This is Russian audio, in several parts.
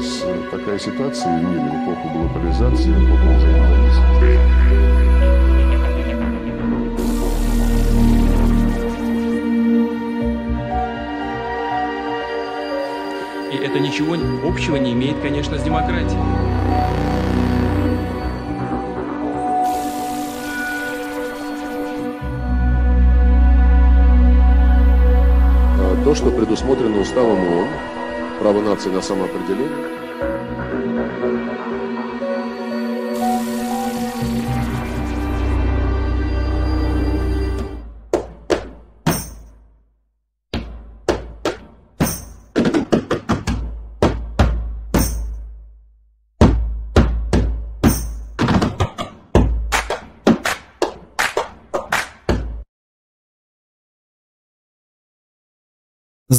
Сейчас э, такая ситуация в мире в эпоху глобализации, в эпоху взаимодействия. И это ничего общего не имеет, конечно, с демократией. А То, что предусмотрено уставом ООН, право нации на самоопределение,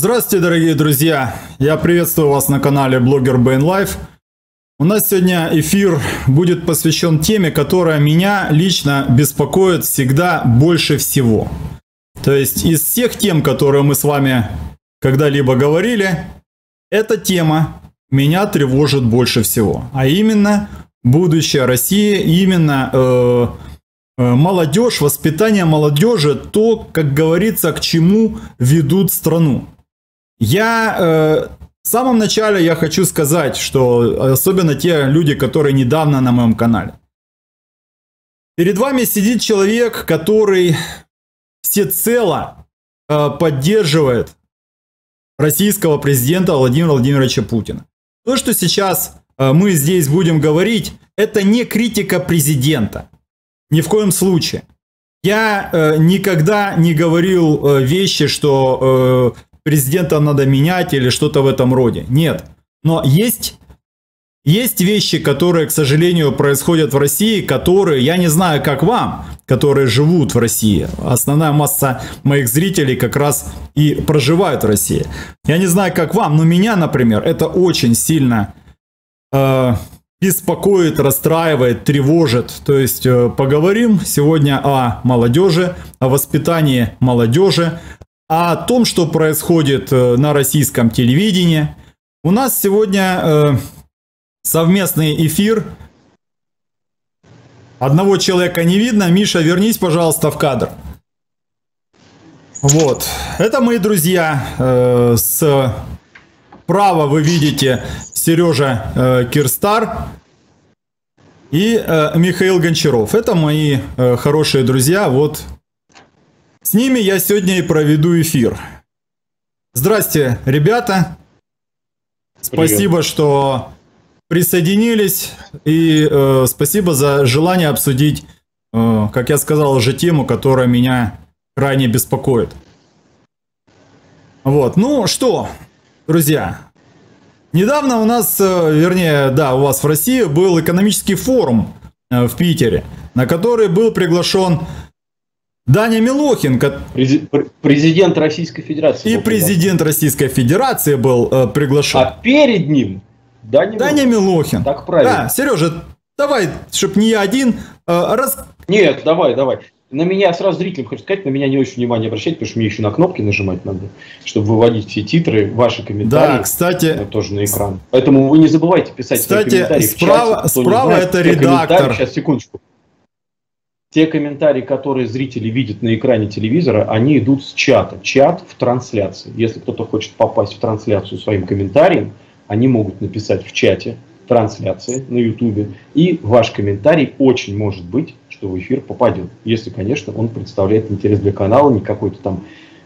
Здравствуйте, дорогие друзья! Я приветствую вас на канале Блогер Бен Лайф. У нас сегодня эфир будет посвящен теме, которая меня лично беспокоит всегда больше всего. То есть из всех тем, которые мы с вами когда-либо говорили, эта тема меня тревожит больше всего. А именно будущее России, именно э, э, молодежь, воспитание молодежи, то, как говорится, к чему ведут страну. Я э, в самом начале я хочу сказать, что особенно те люди, которые недавно на моем канале. Перед вами сидит человек, который всецело э, поддерживает российского президента Владимира Владимировича Путина. То, что сейчас э, мы здесь будем говорить, это не критика президента. Ни в коем случае. Я э, никогда не говорил э, вещи, что э, президента надо менять или что-то в этом роде. Нет. Но есть, есть вещи, которые, к сожалению, происходят в России, которые, я не знаю, как вам, которые живут в России. Основная масса моих зрителей как раз и проживают в России. Я не знаю, как вам, но меня, например, это очень сильно э, беспокоит, расстраивает, тревожит. То есть э, поговорим сегодня о молодежи, о воспитании молодежи, о том, что происходит э, на российском телевидении. У нас сегодня э, совместный эфир. Одного человека не видно. Миша, вернись, пожалуйста, в кадр. Вот. Это мои друзья. Э, справа вы видите Сережа Кирстар и Михаил Гончаров. Это мои хорошие друзья. Вот с ними я сегодня и проведу эфир. Здрасте, ребята. Спасибо, Привет. что присоединились. И э, спасибо за желание обсудить, э, как я сказал, уже тему, которая меня крайне беспокоит. Вот, ну что, друзья, недавно у нас, э, вернее, да, у вас в России был экономический форум э, в Питере, на который был приглашен Даня Милохин, президент Российской Федерации. И президент Российской Федерации был э, приглашен. А перед ним Даня, Даня Милохин. Милохин. Так правильно. Да, Сережа, давай, чтоб не я один. Э, раз... Нет, давай, давай. На меня сразу зрителям хочу сказать, на меня не очень внимание обращать, потому что мне еще на кнопки нажимать надо, чтобы выводить все титры, ваши комментарии. Да, кстати. Тоже на экран. Поэтому вы не забывайте писать кстати, свои комментарии справа, в чате. Справа знает, это редактор. Сейчас, секундочку те комментарии, которые зрители видят на экране телевизора, они идут с чата. Чат в трансляции. Если кто-то хочет попасть в трансляцию своим комментарием, они могут написать в чате трансляции на ютубе. И ваш комментарий очень может быть, что в эфир попадет. Если, конечно, он представляет интерес для канала, не какой-то там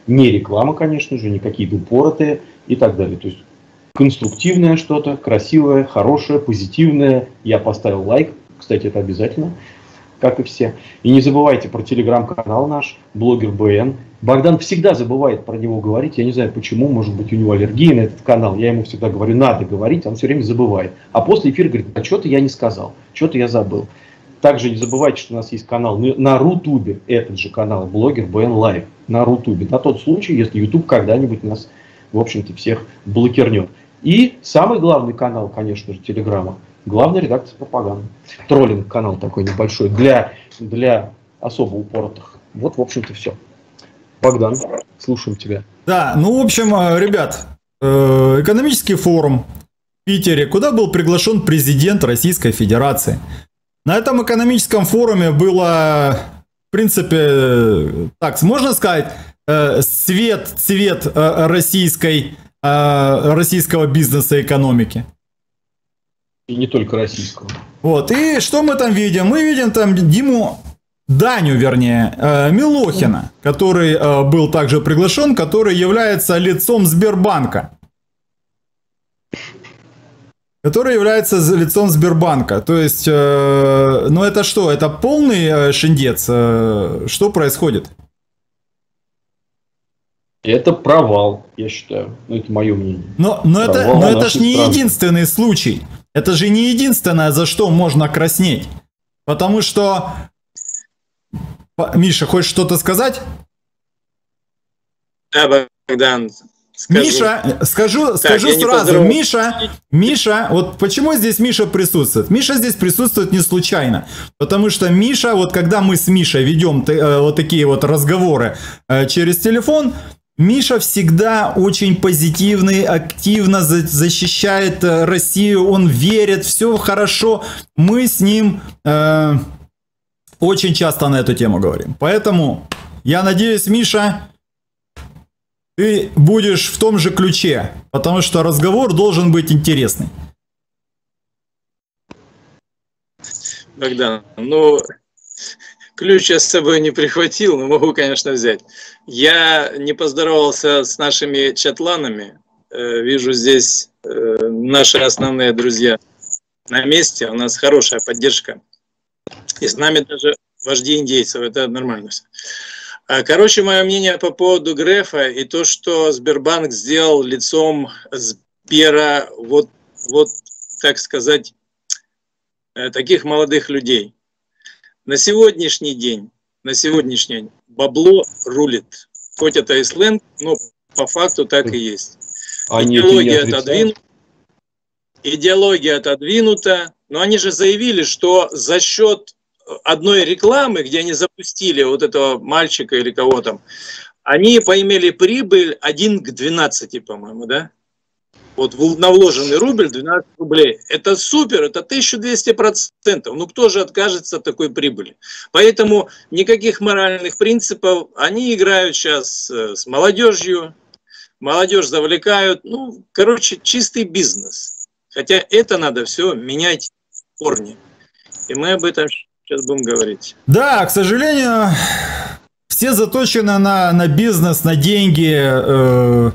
не реклама, конечно же, не какие-то упоротые и так далее. То есть конструктивное что-то, красивое, хорошее, позитивное. Я поставил лайк, кстати, это обязательно как и все. И не забывайте про телеграм-канал наш, блогер БН. Богдан всегда забывает про него говорить. Я не знаю почему, может быть у него аллергия на этот канал. Я ему всегда говорю, надо говорить, он все время забывает. А после эфира говорит, а что-то я не сказал, что-то я забыл. Также не забывайте, что у нас есть канал на Рутубе, этот же канал, блогер БН Лайв, на Рутубе. На тот случай, если YouTube когда-нибудь нас, в общем-то, всех блокернет. И самый главный канал, конечно же, Телеграма, главная редакция пропаганды. Троллинг канал такой небольшой для, для особо упоротых. Вот, в общем-то, все. Богдан, слушаем тебя. Да, ну, в общем, э, ребят, э, экономический форум Питере, куда был приглашен президент Российской Федерации. На этом экономическом форуме было, в принципе, так, можно сказать, э, свет, цвет российской, российского бизнеса и экономики. И не только российского. Вот, и что мы там видим? Мы видим там Диму Даню, вернее, э, Милохина, который э, был также приглашен, который является лицом Сбербанка. Который является лицом Сбербанка. То есть, э, ну это что? Это полный шиндец? Что происходит? Это провал, я считаю. Ну, это мое мнение. Но, но это, но это же не страны. единственный случай. Это же не единственное, за что можно краснеть. Потому что... Миша, хочешь что-то сказать? Да, Богдан. Скажу. Миша, скажу, так, скажу сразу, Миша, Миша, вот почему здесь Миша присутствует? Миша здесь присутствует не случайно, потому что Миша, вот когда мы с Мишей ведем э, вот такие вот разговоры э, через телефон, Миша всегда очень позитивный, активно защищает э, Россию, он верит, все хорошо. Мы с ним э, очень часто на эту тему говорим. Поэтому я надеюсь, Миша, ты будешь в том же ключе, потому что разговор должен быть интересный. Богдан, ну, Ключ я с собой не прихватил, но могу, конечно, взять. Я не поздоровался с нашими чатланами. Э, вижу здесь э, наши основные друзья на месте. У нас хорошая поддержка. И с нами даже вожди индейцев. Это нормально все. А, короче, мое мнение по поводу Грефа и то, что Сбербанк сделал лицом Сбера, вот, вот так сказать, э, таких молодых людей. На сегодняшний день, на сегодняшний день бабло рулит. Хоть это и сленг, но по факту так и есть. Они идеология, отодвинута, идеология отодвинута, но они же заявили, что за счет одной рекламы, где они запустили вот этого мальчика или кого там, они поимели прибыль 1 к 12, по-моему, да? Вот на вложенный рубль 12 рублей. Это супер, это 1200 процентов. Ну кто же откажется от такой прибыли? Поэтому никаких моральных принципов. Они играют сейчас э, с молодежью, молодежь завлекают. Ну, короче, чистый бизнес. Хотя это надо все менять в корне. И мы об этом сейчас будем говорить. Да, к сожалению, все заточены на, на бизнес, на деньги. Э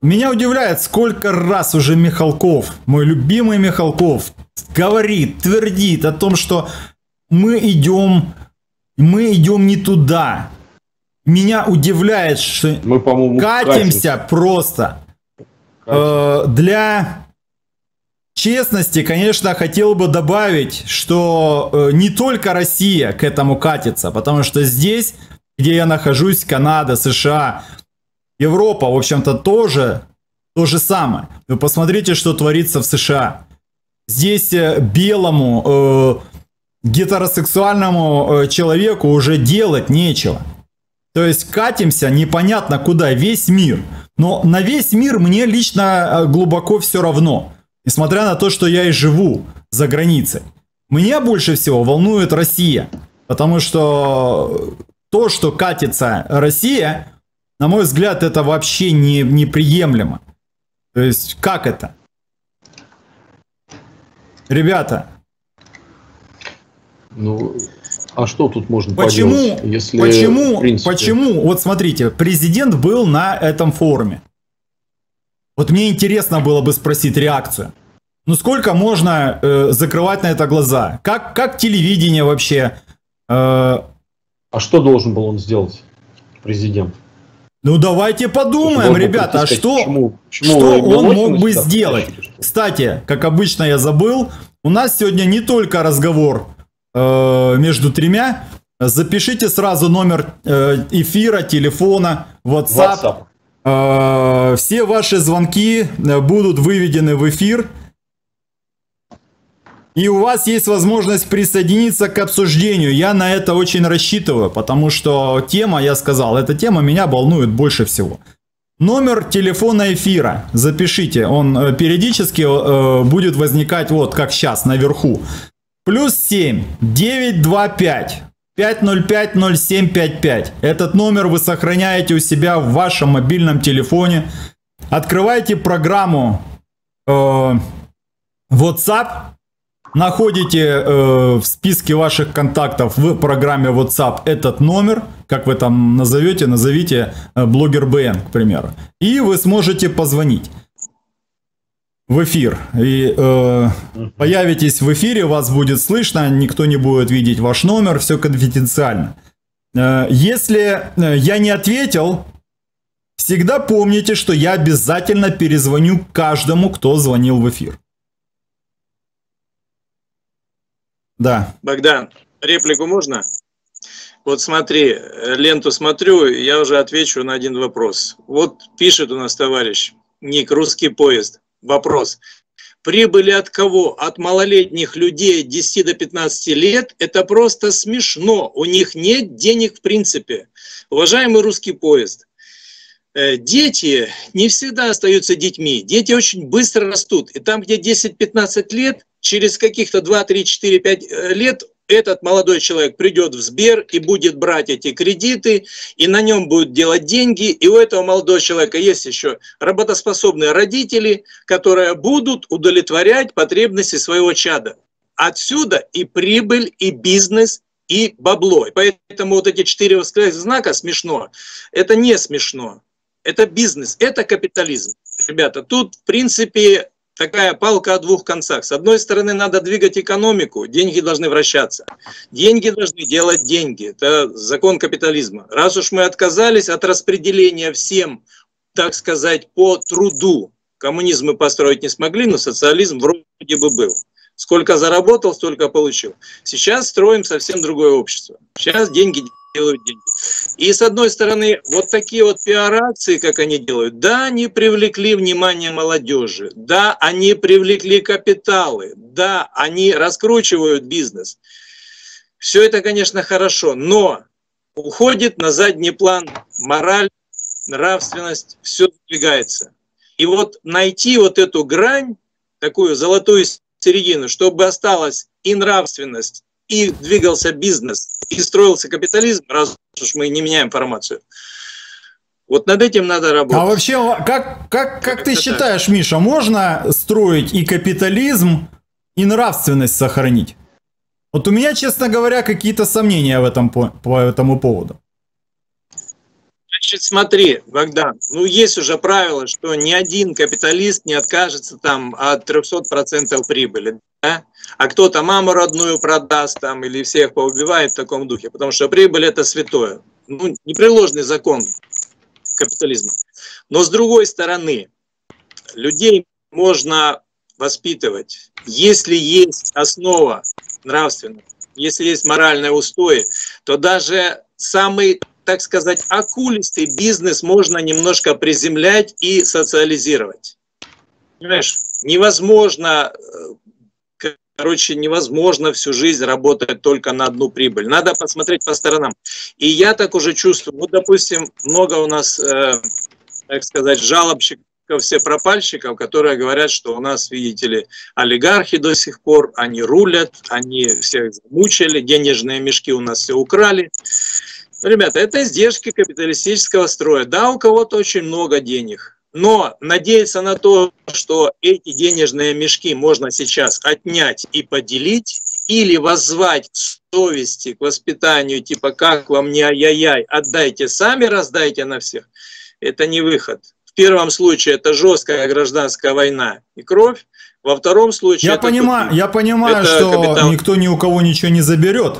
меня удивляет, сколько раз уже Михалков, мой любимый Михалков, говорит, твердит о том, что мы идем, мы идем не туда. Меня удивляет, что мы, по-моему, катимся просто. Э, для честности, конечно, хотел бы добавить, что э, не только Россия к этому катится, потому что здесь, где я нахожусь, Канада, США, Европа, в общем-то, тоже то же самое. Вы посмотрите, что творится в США. Здесь э, белому э, гетеросексуальному э, человеку уже делать нечего. То есть катимся непонятно куда, весь мир. Но на весь мир мне лично э, глубоко все равно. Несмотря на то, что я и живу за границей. Меня больше всего волнует Россия. Потому что то, что катится Россия, на мой взгляд, это вообще не, неприемлемо. То есть, как это? Ребята. Ну, а что тут можно почему, поделать? Если, почему, принципе... почему, вот смотрите, президент был на этом форуме. Вот мне интересно было бы спросить реакцию. Ну сколько можно э, закрывать на это глаза? Как, как телевидение вообще? Э... А что должен был он сделать, президент? Ну давайте подумаем, ребята, а что, почему, почему что он мог бы сделать? Кстати, как обычно я забыл, у нас сегодня не только разговор э, между тремя. Запишите сразу номер э, эфира, телефона, WhatsApp. WhatsApp. Э, все ваши звонки э, будут выведены в эфир. И у вас есть возможность присоединиться к обсуждению. Я на это очень рассчитываю, потому что тема, я сказал, эта тема меня волнует больше всего. Номер телефона эфира, запишите, он э, периодически э, будет возникать вот как сейчас наверху. Плюс 7 925 505 0755. Этот номер вы сохраняете у себя в вашем мобильном телефоне. Открывайте программу э, WhatsApp, находите э, в списке ваших контактов в программе WhatsApp этот номер, как вы там назовете, назовите э, блогер БН, к примеру, и вы сможете позвонить в эфир. И э, появитесь в эфире, вас будет слышно, никто не будет видеть ваш номер, все конфиденциально. Э, если э, я не ответил, всегда помните, что я обязательно перезвоню каждому, кто звонил в эфир. Да. Богдан, реплику можно? Вот смотри, ленту смотрю, я уже отвечу на один вопрос. Вот пишет у нас товарищ, ник «Русский поезд». Вопрос. Прибыли от кого? От малолетних людей 10 до 15 лет. Это просто смешно. У них нет денег в принципе. Уважаемый русский поезд, э, дети не всегда остаются детьми. Дети очень быстро растут. И там, где 10-15 лет, через каких-то 2, 3, 4, 5 лет этот молодой человек придет в Сбер и будет брать эти кредиты, и на нем будет делать деньги, и у этого молодого человека есть еще работоспособные родители, которые будут удовлетворять потребности своего чада. Отсюда и прибыль, и бизнес, и бабло. И поэтому вот эти четыре восклицательных знака смешно. Это не смешно. Это бизнес, это капитализм. Ребята, тут в принципе такая палка о двух концах. С одной стороны, надо двигать экономику, деньги должны вращаться. Деньги должны делать деньги. Это закон капитализма. Раз уж мы отказались от распределения всем, так сказать, по труду, коммунизм мы построить не смогли, но социализм вроде бы был. Сколько заработал, столько получил. Сейчас строим совсем другое общество. Сейчас деньги делают деньги. И с одной стороны, вот такие вот пиар-акции, как они делают, да, они привлекли внимание молодежи, да, они привлекли капиталы, да, они раскручивают бизнес. Все это, конечно, хорошо, но уходит на задний план мораль, нравственность, все двигается. И вот найти вот эту грань, такую золотую середину, чтобы осталась и нравственность, и двигался бизнес, и строился капитализм, раз уж мы не меняем формацию. Вот над этим надо работать. А вообще, как, как, как ты считаешь, Миша, можно строить и капитализм, и нравственность сохранить? Вот у меня, честно говоря, какие-то сомнения в этом, по, по этому поводу. Значит, смотри, Богдан, ну есть уже правило, что ни один капиталист не откажется там от 300% прибыли, да? а кто-то маму родную продаст там или всех поубивает в таком духе, потому что прибыль это святое. Ну, непреложный закон капитализма. Но с другой стороны, людей можно воспитывать, если есть основа нравственная, если есть моральные устои, то даже самый так сказать, акулистый бизнес можно немножко приземлять и социализировать. Понимаешь, невозможно, э, короче, невозможно всю жизнь работать только на одну прибыль. Надо посмотреть по сторонам. И я так уже чувствую, вот, допустим, много у нас, э, так сказать, жалобщиков, все пропальщиков, которые говорят, что у нас, видите ли, олигархи до сих пор, они рулят, они всех замучили, денежные мешки у нас все украли. Ребята, это издержки капиталистического строя. Да, у кого-то очень много денег, но надеяться на то, что эти денежные мешки можно сейчас отнять и поделить, или воззвать к совести, к воспитанию, типа «как вам не ай-яй-яй, отдайте сами, раздайте на всех», это не выход. В первом случае это жесткая гражданская война и кровь, во втором случае... Я понимаю, я понимаю что капитал... никто ни у кого ничего не заберет.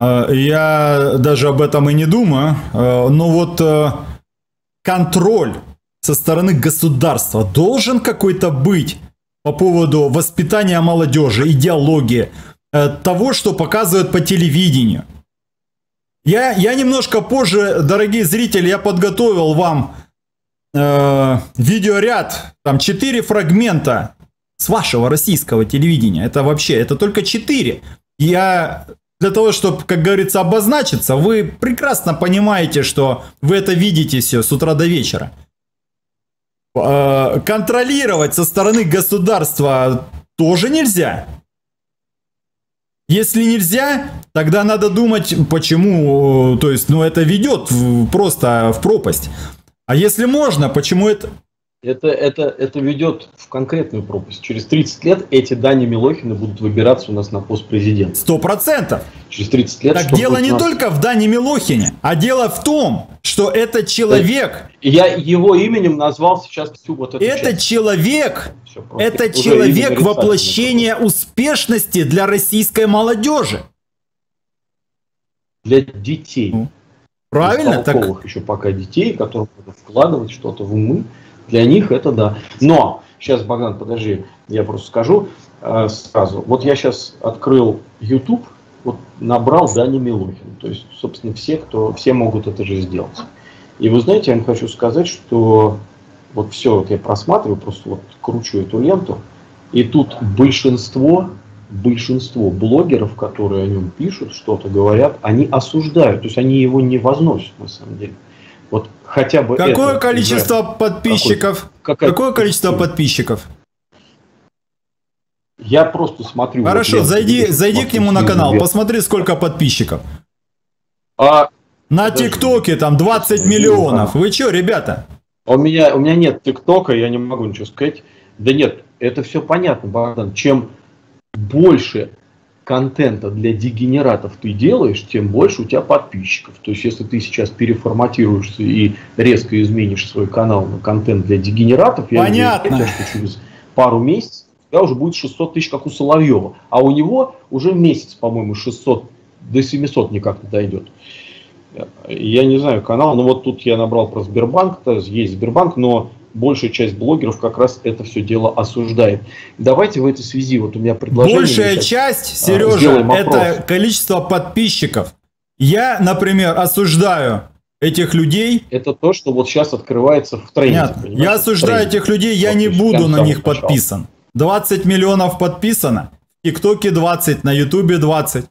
Э, я даже об этом и не думаю. Э, но вот э, контроль со стороны государства должен какой-то быть по поводу воспитания молодежи, идеологии, того, что показывают по телевидению. Я, я немножко позже, дорогие зрители, я подготовил вам э, видеоряд, там 4 фрагмента с вашего российского телевидения. Это вообще, это только 4. Я для того, чтобы, как говорится, обозначиться, вы прекрасно понимаете, что вы это видите все с утра до вечера. Э, контролировать со стороны государства тоже нельзя. Если нельзя, тогда надо думать, почему, э, то есть, ну, это ведет в- просто в пропасть. А если можно, почему это... Это, это, это ведет в конкретную пропасть. Через 30 лет эти Дани Милохины будут выбираться у нас на пост президента. Сто процентов. Через 30 лет... Так дело не нас- только в Дане Милохине, а дело в том, что это человек, Я его именем назвал сейчас всю вот эту это часть. человек, просто. это Уже человек воплощение успешности для российской молодежи. Для детей. Ну, Правильно? Так еще пока детей, которым надо вкладывать что-то в умы. Для них это да. Но, сейчас, Богдан, подожди, я просто скажу э, сразу. Вот я сейчас открыл YouTube, вот набрал Дани Милохин. То есть, собственно, все, кто, все могут это же сделать. И вы знаете, я вам хочу сказать, что вот все, вот я просматриваю, просто вот кручу эту ленту, и тут большинство, большинство блогеров, которые о нем пишут, что-то говорят, они осуждают, то есть они его не возносят на самом деле. Вот хотя бы какое это количество уже подписчиков? какая- Какое количество подписчиков? Я просто смотрю. вот Хорошо, ленту, зайди, зайди к нему на канал, вверх. посмотри, сколько подписчиков. А На. ТикТоке там 20 Сейчас найду миллионов. канал. Вы что, ребята? у меня, у меня нет ТикТока, я не могу ничего сказать. Да нет, это все понятно, Богдан. Чем больше контента для дегенератов ты делаешь, тем больше у тебя подписчиков. То есть, если ты сейчас переформатируешься и резко изменишь свой канал на контент для дегенератов, я Понятно. уверен, что через пару месяцев у тебя уже будет 600 тысяч, как у Соловьева. А у него уже месяц, по-моему, 600 до 700 никак не дойдет. Я не знаю канал, но вот тут я набрал про Сбербанк, то есть есть Сбербанк, но большая часть блогеров как раз это все дело осуждает. Давайте в этой связи, вот у меня предложение. Большая сейчас. часть, а, Сережа, это количество подписчиков. Я, например, осуждаю этих людей. Это то, что вот сейчас открывается в тренде. Я осуждаю тренде. этих людей, я Вот, не буду на них начала. подписан. 20 миллионов подписано, в ТикТоке 20, на Ютубе 20.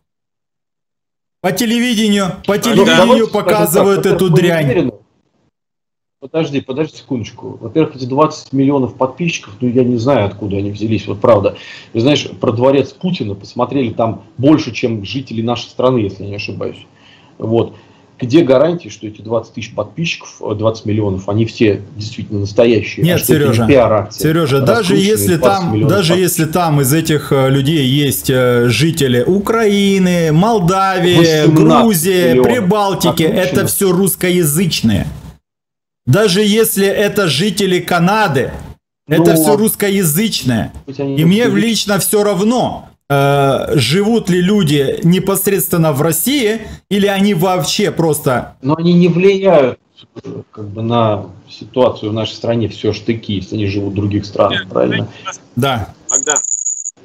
По телевидению, по телевидению давайте, показывают так, эту дрянь. уверены. Подожди, подожди секундочку. Во-первых, эти 20 миллионов подписчиков, ну я не знаю, откуда они взялись, вот правда. И знаешь, про дворец Путина посмотрели там больше, чем жители нашей страны, если я не ошибаюсь. Вот. Где гарантии, что эти 20 тысяч подписчиков, э, 20 миллионов, они все действительно настоящие? Нет, а Сережа, Сережа, даже если 20 там, даже если там из этих э, людей есть э, жители Украины, Молдавии, 18 Грузии, миллионов. Прибалтики, Отлично. это все русскоязычные. Даже если это жители Канады, это Ну, все а русскоязычное. И мне лично все равно, э, живут ли люди непосредственно в России, или они вообще просто... Но они не влияют как бы на ситуацию в нашей стране все штыки, если они живут в других странах, правильно? Да, Богдан,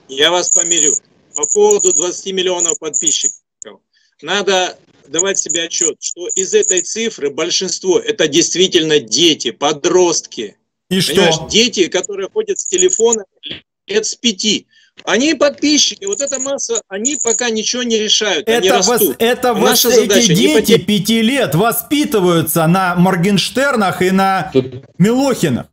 я вас помирю. По поводу 20 миллионов подписчиков. Надо давать себе отчет, что из этой цифры большинство это действительно дети, подростки. и Понимаешь, что? дети, которые ходят с телефона лет с пяти. Они подписчики, вот эта масса, они пока ничего не решают, они Это, вас, растут. это вас Наша эти задача не дети потерять- пяти лет воспитываются на Моргенштернах и на Тут Милохинах.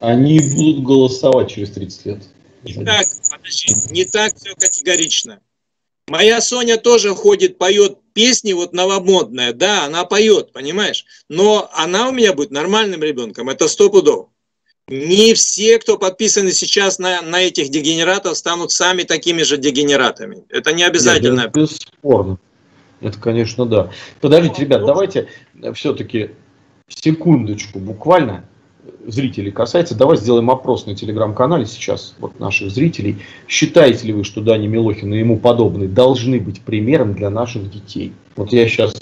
Они будут голосовать через 30 лет. Не так, подожди, не так все категорично. Моя Соня тоже ходит, поет песни вот новомодная, да, она поет, понимаешь? Но она у меня будет нормальным ребенком, это сто пудов. Не все, кто подписаны сейчас на, на этих дегенератов, станут сами такими же дегенератами. Это не обязательно. Нет, это бесспорно. Это, конечно, да. Подождите, ребят, давайте все-таки секундочку, буквально зрителей касается. Давай сделаем опрос на телеграм-канале сейчас, вот наших зрителей. Считаете ли вы, что Дани Милохин и ему подобные должны быть примером для наших детей? Вот я сейчас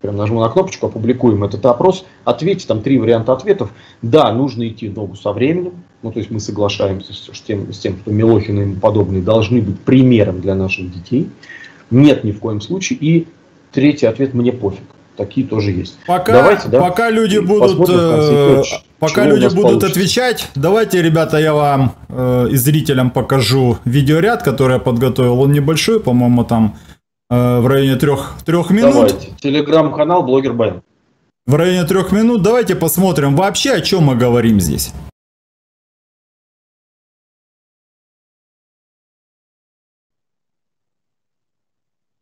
прям нажму на кнопочку, опубликуем этот опрос. Ответьте, там три варианта ответов. Да, нужно идти ногу со временем. Ну, то есть мы соглашаемся с тем, с тем, что Милохин и ему подобные должны быть примером для наших детей. Нет, ни в коем случае. И третий ответ мне пофиг. Такие тоже есть. Пока, Давайте, да, пока люди будут, пока чего люди будут получится. отвечать, давайте, ребята, я вам э, и зрителям покажу видеоряд, который я подготовил. Он небольшой, по-моему, там э, в районе трех, трех минут. Давайте. Телеграм-канал Блогер Бен. в районе трех минут. Давайте посмотрим вообще, о чем мы говорим здесь.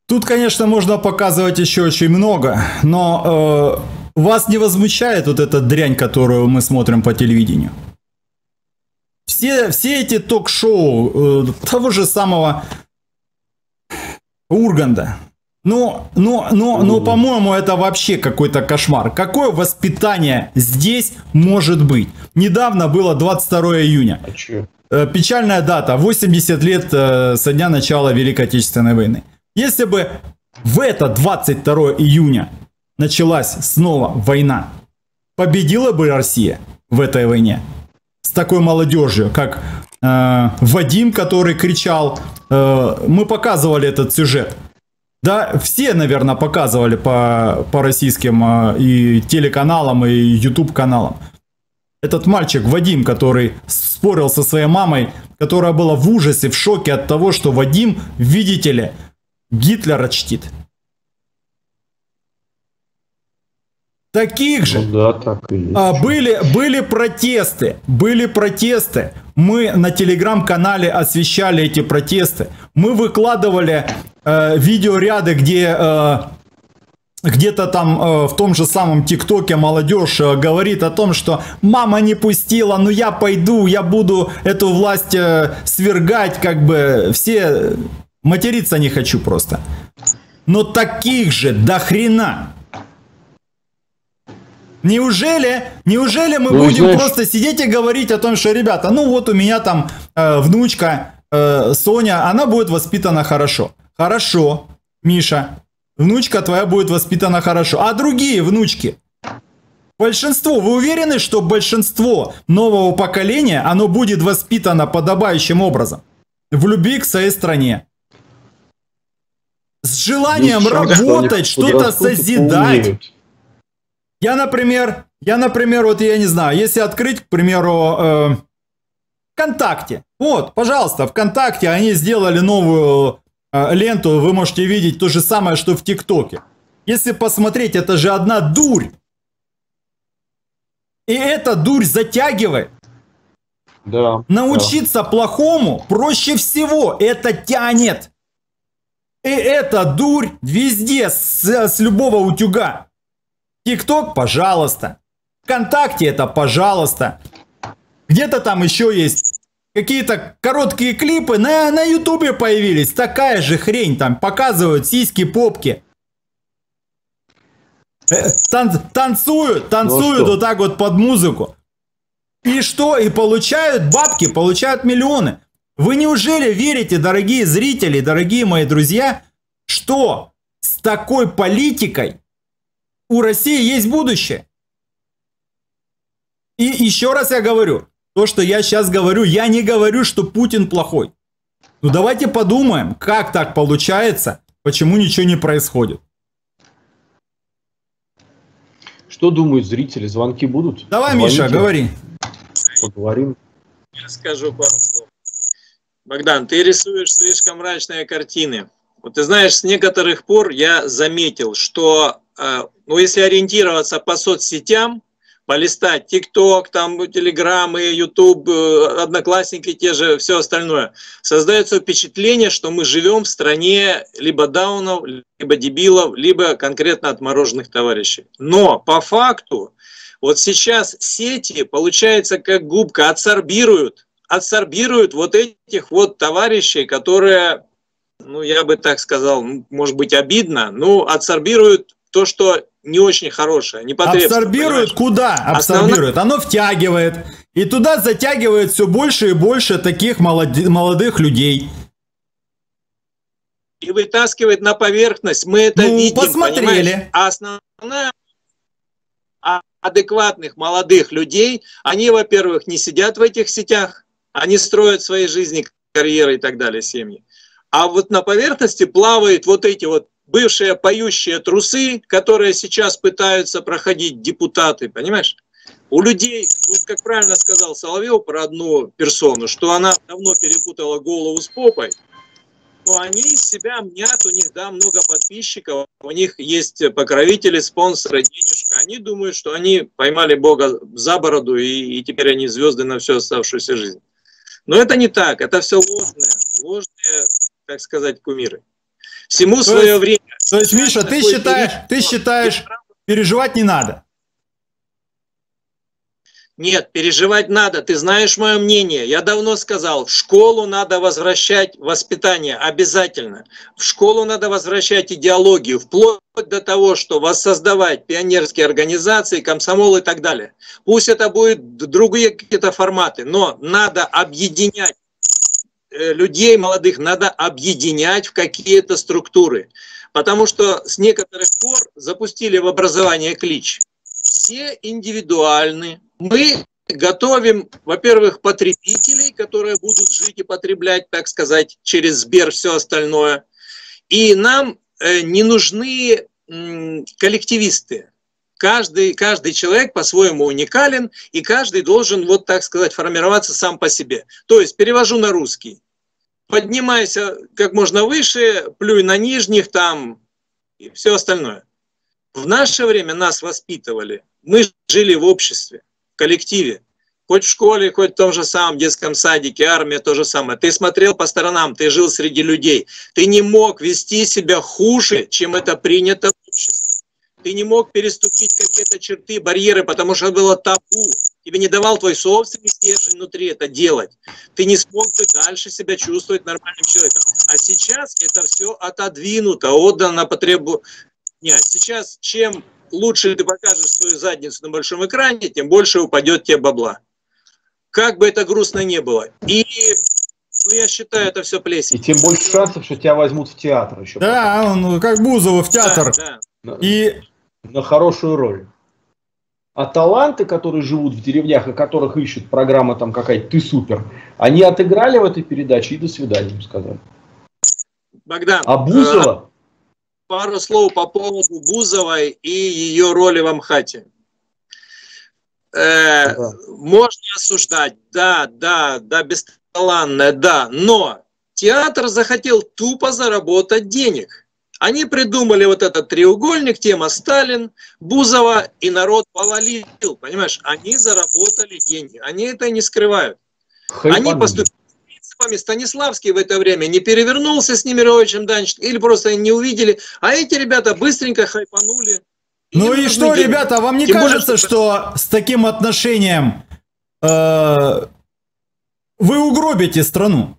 Тут, конечно, можно показывать еще очень много, но э, вас не возмущает вот эта дрянь, которую мы смотрим по телевидению? Все, все эти ток-шоу э, того же самого Урганда. Ну, ну, ну, ну, по-моему, это вообще какой-то кошмар. Какое воспитание здесь может быть? Недавно было 22 июня. А? Э, печальная дата. 80 лет э, со дня начала Великой Отечественной войны. Если бы в это 22 июня началась снова война, победила бы Россия в этой войне? С такой молодежью, как э, Вадим, который кричал. Э, мы показывали этот сюжет. Да, все, наверное, показывали по, по российским э, и телеканалам, и YouTube каналам. Этот мальчик Вадим, который спорил со своей мамой, которая была в ужасе, в шоке от того, что Вадим, видите ли, Гитлера чтит. Таких же. Ну да, так и есть. А, были, были протесты, были протесты. Мы на телеграм-канале освещали эти протесты. Мы выкладывали э, видеоряды, где э, где-то там э, в том же самом ТикТоке молодежь э, говорит о том, что мама не пустила, ну я пойду, я буду эту власть э, свергать, как бы все Материться не хочу просто. Но таких же до хрена. Неужели, неужели мы ну, будем знаешь... просто сидеть и говорить о том, что, ребята, ну вот у меня там э, внучка э, Соня, она будет воспитана хорошо. Хорошо, Миша, внучка твоя будет воспитана хорошо. А другие внучки? Большинство, вы уверены, что большинство нового поколения, оно будет воспитано подобающим образом? В любви к своей стране с желанием работать, что-то созидать. Я, например, я, например, вот я не знаю, если открыть, к примеру, э, ВКонтакте. Вот, пожалуйста, ВКонтакте они сделали новую э, ленту, вы можете видеть то же самое, что в ТикТоке. Если посмотреть, это же одна дурь. И эта дурь затягивает. Да. Научиться да. плохому проще всего. Это тянет. И эта дурь везде, с, с любого утюга. ТикТок, пожалуйста. ВКонтакте это, пожалуйста. Где-то там еще есть какие-то короткие клипы на, на ютубе появились. Такая же хрень там показывают сиськи, попки. Э, тан танцуют, танцуют ну, вот так вот под музыку. И что? И получают бабки, получают миллионы. Вы неужели верите, дорогие зрители, дорогие мои друзья, что с такой политикой у России есть будущее? И еще раз я говорю, то, что я сейчас говорю, я не говорю, что Путин плохой. Ну давайте подумаем, как так получается, почему ничего не происходит. Что думают зрители? Звонки будут? Давай, Звоните. Миша, говори. Поговорим. Я скажу пару слов. Богдан, ты рисуешь слишком мрачные картины. Вот ты знаешь, с некоторых пор я заметил, что, ну, если ориентироваться по соцсетям, полистать ТикТок, там, Телеграммы, Ютуб, э, Одноклассники, те же, все остальное, создается впечатление, что мы живем в стране либо даунов, либо дебилов, либо конкретно отмороженных товарищей. Но по факту, вот сейчас сети, получается, как губка, адсорбируют адсорбируют вот этих вот товарищей, которые, ну, я бы так сказал, может быть, обидно, но адсорбируют то, что не очень хорошее, не Абсорбирует куда? Абсорбирует. Основная... Оно втягивает. И туда затягивает все больше и больше таких молоди... молодых людей. И вытаскивает на поверхность. Мы это ну, видим, посмотрели. Понимаешь? А основная адекватных молодых людей, они, во-первых, не сидят в этих сетях, они строят свои жизни, карьеры и так далее, семьи. А вот на поверхности плавают вот эти вот бывшие поющие трусы, которые сейчас пытаются проходить депутаты, понимаешь? У людей, вот как правильно сказал Соловьев про одну персону, что она давно перепутала голову с попой, но они из себя мнят, у них, да, много подписчиков, у них есть покровители, спонсоры, денежка. Они думают, что они поймали Бога за бороду, и, и теперь они звезды на всю оставшуюся жизнь. Но это не так, это все ложное, ложные, так сказать, кумиры. Всему То свое есть- время. То есть, Миша, ты считаешь, период, ты считаешь, переживать не надо. Нет, переживать надо. Ты знаешь мое мнение. Я давно сказал, в школу надо возвращать воспитание обязательно. В школу надо возвращать идеологию, вплоть до того, что воссоздавать пионерские организации, комсомол и так далее. Пусть это будут другие какие-то форматы, но надо объединять людей молодых, надо объединять в какие-то структуры. Потому что с некоторых пор запустили в образование клич. Все индивидуальны. Мы готовим, во-первых, потребителей, которые будут жить и потреблять, так сказать, через Сбер все остальное. И нам э, не нужны коллективисты. Каждый, каждый человек по-своему уникален, и каждый должен, вот так сказать, формироваться сам по себе. То есть, перевожу на русский. Поднимайся как можно выше, плюй на нижних там и все остальное. В наше время нас воспитывали. Мы жили в обществе, в коллективе. Хоть в школе, хоть в том же самом детском садике, армия то же самое. Ты смотрел по сторонам, ты жил среди людей. Ты не мог вести себя хуже, чем это принято в обществе. Ты не мог переступить какие-то черты, барьеры, потому что было табу. Тебе не давал твой собственный стержень внутри это делать. Ты не смог бы дальше себя чувствовать нормальным человеком. А сейчас это все отодвинуто, отдано на потребу дня. Сейчас чем лучше ты покажешь свою задницу на большом экране, тем больше упадет тебе бабла. Как бы это грустно не было. И ну, я считаю, это все И плесень. тем больше шансов, что тебя возьмут в театр еще. Да, он как Бузова в театр. Да, да. И на хорошую роль. А таланты, которые живут в деревнях, и которых ищут программа там какая-то «Ты супер», они отыграли в этой передаче и до свидания им сказали. Богдан, А э, Бузова, пару слов по поводу Бузовой и ее роли в Амхате. Э, Да. Можно осуждать, да, да, да, бесталанная, да, но театр захотел тупо заработать денег. Они придумали вот этот треугольник, тема Сталин, Бузова, и народ повалил, понимаешь? Они заработали деньги, они это не скрывают. Они хайпанули. поступили принципами. Станиславский в это время не перевернулся с Немировичем Данченко, или просто не увидели, а эти ребята быстренько хайпанули. Ну и нужны что, деньги. ребята, вам не Тем кажется, что- что с таким отношением э, вы угробите страну?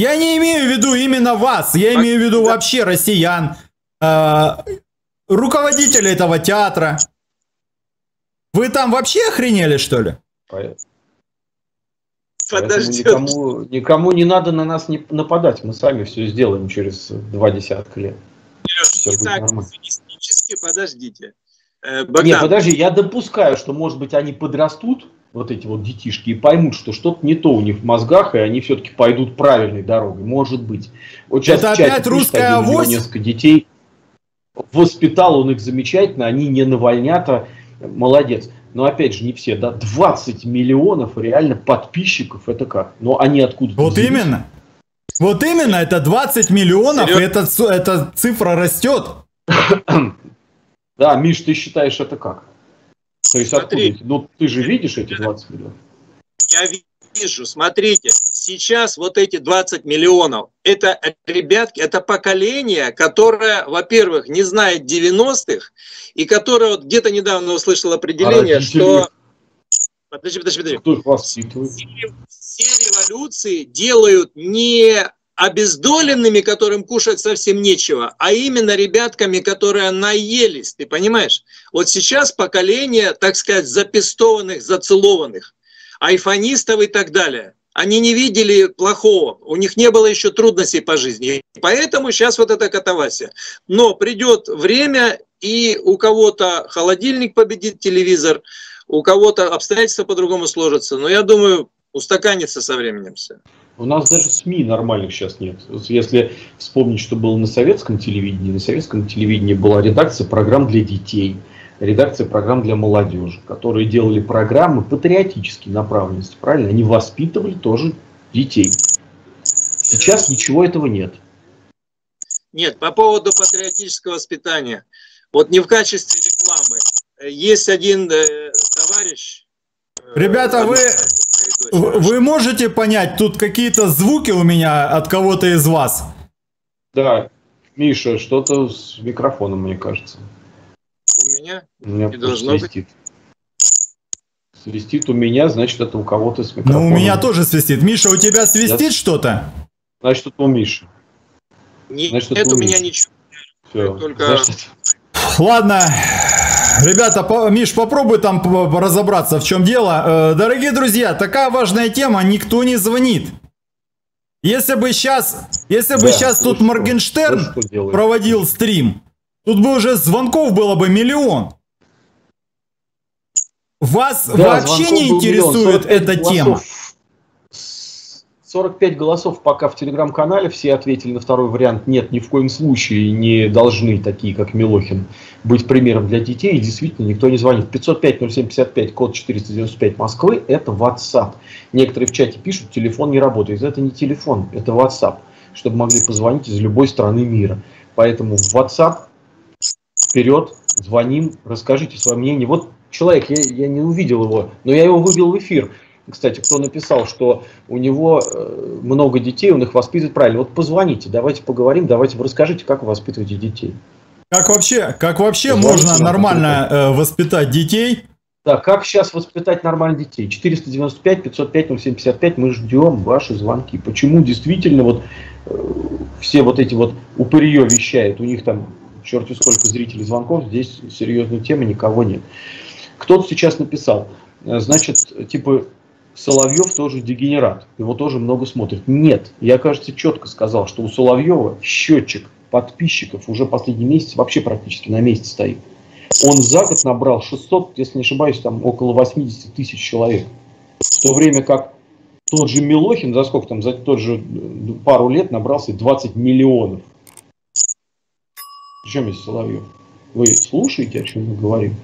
Я не имею в виду именно вас, я имею в виду вообще россиян, э, руководителей этого театра. Вы там вообще охренели, что ли? Подождет. никому, никому не надо на нас не нападать. Мы сами все сделаем через два десятка лет. Всё Не будет так нормально. пессимистически, подождите. Э, Нет, Богдан, подожди, я допускаю, что, может быть, они подрастут, вот эти вот детишки, и поймут, что что-то не то у них в мозгах, и они все-таки пойдут правильной дорогой. Может быть. Вот сейчас Это опять русская авось? несколько детей. Воспитал он их замечательно, они не навальнята. Молодец. Но опять же, не все, да, 20 миллионов реально подписчиков, это как? Но они откуда Вот именно. Вот именно, это 20 миллионов, и Серьёзно? эта, эта цифра растет. Да, Миш, ты считаешь это как? То есть Смотри. откуда? Ну, ты же видишь эти 20 миллионов? я вижу, смотрите, сейчас вот эти 20 миллионов, это ребятки, это поколение, которое, во-первых, не знает 90-х, и которое вот где-то недавно услышал определение, А что... Подожди, подожди, подожди. Кто их воспитывает? все революции делают не обездоленными, которым кушать совсем нечего, а именно ребятками, которые наелись, ты понимаешь? Вот сейчас поколение, так сказать, запестованных, зацелованных, айфонистов и так далее. Они не видели плохого, у них не было еще трудностей по жизни. Поэтому сейчас вот эта катавасия. Но придет время, и у кого-то холодильник победит телевизор, у кого-то обстоятельства по-другому сложатся. Но я думаю, устаканится со временем все. У нас даже СМИ нормальных сейчас нет. Если вспомнить, что было на советском телевидении, на советском телевидении была редакция программ для детей, редакция программ для молодежи, которые делали программы патриотической направленности, правильно? Они воспитывали тоже детей. Сейчас ничего этого нет. Нет, по поводу патриотического воспитания. Вот не в качестве рекламы. Есть один э, товарищ. э, Ребята, вы, вы можете понять, тут какие-то звуки у меня от кого-то из вас? Да, Миша, что-то с микрофоном, мне кажется. У меня? У меня Не должно свистит. Свистит у меня, значит, это у кого-то с микрофоном. Ну, у меня тоже свистит. Миша, у тебя свистит Я- что-то? Значит, это у Миши. Не- Значит, Нет это у у меня Миши. ничего. Все. Только- Значит, Ладно, ребята, по- Миш, попробуй там разобраться, в чем дело. Э, Дорогие друзья, такая важная тема, никто не звонит. Если бы сейчас, если бы Да, сейчас тут что- Моргенштерн что проводил стрим, тут бы уже звонков было бы миллион. Вас Да, вообще не интересует 45 эта тема? 45 голосов пока в телеграм-канале, все ответили на второй вариант. Нет, ни в коем случае не должны такие, как Милохин, быть примером для детей. И действительно, никто не звонит. 505-0755, код 495 Москвы, это WhatsApp. Некоторые в чате пишут, телефон не работает. Это не телефон, это WhatsApp, чтобы могли позвонить из любой страны мира. Поэтому в WhatsApp вперед, звоним, расскажите свое мнение. Вот человек, я, я не увидел его, но я его вывел в эфир. Кстати, кто написал, что у него э, много детей, он их воспитывает правильно. Вот позвоните, давайте поговорим, давайте вы расскажите, как вы воспитываете детей. Как вообще, как вообще можно нормально э, воспитать детей? Да, как сейчас воспитать нормальных детей? 495 505 0755, мы ждем ваши звонки. Почему действительно вот э, все вот эти вот упырье вещают, у них там черти сколько зрителей звонков, здесь серьезной темы никого нет. Кто-то сейчас написал, э, значит, типа Соловьев тоже дегенерат, его тоже много смотрят. Нет, я, кажется, четко сказал, что у Соловьева счетчик подписчиков уже последний месяц вообще практически на месте стоит. Он за год набрал 600, если не ошибаюсь, там около 80 тысяч человек. В то время как тот же Милохин за сколько там, за тот же э, пару лет набрался 20 миллионов. Причем есть Соловьев? Вы слушаете, о чем мы говорим?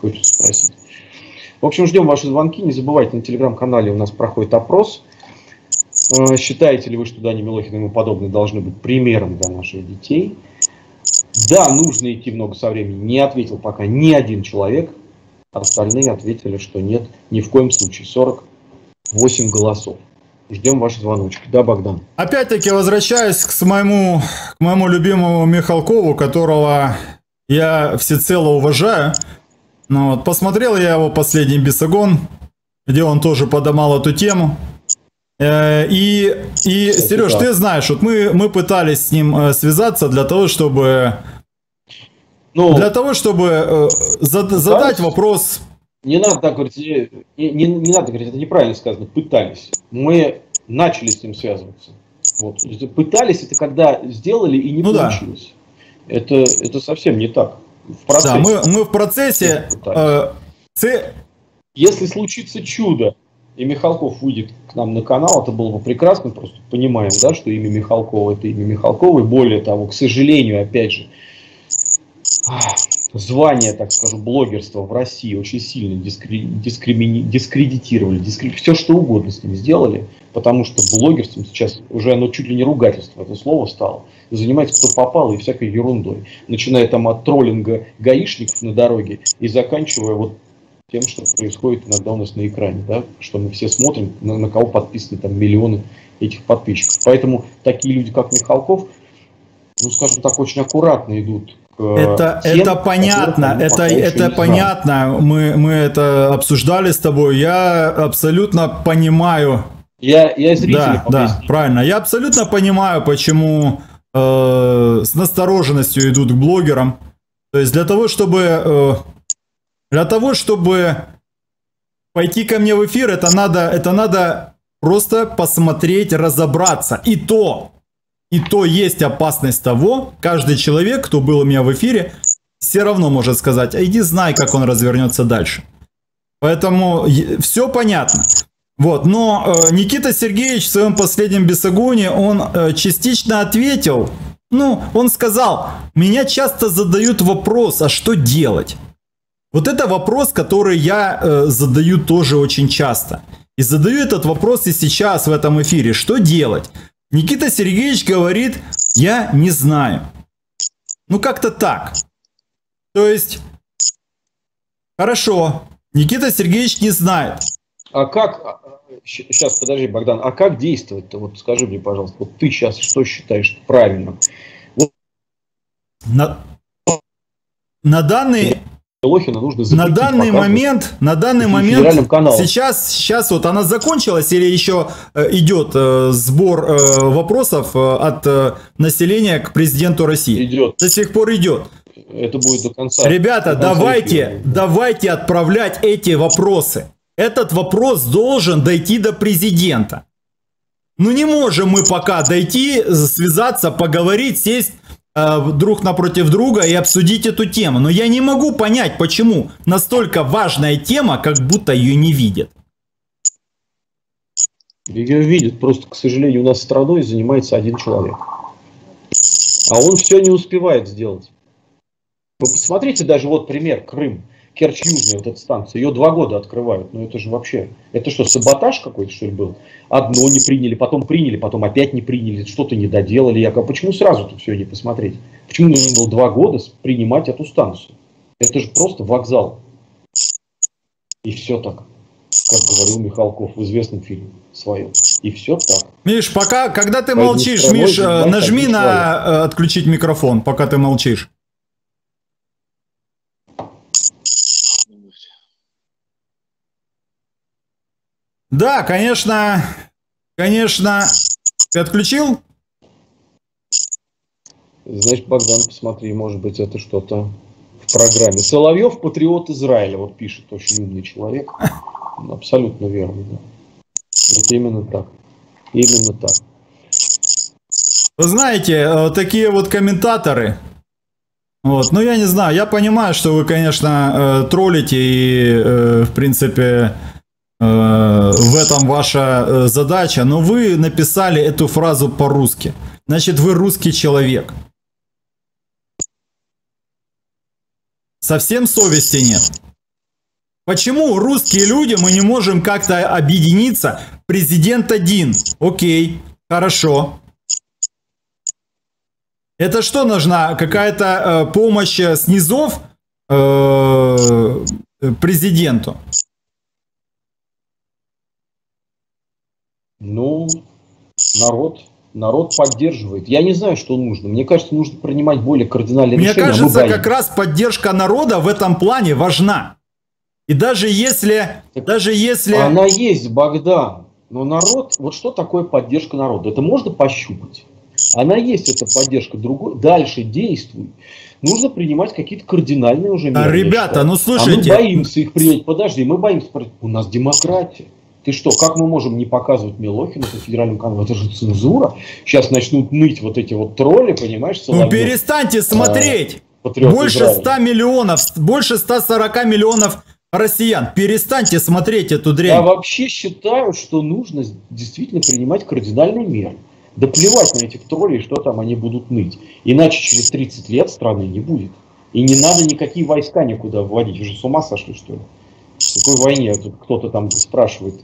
Хочется спросить. В общем, ждем ваши звонки. Не забывайте, на телеграм-канале у нас проходит опрос. Э, Считаете ли вы, что Дани Милохин и ему подобные должны быть примером для наших детей? Да, нужно идти много со временем. Не ответил пока ни один человек. Остальные ответили, что нет, ни в коем случае. 48 голосов. Ждем ваши звоночки. Да, Богдан? Опять-таки возвращаюсь к моему, к моему любимому Михалкову, которого я всецело уважаю. Ну, вот, посмотрел я его последний бесогон, где он тоже подымал эту тему. Э, И, и Кстати, Сереж, да. ты знаешь, вот мы, мы пытались с ним э, связаться для того, чтобы, Ну, для того, чтобы э, зад- задать вопрос. не надо так говорить. Не, не- не надо говорить, это неправильно сказано. Пытались. Мы начали с ним связываться. Вот. Пытались, это когда сделали и не Ну да. получилось. Это, это совсем не так. В процессе. Да, мы, мы в процессе... э, це- Если случится чудо, и Михалков выйдет к нам на канал, это было бы прекрасно, просто понимаем, да, что имя Михалкова это имя Михалкова, и более того, к сожалению, опять же, звание, так скажу, блогерства в России очень сильно дискри- дискримини- дискредитировали, дискри- все что угодно с ним сделали, потому что блогерством сейчас уже оно чуть ли не ругательство, это слово стало, занимается кто попало и всякой ерундой, начиная там от троллинга гаишников на дороге и заканчивая вот тем, что происходит иногда у нас на экране, да, что мы все смотрим, на, на кого подписаны там миллионы этих подписчиков. Поэтому такие люди, как Михалков, ну, скажем так, очень аккуратно идут Это, тем, это которых понятно, это, это понятно. Мы, мы это обсуждали с тобой. Я абсолютно понимаю. Я, я зрителям Да, да, правильно. Я абсолютно понимаю, почему э, с настороженностью идут к блогерам. То есть для того, чтобы э, для того, чтобы пойти ко мне в эфир, это надо, это надо просто посмотреть, разобраться. И то, и то есть опасность того, каждый человек, кто был у меня в эфире, все равно может сказать, а иди знай, как он развернется дальше. Поэтому все понятно. Вот, но э, Никита Сергеевич в своем последнем бесогоне, он э, частично ответил. Ну, он сказал, меня часто задают вопрос, а что делать? Вот это вопрос, который я э, задаю тоже очень часто. И задаю этот вопрос и сейчас в этом эфире. Что делать? Никита Сергеевич говорит, я не знаю. Ну как-то так. То есть, хорошо, Никита Сергеевич не знает. А как, сейчас, подожди, Богдан, а как действовать-то? Вот скажи мне, пожалуйста, вот ты сейчас что считаешь правильным? Вот На, на данный, Лохина нужно на данный показывать момент, на данный момент, сейчас, сейчас вот она закончилась или еще э, идет э, сбор э, вопросов э, от э, населения к президенту России? Идет. До сих пор идет. Это будет до конца. Ребята, до конца давайте, эфира. давайте отправлять эти вопросы. Этот вопрос должен дойти до президента. Ну не можем мы пока дойти, связаться, поговорить, сесть э, друг напротив друга и обсудить эту тему. Но я не могу понять, почему настолько важная тема, как будто ее не видят. Ее видят, просто, к сожалению, у нас страной занимается один человек. А он все не успевает сделать. Вы посмотрите даже вот пример Крым. Керчь Южная, вот эта станция, ее два года открывают. Ну это же вообще, это что, саботаж какой-то что ли был? Одно не приняли, потом приняли, потом опять не приняли, что-то не доделали. Я говорю, почему сразу-то все не посмотреть? Почему нужно было два года принимать эту станцию? Это же просто вокзал. И все так, как говорил Михалков в известном фильме своем. И все так. Миш, пока, когда ты Пойду молчишь, Миш, э, нажми на э, отключить микрофон, пока ты молчишь. Да, конечно, конечно. Ты отключил? Значит, Богдан, посмотри, может быть, это что-то в программе. Соловьев патриот Израиля, вот пишет очень умный человек. Абсолютно верно, да. Это именно так. Именно так. Вы знаете, э, такие вот комментаторы. Вот, ну я не знаю, я понимаю, что вы, конечно, э, троллите и, э, в принципе, в этом ваша э, задача, но вы написали эту фразу по-русски. Значит, вы русский человек. Совсем совести нет. Почему русские люди мы не можем как-то объединиться? Президент один. Окей, хорошо. Это что нужна? Какая-то э, помощь э, с низов э, президенту? Ну, народ, народ поддерживает. Я не знаю, что нужно. Мне кажется, нужно принимать более кардинальные Мне решения. а мы кажется, боимся. как раз поддержка народа в этом плане важна. И даже если, Так даже если, Она есть, Богдан. Но народ, вот что такое поддержка народа? Это можно пощупать. Она есть, эта поддержка. Другой, дальше действуй. Нужно принимать какие-то кардинальные уже меры. я ребята, ну А мы слушайте, боимся их принять. Подожди, мы боимся. У нас демократия. Ты что, как мы можем не показывать Милохина по федеральному каналу? Это же цензура. Сейчас начнут ныть вот эти вот тролли, понимаешь, ну Соловьев, перестаньте смотреть. патриот Больше Израиля. 100 миллионов, больше 140 миллионов россиян. Перестаньте смотреть эту Я дрянь. вообще считаю, что нужно действительно принимать кардинальные меры. Да плевать на этих троллей, что там они будут ныть. Иначе через 30 лет страны не будет. И не надо никакие войска никуда вводить. Вы же с ума сошли, что ли? Какой войне? Тут кто-то там спрашивает.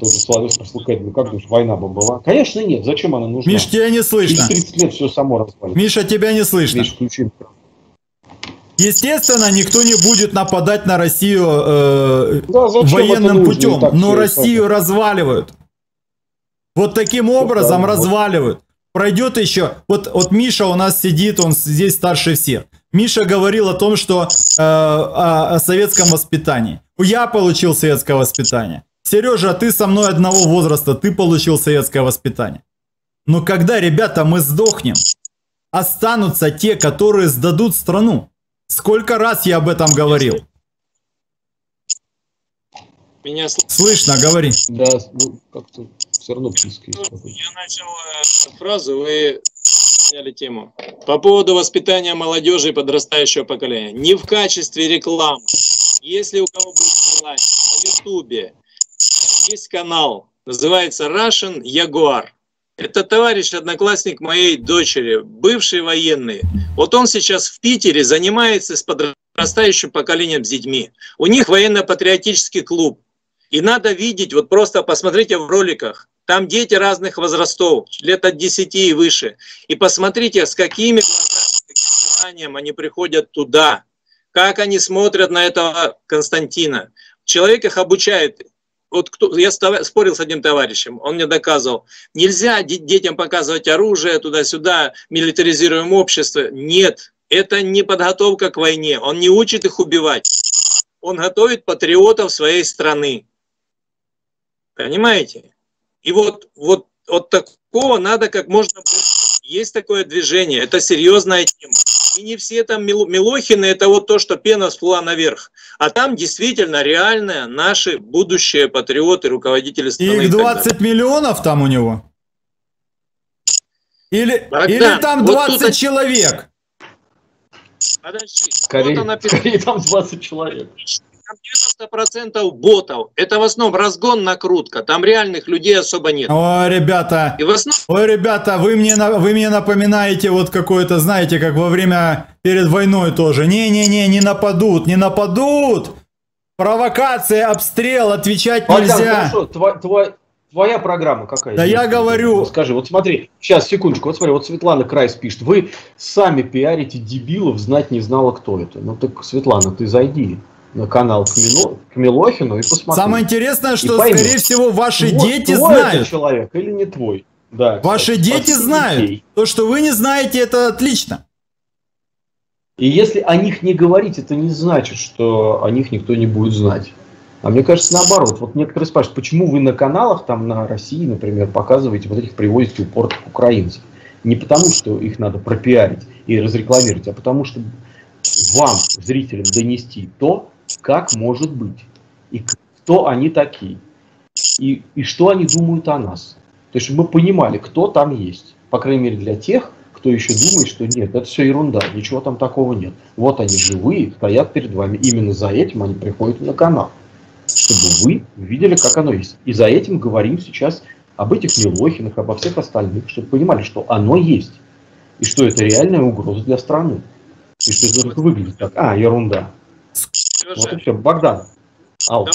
Тот же Соловьев спросил, «Кать, ну как думаешь, война бы была? Конечно нет. Зачем она нужна? Миш, тебя не через слышно. 30 лет все само развалится. Миша, тебя не слышно. Миш, включи. Естественно, никто не будет нападать на Россию э, Да, это военным путем, но Россию так. разваливают. Вот таким образом правильно. разваливают. Пройдет еще. Вот, вот Миша у нас сидит, он здесь старше всех. Миша говорил о том, что э, о, о советском воспитании. Я получил советское воспитание. Сережа, ты со мной одного возраста, ты получил советское воспитание. Но когда, ребята, мы сдохнем, останутся те, которые сдадут страну. Сколько раз я об этом говорил? Меня слышно? Говори. Да, ну, как-то все равно близко какой-то. Я начал э, фразу, вы сняли тему. По поводу воспитания молодежи и подрастающего поколения. Не в качестве рекламы. Если у кого будет желание, на Ютубе есть канал, называется Russian Jaguar. Это товарищ, одноклассник моей дочери, бывший военный. Вот он сейчас в Питере занимается с подрастающим поколением с детьми. У них военно-патриотический клуб. И надо видеть, вот просто посмотрите в роликах, Там дети разных возрастов, лет от 10 и выше. И посмотрите, с какими желанием они приходят туда, как они смотрят на этого Константина. Человек их обучает. Вот кто, я спорил с одним товарищем, он мне доказывал, нельзя детям показывать оружие туда-сюда, милитаризируем общество. Нет, это не подготовка к войне, он не учит их убивать. Он готовит патриотов своей страны. Понимаете? И вот, вот, вот такого надо как можно больше. Есть такое движение, это серьезная тема. И не все там Милохины, это вот то, что пена всплыла наверх. А там действительно реальные наши будущие патриоты, руководители страны. Их 20 миллионов там у него? Или, Богдан, или там 20 вот тут... человек? Подожди, скорее, вот скорее там 20 человек. 90% ботов. Это в основном разгон, накрутка. Там реальных людей особо нет. Ой, ребята, И в основном... ой, ребята, вы мне, вы мне напоминаете вот какое-то, знаете, как во время перед войной тоже. Не-не-не, не нападут, не нападут. Провокация, обстрел, отвечать Богдан, нельзя. Хорошо, твой, твой, Твоя программа какая? Да я говорю... Скажи, вот смотри, сейчас, секундочку, вот смотри, вот Светлана Крайс пишет, вы сами пиарите дебилов, знать не знала, кто это. Ну так, Светлана, ты зайди на канал к, Мило, к Милохину и посмотри. Самое интересное, что, скорее всего, ваши твой, дети твой знают. Это человек или не твой? Да, ваши кстати, дети знают. Детей. То, что вы не знаете, это отлично. И если о них не говорить, это не значит, что о них никто не будет знать. А мне кажется, наоборот. Вот некоторые спрашивают, почему вы на каналах, там на России, например, показываете вот этих привозите упортых украинцев. Не потому, что их надо пропиарить и разрекламировать, а потому что вам, зрителям, донести то, как может быть, и кто они такие, и, и что они думают о нас. То есть мы понимали, кто там есть, по крайней мере для тех, кто еще думает, что нет, это все ерунда, ничего там такого нет. Вот они живые, стоят перед вами. Именно за этим они приходят на канал, чтобы вы видели, как оно есть. И за этим говорим сейчас об этих Милохинах, обо всех остальных, чтобы понимали, что оно есть. И что это реальная угроза для страны. И что это выглядит как, а, ерунда. Вот и все. Богдан. Ау.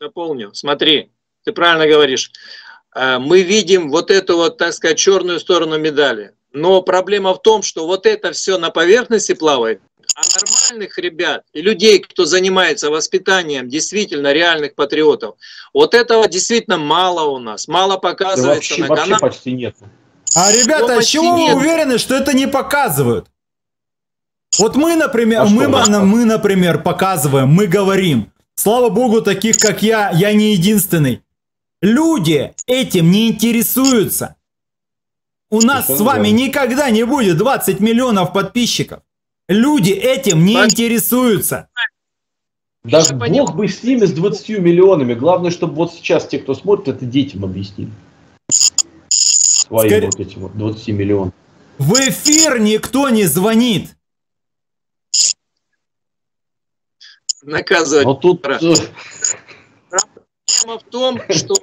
Дополню. Смотри, ты правильно говоришь. Э, мы видим вот эту вот, так сказать, черную сторону медали. Но проблема в том, что вот это все на поверхности плавает, а нормальных ребят и людей, кто занимается воспитанием действительно реальных патриотов, вот этого действительно мало у нас, мало показывается да вообще, на канале. Вообще почти нет. А ребята, с чего вы уверены, что это не показывают? Вот мы, например, а мы, мы, мы, например, показываем, мы говорим. Слава богу, таких как я, я не единственный. Люди этим не интересуются. У нас с вами никогда не будет 20 миллионов подписчиков. Люди этим не интересуются. Да бог бы с ними, с 20 миллионами. Главное, чтобы вот сейчас те, кто смотрит, это детям объяснили. Своим Скорее... вот этим вот 20 миллионов. В эфир никто не звонит. Наказывать. Но тут... Э, Проблема в том, что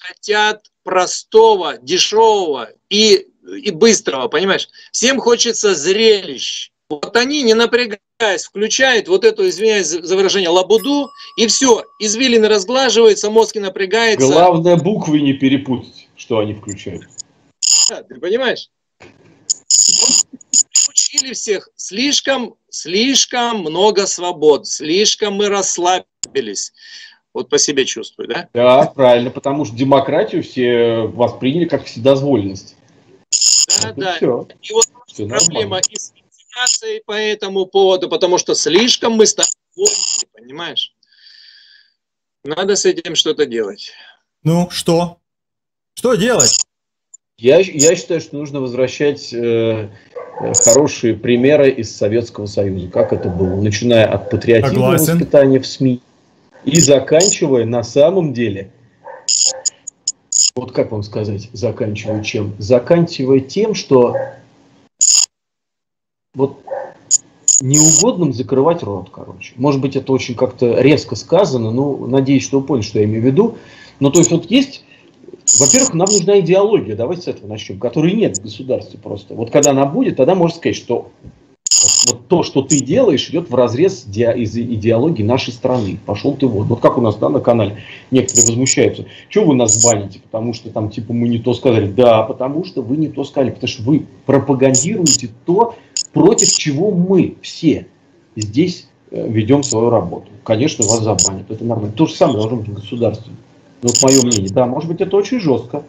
хотят простого, дешевого и, и быстрого, понимаешь? Всем хочется зрелищ. Вот они, не напрягаясь, включают вот эту, извиняюсь за выражение, лабуду, и все, извилины разглаживаются, мозг не напрягается. Главное, буквы не перепутать, что они включают. Да, ты понимаешь? Учили всех слишком слишком много свобод, слишком мы расслабились. Вот по себе чувствую, да? Да, правильно, потому что демократию все восприняли как вседозволенность. Да, вот да. И, все. и вот все проблема нормально. и с вентиляцией по этому поводу, потому что слишком мы стали понимаешь? Надо с этим что-то делать. Ну, что? Что делать? Я, я считаю, что нужно возвращать э, Э, хорошие примеры из Советского Союза, как это было, начиная от патриотизма воспитания в СМИ и заканчивая на самом деле, вот как вам сказать, заканчивая чем? Заканчивая тем, что вот неугодным закрывать рот, короче. Может быть, это очень как-то резко сказано, но надеюсь, что вы поняли, что я имею в виду. Но то есть вот есть во-первых, нам нужна идеология, давайте с этого начнем, которой нет в государстве просто. Вот когда она будет, тогда можно сказать, что вот то, что ты делаешь, идет в разрез из идеологии нашей страны. Пошел ты вот. Вот как у нас да, на канале некоторые возмущаются. Чего вы нас баните? Потому что там типа мы не то сказали. Да, потому что вы не то сказали. Потому что вы пропагандируете то, против чего мы все здесь э, ведем свою работу. Конечно, вас забанят. Это нормально. То же самое должно быть в государстве. Ну, вот мое мнение. Да, может быть, это очень жестко.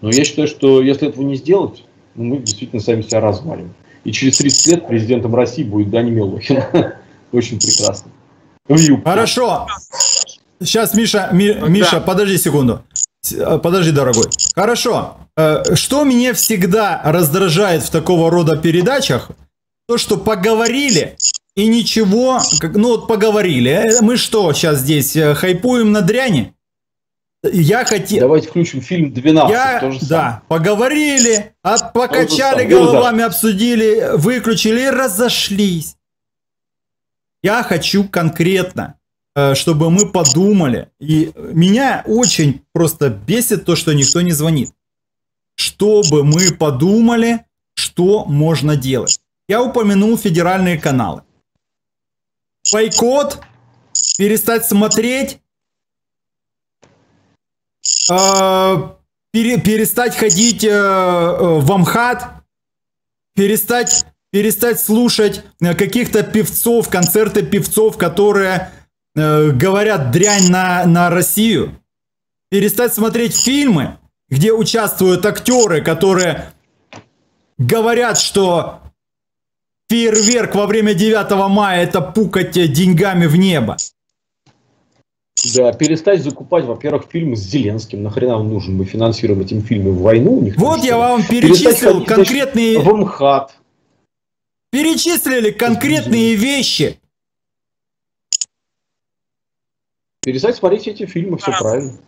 Но я считаю, что если этого не сделать, ну, мы действительно сами себя развалим. И через 30 лет президентом России будет Дани Милохин. Очень прекрасно. Хорошо. Сейчас, Миша, Ми, ну Миша, подожди секунду. Э, подожди, дорогой. Хорошо. Э, что меня всегда раздражает в такого рода передачах, то, что поговорили и ничего, ну вот поговорили. Э, мы что, сейчас здесь хайпуем на дряни? Я хотел... Давайте включим фильм 12. Я... То же да, самое. поговорили, от... покачали головами, обсудили, выключили и разошлись. Я хочу конкретно, э, чтобы мы подумали. И меня очень просто бесит то, что никто не звонит. Чтобы мы подумали, что можно делать. Я упомянул федеральные каналы. Бойкот, перестать смотреть, пере, перестать ходить э, э, в Амхат, перестать, перестать слушать э, каких-то певцов, концерты певцов, которые э, говорят дрянь на, на Россию, перестать смотреть фильмы, где участвуют актеры, которые говорят, что фейерверк во время 9 мая это пукать деньгами в небо. Да, перестать закупать, во-первых, фильмы с Зеленским. Нахрена он нужен? Мы финансируем этим фильмы в войну. Никто вот я вам перечислил конкретные... В МХАТ. Перечислили конкретные вещи. Перестать смотреть эти фильмы, все правильно.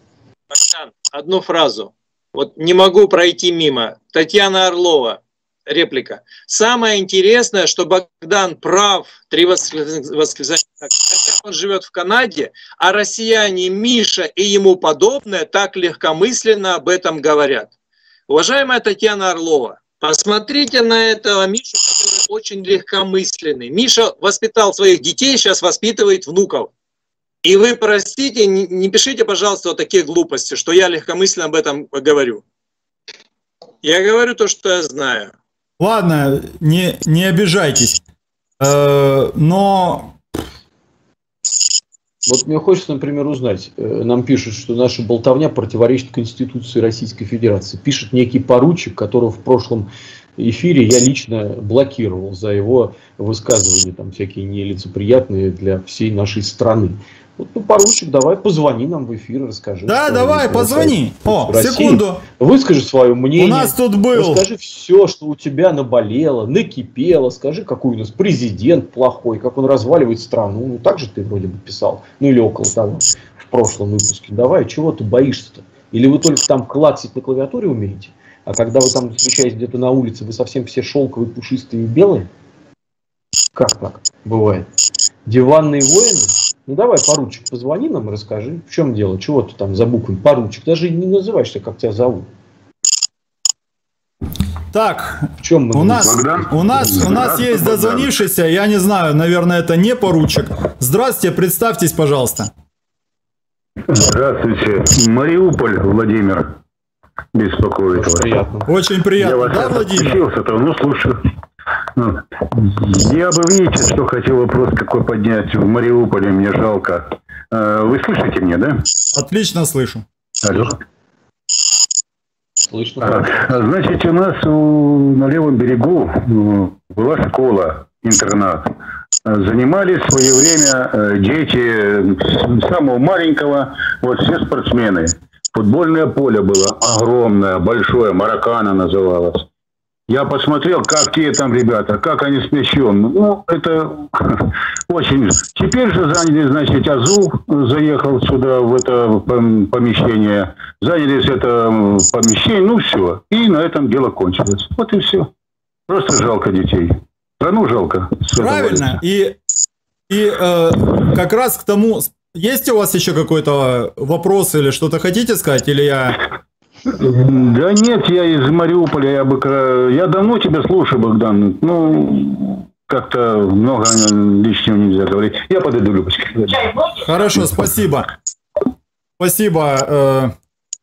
Одну фразу. Вот не могу пройти мимо. Татьяна Орлова, реплика. Самое интересное, что Богдан прав, три восклицания. Он живет в Канаде, а россияне Миша и ему подобное так легкомысленно об этом говорят. Уважаемая Татьяна Орлова, посмотрите на этого Мишу, который очень легкомысленный. Миша воспитал своих детей, сейчас воспитывает внуков. И вы, простите, не, пишите, пожалуйста, вот такие глупости, что я легкомысленно об этом говорю. Я говорю то, что я знаю. Ладно, не, не обижайтесь. Э, но... Вот мне хочется, например, узнать, э, нам пишут, что наша болтовня противоречит Конституции Российской Федерации. Пишет некий поручик, которого в прошлом эфире я лично блокировал за его высказывания, там всякие нелицеприятные для всей нашей страны. Вот, ну, поручик, давай позвони нам в эфир, расскажи. Да, давай, позвони. О, России. секунду. Выскажи свое мнение. У нас тут был. Скажи все, что у тебя наболело, накипело. Скажи, какой у нас президент плохой, как он разваливает страну. Ну, так же ты вроде бы писал. Ну, или около того в прошлом выпуске. Давай, чего ты боишься-то? Или вы только там клацать на клавиатуре умеете? А когда вы там встречаетесь где-то на улице, вы совсем все шелковые, пушистые и белые? Как так бывает? Диванные воины? Ну давай, поручик, позвони нам и расскажи, в чем дело, чего ты там за буквы, поручик, даже не называешься, как тебя зовут. Так, в чем мы у нас, у нас, у нас есть дозвонившийся, я не знаю, наверное, это не поручик. Здравствуйте, представьтесь, пожалуйста. Здравствуйте, Мариуполь, Владимир, беспокоит Очень Приятно. Очень приятно, я да, Владимир? Ну, слушаю. Ну, я бы, видите, что хотел вопрос какой поднять. В Мариуполе мне жалко. Э, вы слышите меня, да? Отлично слышу. Алло. Слышно. А, значит, у нас у, на левом берегу ну, была школа, интернат. Занимались в свое время э, дети самого маленького, вот все спортсмены. Футбольное поле было огромное, большое, Маракана называлось. Я посмотрел, какие там ребята, как они смещены. Ну, это очень... Теперь же заняли, значит, Азу заехал сюда, в это помещение. Занялись это помещение, ну все. И на этом дело кончилось. Вот и все. Просто жалко детей. Страну жалко. Правильно. И, и э, как раз к тому... Есть у вас еще какой-то вопрос или что-то хотите сказать? Или я да нет, я из Мариуполя, я бы... Я давно тебя слушаю, Богдан. Ну, как-то много лишнего нельзя говорить. Я подойду, Любочка. Хорошо, спасибо. Спасибо. Э,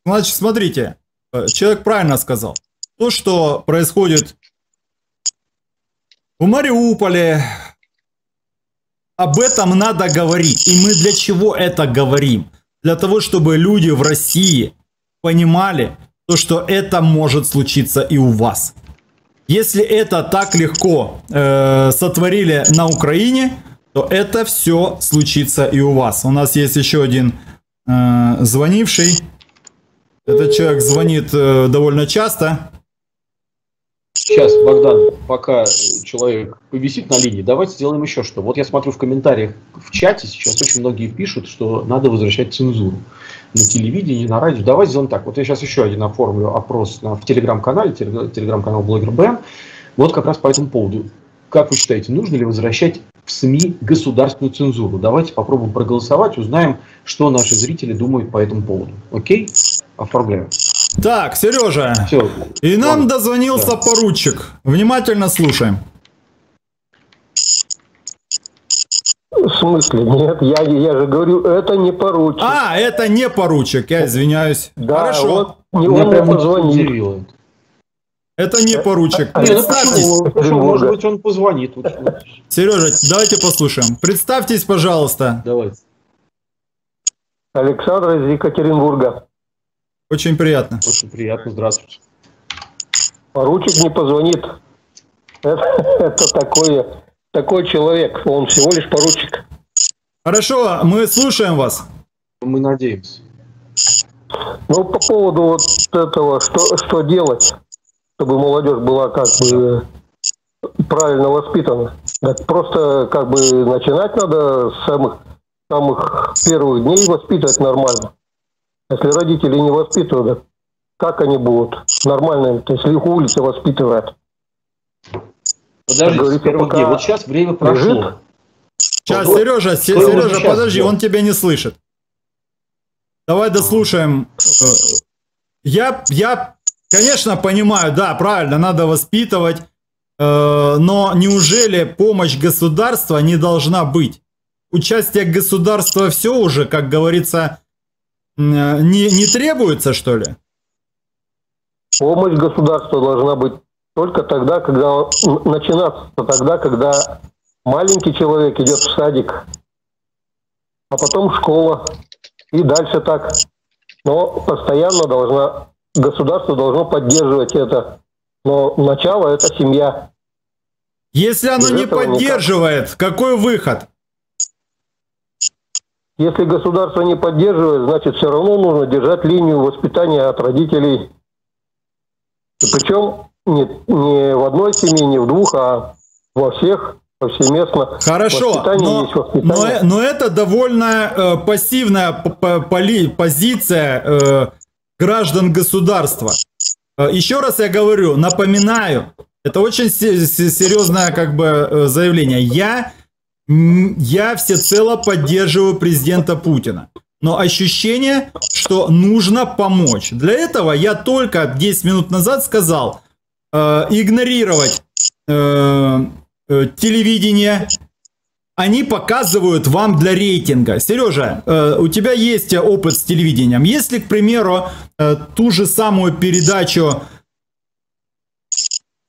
Значит, смотрите, э, человек правильно сказал. То, что происходит в Мариуполе, об этом надо говорить. И мы для чего это говорим? Для того, чтобы люди в России понимали, то, что это может случиться и у вас. Если это так легко э, сотворили на Украине, то это все случится и у вас. У нас есть еще один э, звонивший. Этот человек звонит э, довольно часто. Сейчас, Богдан, пока человек повисит на линии, давайте сделаем еще что. Вот я смотрю в комментариях в чате сейчас очень многие пишут, что надо возвращать цензуру на телевидении, на радио. Давайте сделаем так. Вот я сейчас еще один оформлю опрос на, в телеграм-канале, телеграм-канал Блогер Бен. Вот как раз по этому поводу. Как вы считаете, нужно ли возвращать в СМИ государственную цензуру? Давайте попробуем проголосовать, узнаем, что наши зрители думают по этому поводу. Окей? Оформляю. Так, Сережа. Все. И нам Ладно. дозвонился да. поручик. Внимательно слушаем. В смысле? Нет, я, я же говорю, это не поручик. А, это не поручик, я извиняюсь. Да, Хорошо. вот не он мне позвонил. Это не поручик. А, Представьтесь. Ну, почему? Может быть, он позвонит. Сережа, давайте послушаем. Представьтесь, пожалуйста. Давайте. Александр из Екатеринбурга. Очень приятно. Очень приятно, здравствуйте. Поручик не позвонит. Это, это такое, такой человек, он всего лишь поручик. Хорошо, мы слушаем вас. Мы надеемся. Ну, по поводу вот этого, что, что делать, чтобы молодежь была как бы правильно воспитана. Так просто как бы начинать надо с самых, самых первых дней воспитывать нормально. Если родители не воспитывают, как они будут нормально, то есть их улицы воспитывают. Подожди, дней. Вот сейчас время прошло. Сейчас, вот, Сережа, Сережа, подожди, он тебя не слышит. Давай дослушаем. Э, я, я, конечно, понимаю, да, правильно, надо воспитывать, э, но неужели помощь государства не должна быть? Участие государства все уже, как говорится, Э, не, не требуется, что ли? Помощь государства должна быть только тогда, когда начинаться тогда, когда маленький человек идет в садик, а потом школа и дальше так. Но постоянно должна государство должно поддерживать это. Но начало это семья. Если оно Без не поддерживает, никак. какой выход? Если государство не поддерживает, значит все равно нужно держать линию воспитания от родителей. И причем не, не в одной семье, не в двух, а во всех повсеместно. Хорошо, но, но, но это довольно э, пассивная поли, позиция э, граждан государства. Э, еще раз я говорю, напоминаю, это очень серьезное как бы э, заявление. Я я всецело поддерживаю президента Путина. Но ощущение, что нужно помочь. Для этого я только 10 минут назад сказал э, игнорировать э, э, телевидение. Они показывают вам для рейтинга. Сережа, э, у тебя есть опыт с телевидением. Если, к примеру, ту же самую передачу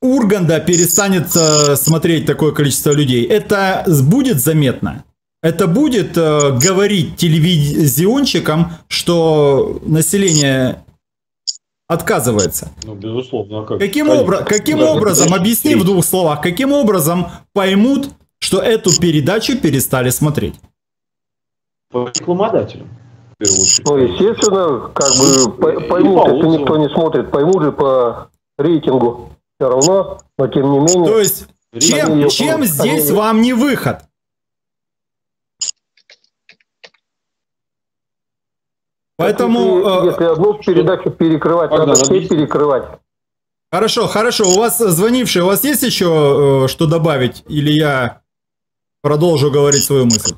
Урганда перестанет смотреть такое количество людей, это будет заметно? Это будет говорить телевизионщикам, что население отказывается. Ну, безусловно. А как? Каким, обра- каким да, образом, объясни в двух словах, каким образом поймут, что эту передачу перестали смотреть? По рекламодателям. Ну, естественно, как бы поймут, если никто не смотрит, поймут же по рейтингу все равно, но тем не менее... То есть, чем, чем здесь они... вам не выход? Поэтому... Если, если одну передачу перекрывать, Ага, надо все перекрывать. Хорошо, хорошо. У вас звонивший, у вас есть еще э, что добавить? Или я продолжу говорить свою мысль?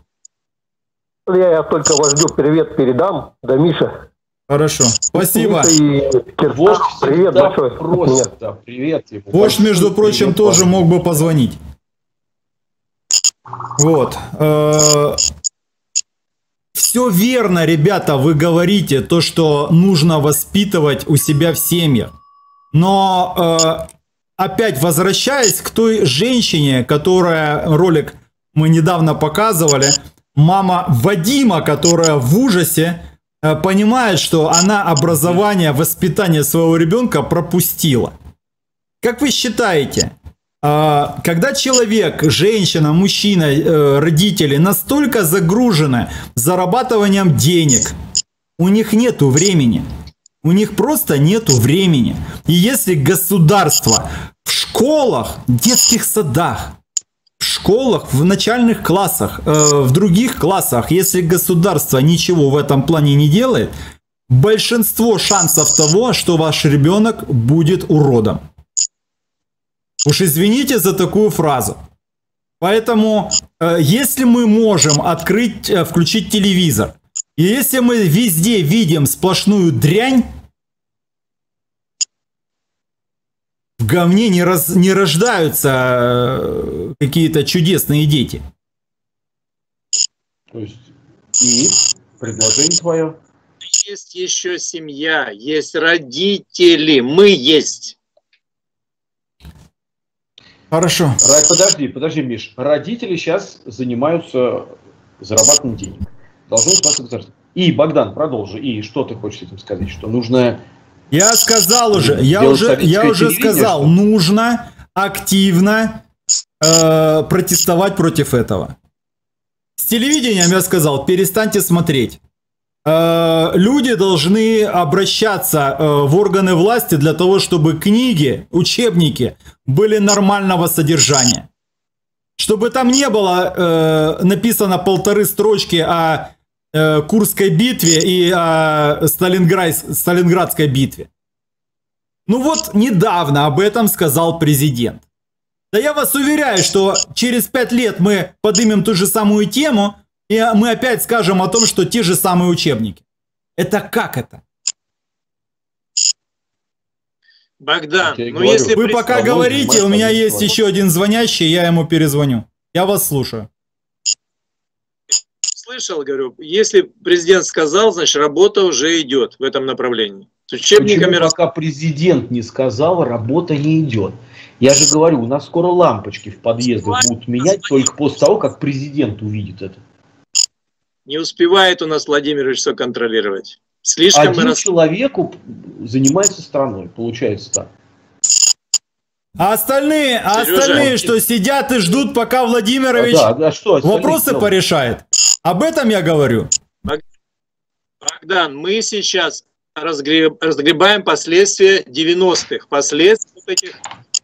Я, я только вождю привет передам, да Миша. Хорошо, спасибо. Вождь привет большой. Просит, да, привет ему. Вождь, между прочим, привет, тоже мог бы позвонить. Вот. Все верно, ребята, вы говорите, то, что нужно воспитывать у себя в семьях. Но э, опять возвращаясь к той женщине, которая ролик мы недавно показывали, мама Вадима, которая в ужасе э, понимает, что она образование, воспитание своего ребенка пропустила. Как вы считаете, когда человек, женщина, мужчина, э, родители настолько загружены зарабатыванием денег, у них нету времени. У них просто нету времени. И если государство в школах, детских садах, в школах, в начальных классах, э, в других классах, если государство ничего в этом плане не делает, большинство шансов того, что ваш ребенок будет уродом. Уж извините за такую фразу. Поэтому, э, если мы можем открыть, э, включить телевизор, и если мы везде видим сплошную дрянь, в говне не, раз, не рождаются э, какие-то чудесные дети. То есть, и предложение твое. Есть еще семья, есть родители, мы есть. Хорошо. Подожди, подожди, Миш. Родители сейчас занимаются зарабатыванием денег. Должны спасать государство. И, Богдан, продолжи. И что ты хочешь этим сказать? Что нужно... Я сказал уже, я уже, я уже сказал, что? нужно активно э, протестовать против этого. С телевидением я сказал, перестаньте смотреть. Э, люди должны обращаться э, в органы власти для того, чтобы книги, учебники были нормального содержания. Чтобы там не было э, написано полторы строчки о Курской битве и о Сталинград- Сталинградской битве. Ну вот недавно об этом сказал президент. Да я вас уверяю, что через пять лет мы поднимем ту же самую тему, и мы опять скажем о том, что те же самые учебники. Это как это? Богдан, ну говорю. если Вы пока говорите, у меня есть еще один звонящий, я ему перезвоню. Я вас слушаю. слышал, говорю, если президент сказал, значит работа уже идет в этом направлении. С учебниками Почему пока президент не сказал, работа не идет? Я же говорю, у нас скоро лампочки в подъездах будут менять только после того, как президент увидит это. Не успевает у нас Владимирович все контролировать. Слишком Один рас- человеку занимается страной, получается так. А остальные, а Сережа, остальные, что сидят и ждут, пока А, Владимирович да, а что? вопросы делают? порешает. Об этом я говорю. Богдан, мы сейчас разгреб- разгребаем последствия 90-х, последствия вот этих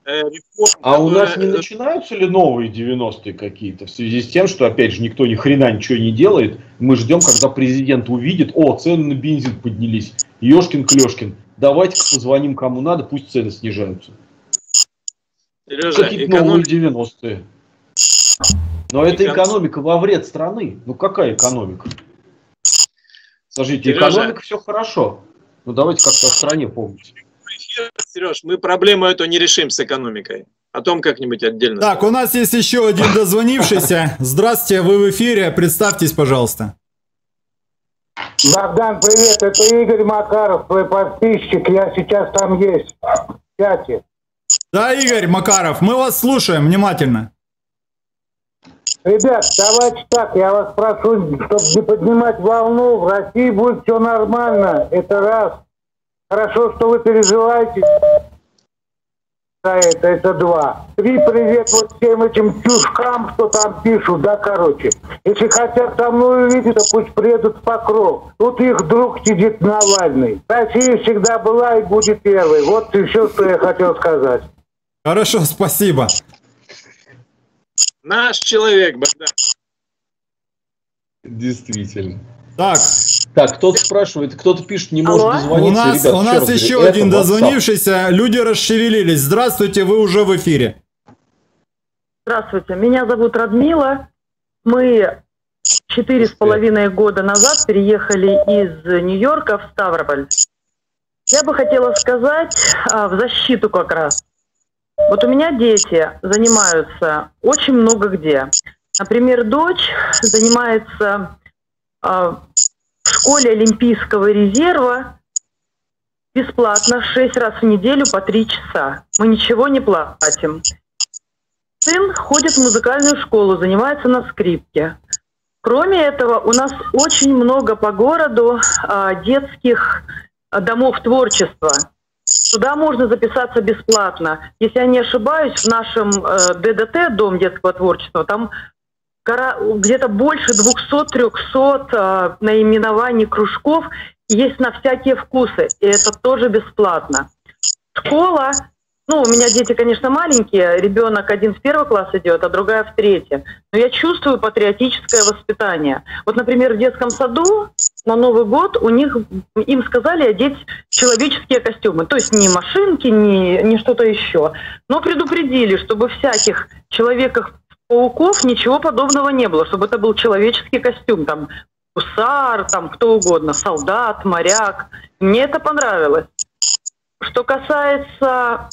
реформ. А у нас не начинаются ли новые 90-е какие-то в связи с тем, что, опять же, никто ни хрена ничего не делает? Мы ждем, когда президент увидит, о, цены на бензин поднялись, Ешкин-Клешкин, давайте позвоним кому надо, пусть цены снижаются. Сережа, Какие-то новые экономика 90-е. Но это Эконом- экономика во вред страны. Ну какая экономика? Скажите, Сережа. экономика все хорошо. Ну давайте как-то о стране помнить. Сереж, мы проблему эту не решим с экономикой. О том как-нибудь отдельно. Так, у нас есть еще один дозвонившийся. Здравствуйте, вы в эфире. Представьтесь, пожалуйста. Богдан, привет, это Игорь Макаров, твой подписчик, я сейчас там есть, в чате. Да, Игорь Макаров, мы вас слушаем внимательно. Ребят, давайте так, я вас прошу, чтобы не поднимать волну, в России будет все нормально, это раз. Хорошо, что вы переживаете за это, это два. Три, привет вот всем этим чушкам, что там пишут, да, короче. Если хотят со мной увидеться, пусть приедут в Покров. Тут их друг сидит Навальный. Россия всегда была и будет первой. Вот и все, что я хотел сказать. Хорошо, спасибо. Наш человек, Богдан. Действительно. Так, Так, кто-то спрашивает, кто-то пишет, не может Алло? дозвониться. у нас, Ребят, у еще нас еще говорю, один это WhatsApp. дозвонившийся. Люди расшевелились. Здравствуйте, вы уже в эфире. Здравствуйте, меня зовут Радмила. Мы четыре с половиной года назад переехали из Нью-Йорка в Ставрополь. Я бы хотела сказать а, в защиту как раз. Вот у меня дети занимаются очень много где. Например, дочь занимается в школе Олимпийского резерва бесплатно 6 раз в неделю по 3 часа. Мы ничего не платим. Сын ходит в музыкальную школу, занимается на скрипке. Кроме этого, у нас очень много по городу а, детских а, домов творчества. Туда можно записаться бесплатно. Если я не ошибаюсь, в нашем э, ДДТ, Дом детского творчества, там где-то больше 200-300 э, наименований кружков есть на всякие вкусы, и это тоже бесплатно. Школа ну, у меня дети, конечно, маленькие. Ребенок один в первый класс идет, а другая в третий. Но я чувствую патриотическое воспитание. Вот, например, в детском саду на Новый год у них им сказали одеть человеческие костюмы. То есть не машинки, не, не что-то еще. Но предупредили, чтобы всяких человеков пауков ничего подобного не было, чтобы это был человеческий костюм, там, гусар, там, кто угодно, солдат, моряк. Мне это понравилось. Что касается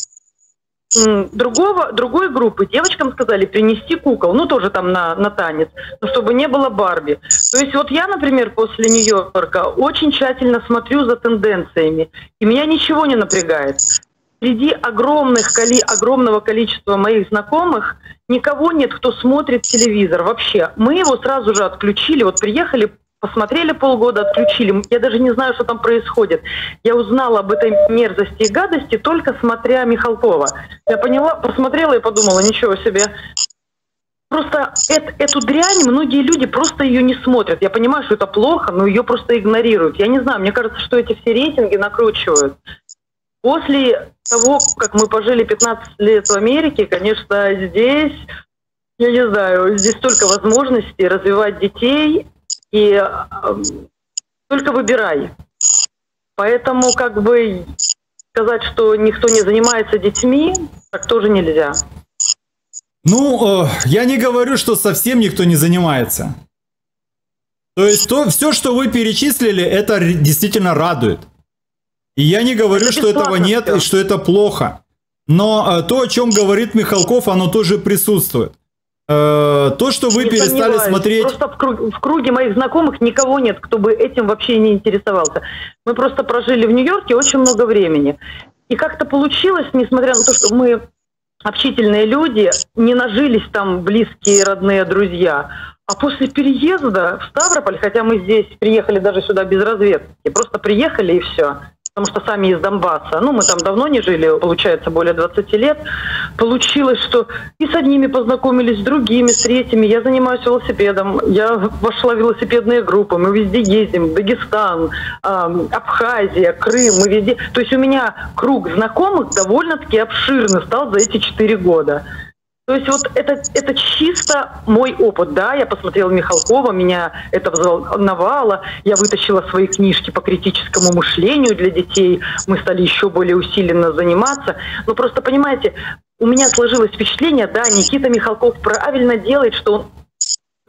другого, другой группы девочкам сказали принести кукол, ну тоже там на, на танец, но чтобы не было Барби. То есть вот я, например, после Нью-Йорка очень тщательно смотрю за тенденциями, и меня ничего не напрягает. Среди огромных, коли, огромного количества моих знакомых никого нет, кто смотрит телевизор вообще. Мы его сразу же отключили, вот приехали посмотрели полгода, отключили. Я даже не знаю, что там происходит. Я узнала об этой мерзости и гадости только смотря Михалкова. Я поняла, посмотрела и подумала, ничего себе. Просто это, эту дрянь многие люди просто ее не смотрят. Я понимаю, что это плохо, но ее просто игнорируют. Я не знаю, мне кажется, что эти все рейтинги накручивают. После того, как мы пожили 15 лет в Америке, конечно, здесь, я не знаю, здесь столько возможностей развивать детей, и э, только выбирай. Поэтому как бы сказать, что никто не занимается детьми, так тоже нельзя. Ну, э, я не говорю, что совсем никто не занимается. То есть то, все, что вы перечислили, это действительно радует. И я не говорю, это что этого нет все. и что это плохо. Но э, то, о чем говорит Михалков, оно тоже присутствует. Э, то, что вы не перестали сомневаюсь. смотреть... Просто в, круг, в круге моих знакомых никого нет, кто бы этим вообще не интересовался. Мы просто прожили в Нью-Йорке очень много времени. И как-то получилось, несмотря на то, что мы общительные люди, не нажились там близкие, родные, друзья. А после переезда в Ставрополь, хотя мы здесь приехали даже сюда без разведки, просто приехали и все, потому что сами из Донбасса, ну, мы там давно не жили, получается, более 20 лет, получилось, что и с одними познакомились, с другими, с третьими. Я занимаюсь велосипедом, я вошла в велосипедные группы, мы везде ездим, Дагестан, Абхазия, Крым, мы везде. То есть у меня круг знакомых довольно-таки обширный стал за эти 4 года. То есть вот это, это чисто мой опыт, да, я посмотрела Михалкова, меня это взволновало, я вытащила свои книжки по критическому мышлению для детей, мы стали еще более усиленно заниматься, но просто понимаете, у меня сложилось впечатление, да, Никита Михалков правильно делает, что он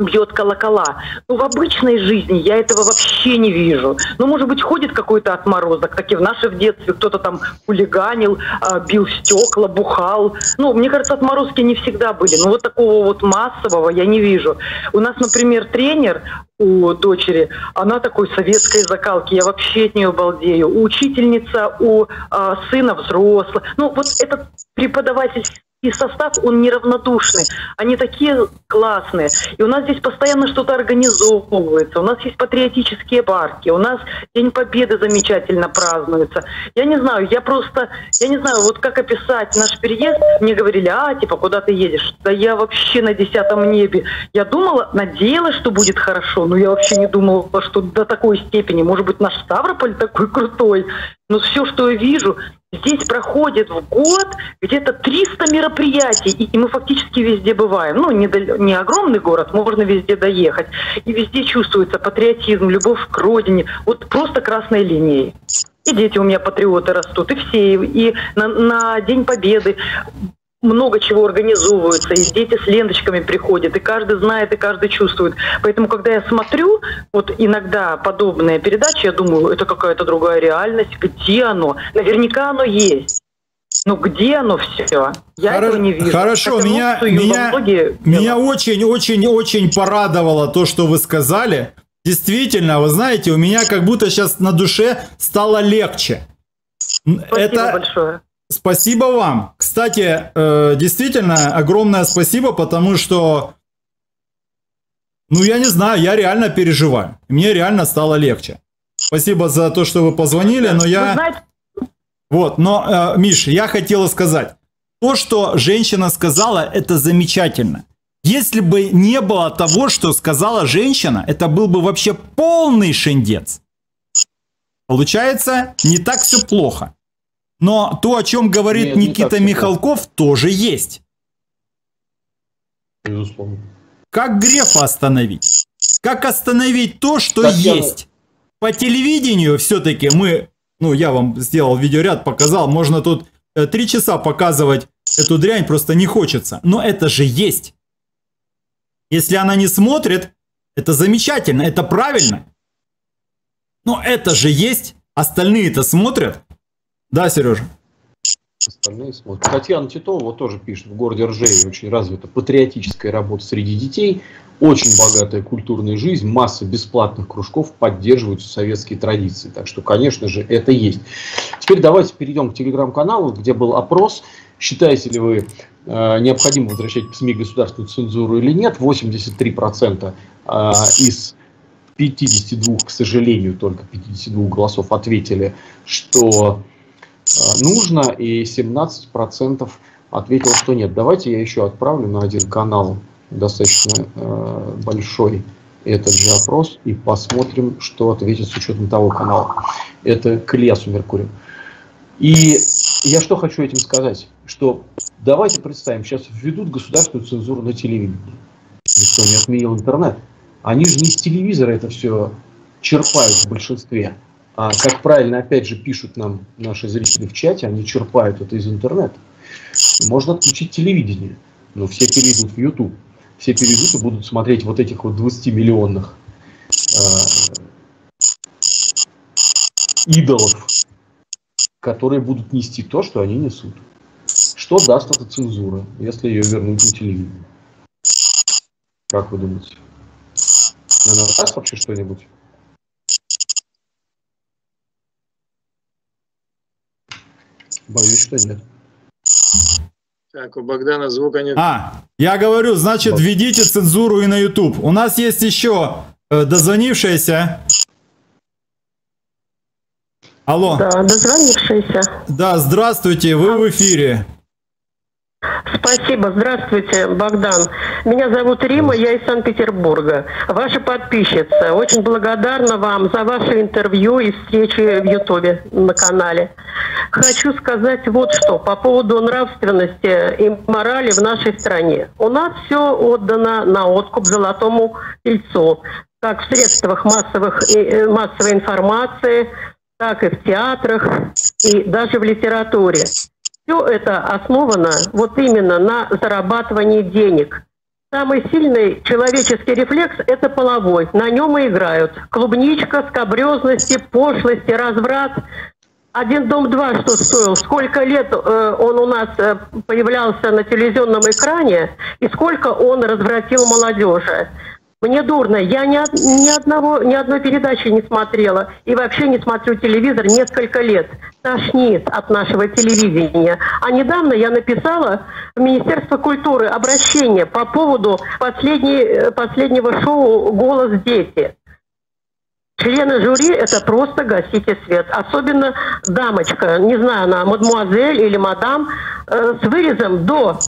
бьет колокола. Ну, в обычной жизни я этого вообще не вижу. Ну, может быть, ходит какой-то отморозок, так и в наше в детстве кто-то там хулиганил, а, бил стекла, бухал. Ну, мне кажется, отморозки не всегда были. Но вот такого вот массового я не вижу. У нас, например, тренер у дочери, она такой советской закалки, я вообще от нее балдею. Учительница у а, сына взрослая. Ну, вот этот преподаватель и состав, он неравнодушный. Они такие классные. И у нас здесь постоянно что-то организовывается. У нас есть патриотические парки. У нас День Победы замечательно празднуется. Я не знаю, я просто, я не знаю, вот как описать наш переезд. Мне говорили, а, типа, куда ты едешь? Да я вообще на десятом небе. Я думала, надеялась, что будет хорошо, но я вообще не думала, что до такой степени. Может быть, наш Ставрополь такой крутой. Но все, что я вижу, Здесь проходит в год где-то 300 мероприятий, и мы фактически везде бываем. Ну, не, не огромный город, можно везде доехать. И везде чувствуется патриотизм, любовь к родине. Вот просто красной линией. И дети у меня патриоты растут, и все. И на, на День Победы много чего организовывается, и дети с ленточками приходят, и каждый знает, и каждый чувствует. Поэтому, когда я смотрю, вот иногда подобные передачи, я думаю, это какая-то другая реальность, где оно? Наверняка оно есть. Ну где оно все? Я Хоро- этого не вижу. Хорошо, Хотя меня, меня, многие меня дела. очень-очень-очень порадовало то, что вы сказали. Действительно, вы знаете, у меня как будто сейчас на душе стало легче. Спасибо Это большое. Спасибо вам. Кстати, э, действительно, огромное спасибо, потому что, ну, я не знаю, я реально переживаю. Мне реально стало легче. Спасибо за то, что вы позвонили, но я... Вот, но, э, Миш, я хотела сказать, то, что женщина сказала, это замечательно. Если бы не было того, что сказала женщина, это был бы вообще полный шендец. Получается, не так все плохо. Но то, о чем говорит Нет, не Никита так всё Михалков, тоже есть. Безусловно. Как Грефа остановить? Как остановить то, что Татьяна- есть? По телевидению все-таки мы, ну я вам сделал видеоряд, показал, можно тут э, три часа показывать эту дрянь, просто не хочется. Но это же есть. Если она не смотрит, это замечательно, это правильно. Но это же есть, остальные-то смотрят. Да, Сережа? Остальные смотрят. Татьяна Титова тоже пишет, в городе Ржеве очень развита патриотическая работа среди детей, очень богатая культурная жизнь, масса бесплатных кружков поддерживают советские традиции. Так что, конечно же, это есть. Теперь давайте перейдем к телеграм-каналу, где был опрос. Считаете ли вы э, необходимо возвращать в СМИ государственную цензуру или нет? 83% э, из 52, к сожалению, только 52 голосов ответили, что нужно, и 17% ответил, что нет. Давайте я еще отправлю на один канал достаточно э, большой этот же опрос и посмотрим, что ответит с учетом того канала. Это к Ильясу Меркурию. И я что хочу этим сказать? Что давайте представим, сейчас введут государственную цензуру на телевидении. Никто не отменил интернет. Они же не из телевизора это все черпают в большинстве. А как правильно, опять же, пишут нам наши зрители в чате, они черпают это из интернета. Можно отключить телевидение, но все перейдут в YouTube. Все перейдут и будут смотреть вот этих вот 20-миллионных э, идолов, которые будут нести то, что они несут. Что даст эта цензура, если ее вернуть на телевидение? Как вы думаете? Она даст вообще что-нибудь? Боюсь, что нет. Так, у Богдана звука нет. А, я говорю, значит, введите цензуру и на YouTube. У нас есть еще э, дозвонившаяся. Алло. Да, дозвонившийся. Да, здравствуйте, вы в эфире. Спасибо. Здравствуйте, Богдан. Меня зовут Рима, я из Санкт-Петербурга. Ваша подписчица. Очень благодарна вам за ваше интервью и встречи в Ютубе на канале. Хочу сказать вот что по поводу нравственности и морали в нашей стране. У нас все отдано на откуп золотому тельцу, как в средствах массовых, э, массовой информации, так и в театрах, и даже в литературе. Все это основано вот именно на зарабатывании денег. Самый сильный человеческий рефлекс – это половой. На нем и играют. Клубничка, скобрезности, пошлости, разврат. Один дом два что стоил? Сколько лет э, он у нас э, появлялся на телевизионном экране и сколько он развратил молодежи? Мне дурно. Я ни, ни одного, ни одной передачи не смотрела. И вообще не смотрю телевизор несколько лет. Тошнит от нашего телевидения. А недавно я написала в Министерство культуры обращение по поводу последней, э, последнего шоу «Голос дети». Члены жюри – это просто гасите свет. Особенно дамочка, не знаю, она мадмуазель или мадам, э, с вырезом до,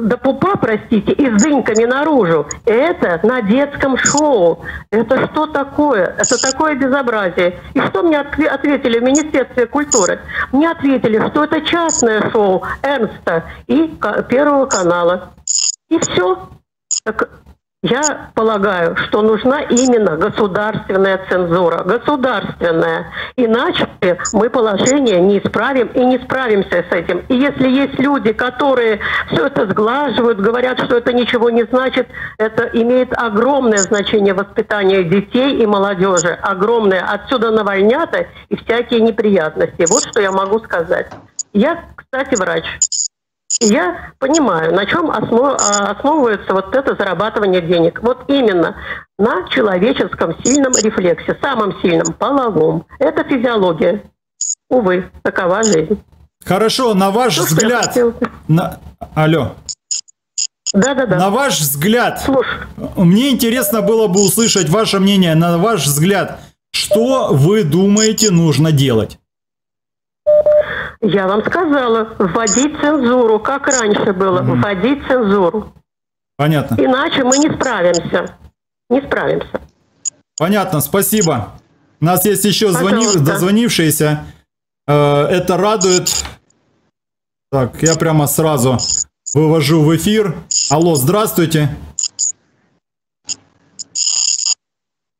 до пупа, простите, и с дыньками наружу. Это на детском шоу. Это что такое? Это такое безобразие. И что мне отве- ответили в Министерстве культуры? Мне ответили, что это частное шоу Эрнста и Первого канала. И все. Так я полагаю, что нужна именно государственная цензура. Государственная. Иначе мы положение не исправим и не справимся с этим. И если есть люди, которые все это сглаживают, говорят, что это ничего не значит, это имеет огромное значение воспитания детей и молодежи. Огромное. Отсюда навальнята и всякие неприятности. Вот что я могу сказать. Я, кстати, врач. Я понимаю, на чем основ, а, основывается вот это зарабатывание денег. Вот именно на человеческом сильном рефлексе, самом сильном, половом. Это физиология. Увы, такова жизнь. Хорошо, на ваш Ну, что взгляд... На... Алло. Да-да-да. На ваш взгляд, Слушай, мне интересно было бы услышать ваше мнение. На ваш взгляд, что вы думаете нужно делать? Я вам сказала, вводить цензуру, как раньше было, вводить цензуру. Понятно. Иначе мы не справимся. Не справимся. Понятно, спасибо. У нас есть еще звони... Пожалуйста. дозвонившиеся. Э, Это радует. Так, я прямо сразу вывожу в эфир. Алло, здравствуйте.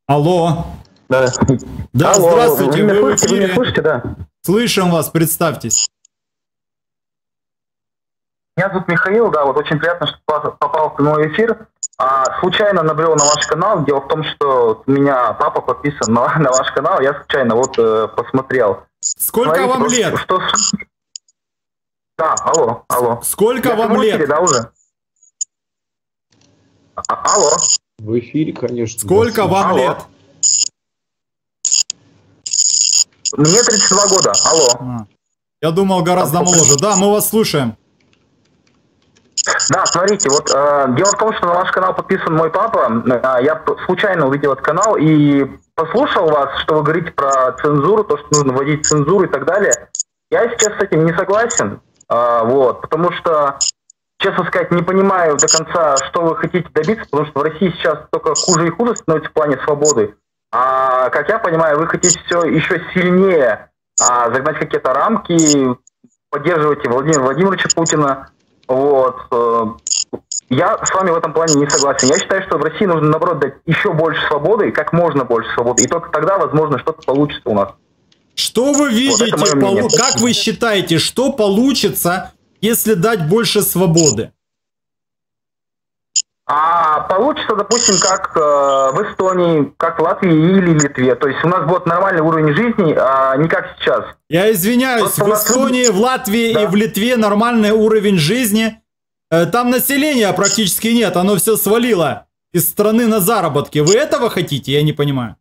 Алло. Да. Да, Алло, здравствуйте, вы меня вы в слышите, вы меня слышите, да? Слышим вас, представьтесь. Меня зовут Михаил, да, вот очень приятно, что попал- в прямой эфир. А, случайно набрел на ваш канал. Дело в том, что у меня папа подписан на, на ваш канал, я случайно вот э, посмотрел. Сколько Смотрите, вам лет? Что, Да, алло, алло. Сколько Я вам прямом эфире, лет? да, уже? А- алло. В эфире, конечно. Сколько да. вам Алло. лет? Мне 32 года, алло. А, Я думал гораздо Там моложе. Да, мы вас слушаем. Да, смотрите, вот э, дело в том, что на ваш канал подписан мой папа. Э, я случайно увидел этот канал и послушал вас, что вы говорите про цензуру, то, что нужно вводить цензуру и так далее. Я сейчас с этим не согласен, э, вот, потому что, честно сказать, не понимаю до конца, что вы хотите добиться, потому что в России сейчас только хуже и хуже становится в плане свободы. А как я понимаю, вы хотите все еще сильнее а, загнать какие-то рамки, поддерживаете Владимира Владимировича Путина. Вот. э, Я с вами в этом плане не согласен. Я считаю, что в России нужно, наоборот, дать еще больше свободы, как можно больше свободы. И только тогда, возможно, что-то получится у нас. Что вы видите, мнение. полу- как вы считаете, что получится, если дать больше свободы? А получится, допустим, как э, в Эстонии, как в Латвии или Литве. То есть у нас будет нормальный уровень жизни, а не как сейчас. Я извиняюсь, Просто в Эстонии, в Латвии и Да. в Литве нормальный уровень жизни. Э, Там населения практически нет, оно все свалило из страны на заработки. Вы этого хотите? Я не понимаю.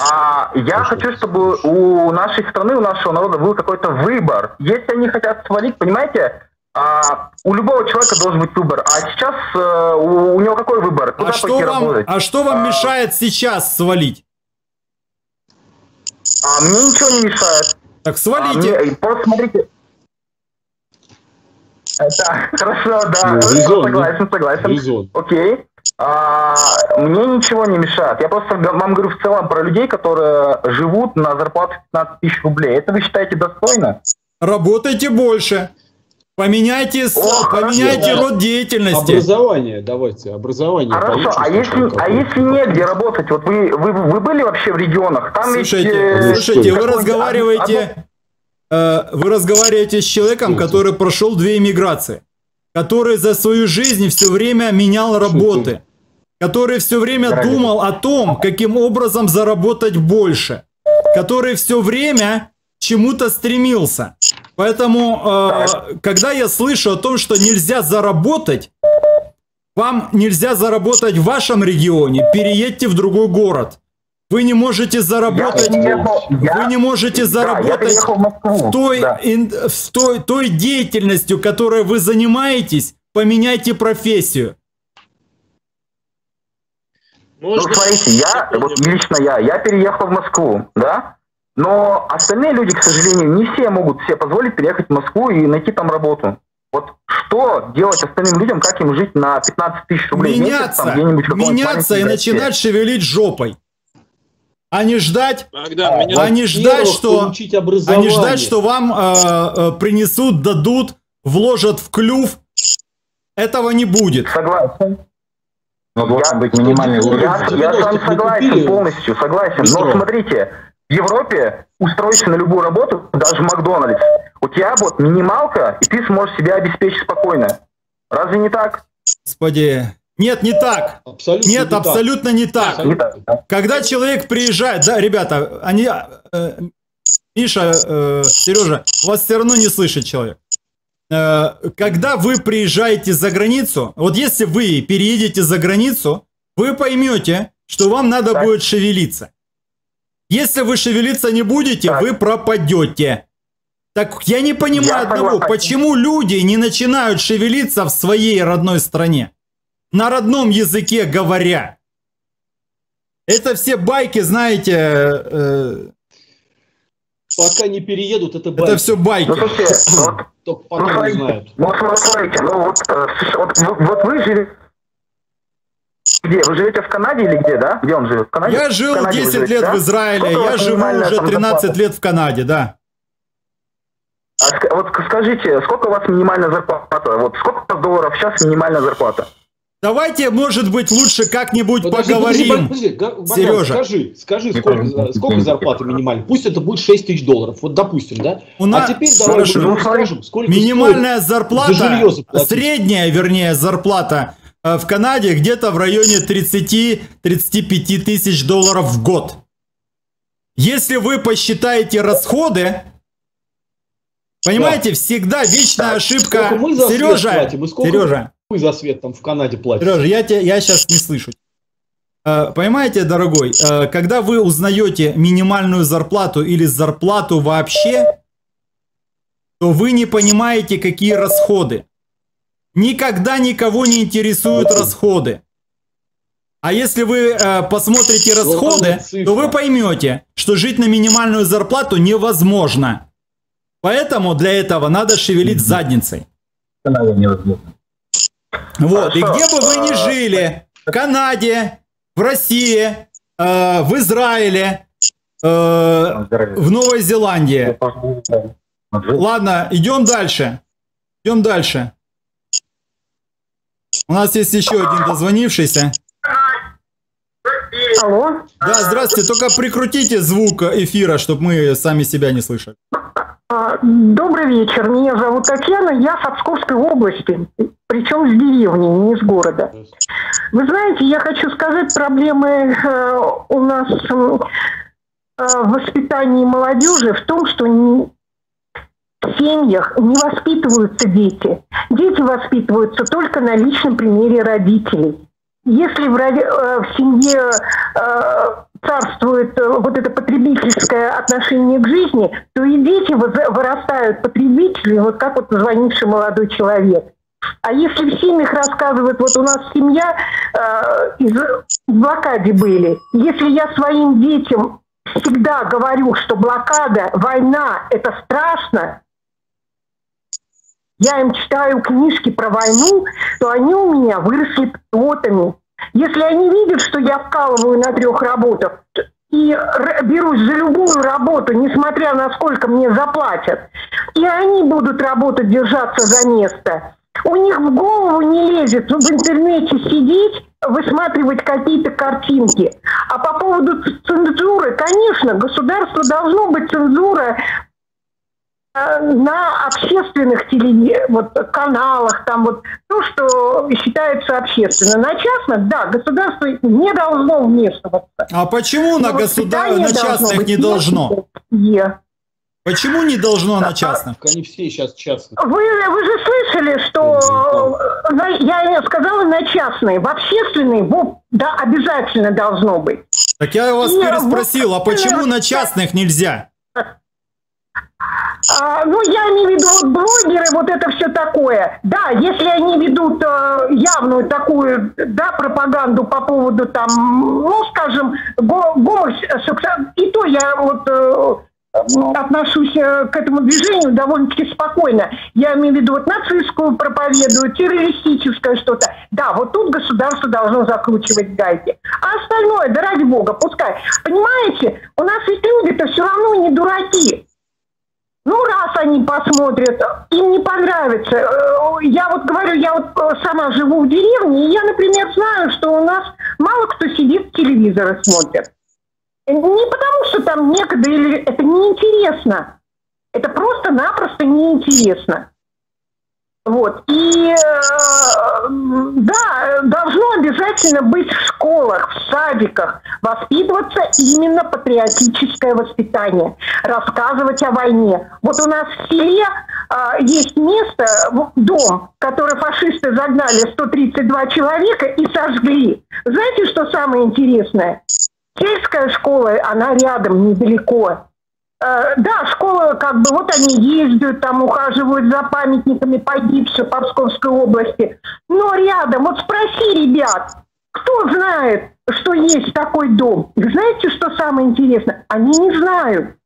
А я хочу, чтобы у нашей страны, у нашего народа был какой-то выбор. Если они хотят свалить, понимаете, а, у любого человека должен быть выбор. А сейчас э, у, у него какой выбор? Куда А что, пойти вам, работать? а что вам А, мешает сейчас свалить? а мне ничего не мешает. Так А свалите. мне- просто смотрите. Это хорошо, да. Ну, Хорошо, резон, согласен, согласен. Резон. Окей. А, мне ничего не мешает. Я просто вам говорю в целом про людей, которые живут на зарплату 15 тысяч рублей. Это вы считаете достойно? Работайте больше. Поменяйте, О, поменяйте хорошо. род деятельности. Образование, давайте, образование. Хорошо, а если, а если негде работать? Вот вы, вы, вы были вообще в регионах? Там ведь, Слушайте, э, слушайте, вы разговариваете, э, вы разговариваете с человеком, который прошел две иммиграции, который за свою жизнь все время менял работы, который все время думал о том, каким образом заработать больше, который все время чему-то стремился. Поэтому, э, когда я слышу о том, что нельзя заработать, вам нельзя заработать в вашем регионе, переедьте в другой город. Вы не можете Я заработать, переехал- я- вы не можете да, я заработать переехал в Москву. в той, да. ин- в той, той деятельностью, которой вы занимаетесь, поменяйте профессию. Ну, Можно? смотрите, я, вот лично я, я переехал в Москву, да? Но остальные люди, к сожалению, не все могут себе позволить переехать в Москву и найти там работу. Вот что делать остальным людям, как им жить на 15 тысяч рублей в месяц, меняться, там, где-нибудь меняться и городке? начинать шевелить жопой. А не ждать, Богдан, меня... а не ждать, что, а не ждать, что вам э, э, принесут, дадут, вложат в клюв. Этого не будет. Согласен. Но должен Я- быть минимальный уровень. Я, я с 90-х вами не согласен купили полностью, согласен. Но смотрите, в Европе устроишься на любую работу, даже в Макдональдс. У тебя вот минималка, и ты сможешь себя обеспечить спокойно. Разве не так? Господи. Нет, не так. Абсолютно Нет, не абсолютно не так. Не так. да? Когда человек приезжает, да, ребята, они, э, Миша, э, Сережа, вас все равно не слышит человек. Э, когда вы приезжаете за границу, вот если вы переедете за границу, вы поймете, что вам надо так. будет шевелиться. Если вы шевелиться не будете, так. вы пропадете. Так я не понимаю я одного, согласен. почему люди не начинают шевелиться в своей родной стране, на родном языке говоря. Это все байки, знаете, э, Пока не переедут, это байки. Это все байки. Ну, слушайте, вот, Только потом ну, смотрите, ну вот, э, вот, вот вы живете где? Вы живете в Канаде или где, да? Где он живет? В Канаде? Я жил в 10 живете, лет да? в Израиле, Сколько я живу уже 13 зарплата? лет в Канаде, да. А вот скажите, сколько у вас минимальная зарплата? Вот сколько долларов сейчас минимальная зарплата? Давайте, может быть, лучше как-нибудь подожди, поговорим. Подожди, подожди, Сережа. Скажи, скажи, сколько, сколько зарплата минимальная? Пусть это будет 6 тысяч долларов, вот допустим, да? У нас... А теперь давай ну, скажем, сколько Минимальная зарплата, средняя, вернее, зарплата в Канаде где-то в районе 30-35 тысяч долларов в год. Если вы посчитаете расходы, понимаете, да. всегда вечная ошибка. Сережа, Сережа, вы за свет там в Канаде платите? Сережа, я, тебя, я сейчас не слышу. Э, понимаете, дорогой, э, когда вы узнаете минимальную зарплату или зарплату вообще, то вы не понимаете, какие расходы. Никогда никого не интересуют расходы. А если вы э, посмотрите расходы, то вы поймете, что жить на минимальную зарплату невозможно. Поэтому для этого надо шевелить задницей. Вот, и где бы вы ни а, жили, в Канаде, в России, э, в Израиле, э, в Новой Зеландии. Ладно, идем дальше. Идем дальше. У нас есть еще один дозвонившийся. Алло. Да, здравствуйте. Только прикрутите звук эфира, чтобы мы сами себя не слышали. А, добрый вечер. Меня зовут Татьяна. Я с Псковской области, причем с деревни, не с города. Вы знаете, я хочу сказать, проблемы э, у нас э, в воспитании молодежи в том, что семьях не воспитываются дети. Дети воспитываются только на личном примере родителей. Если в, э, в семье э, царствует э, вот это потребительское отношение к жизни, то и дети вырастают потребителями, вот как вот звонивший молодой человек. А если в семьях рассказывают, вот у нас семья э, из блокаде были, если я своим детям всегда говорю, что блокада, война – это страшно, я им читаю книжки про войну, то они у меня выросли патриотами. Если они видят, что я вкалываю на трех работах и берусь за любую работу, несмотря на сколько мне заплатят, и они будут работать, держаться за место, у них в голову не лезет в интернете сидеть, высматривать какие-то картинки. А по поводу цензуры, конечно, государство должно быть цензура на общественных телеви... вот, каналах, там вот то, что считается общественным. На частных, да, государство не должно вмешиваться. А почему на, государ... на частных не должно? Е. Почему не должно на частных? Они все сейчас частные. Вы, вы же слышали, что я сказала на частные. В общественные, да, обязательно должно быть. Так я вас И переспросил, а почему на частных нельзя? А, ну, я имею в виду вот блогеры, вот это все такое. Да, если они ведут э, явную такую, да, пропаганду по поводу там, ну, скажем, гомосексуальности, и то я вот э, отношусь э, к этому движению довольно-таки спокойно. Я имею в виду вот нацистскую проповедую, террористическое что-то. Да, вот тут государство должно закручивать гайки. А остальное, да ради бога, пускай. Понимаете, у нас ведь люди-то все равно не дураки. Ну, раз они посмотрят, им не понравится. Э, я вот говорю, я вот э, сама живу в деревне, и я, например, знаю, что у нас мало кто сидит телевизор и смотрит. Не потому, что там некогда или это неинтересно. Это просто-напросто неинтересно. Вот. И э, да, должно обязательно быть в школах, в садиках воспитываться именно патриотическое воспитание, рассказывать о войне. Вот у нас в селе э, есть место, дом, который фашисты загнали 132 человека и сожгли. Знаете, что самое интересное? Сельская школа, она рядом, недалеко. Э, да, школы, как бы, вот они ездят, там ухаживают за памятниками погибших по Псковской области. Но рядом, вот спроси ребят, кто знает, что есть такой дом? знаете, что самое интересное? Они не знают.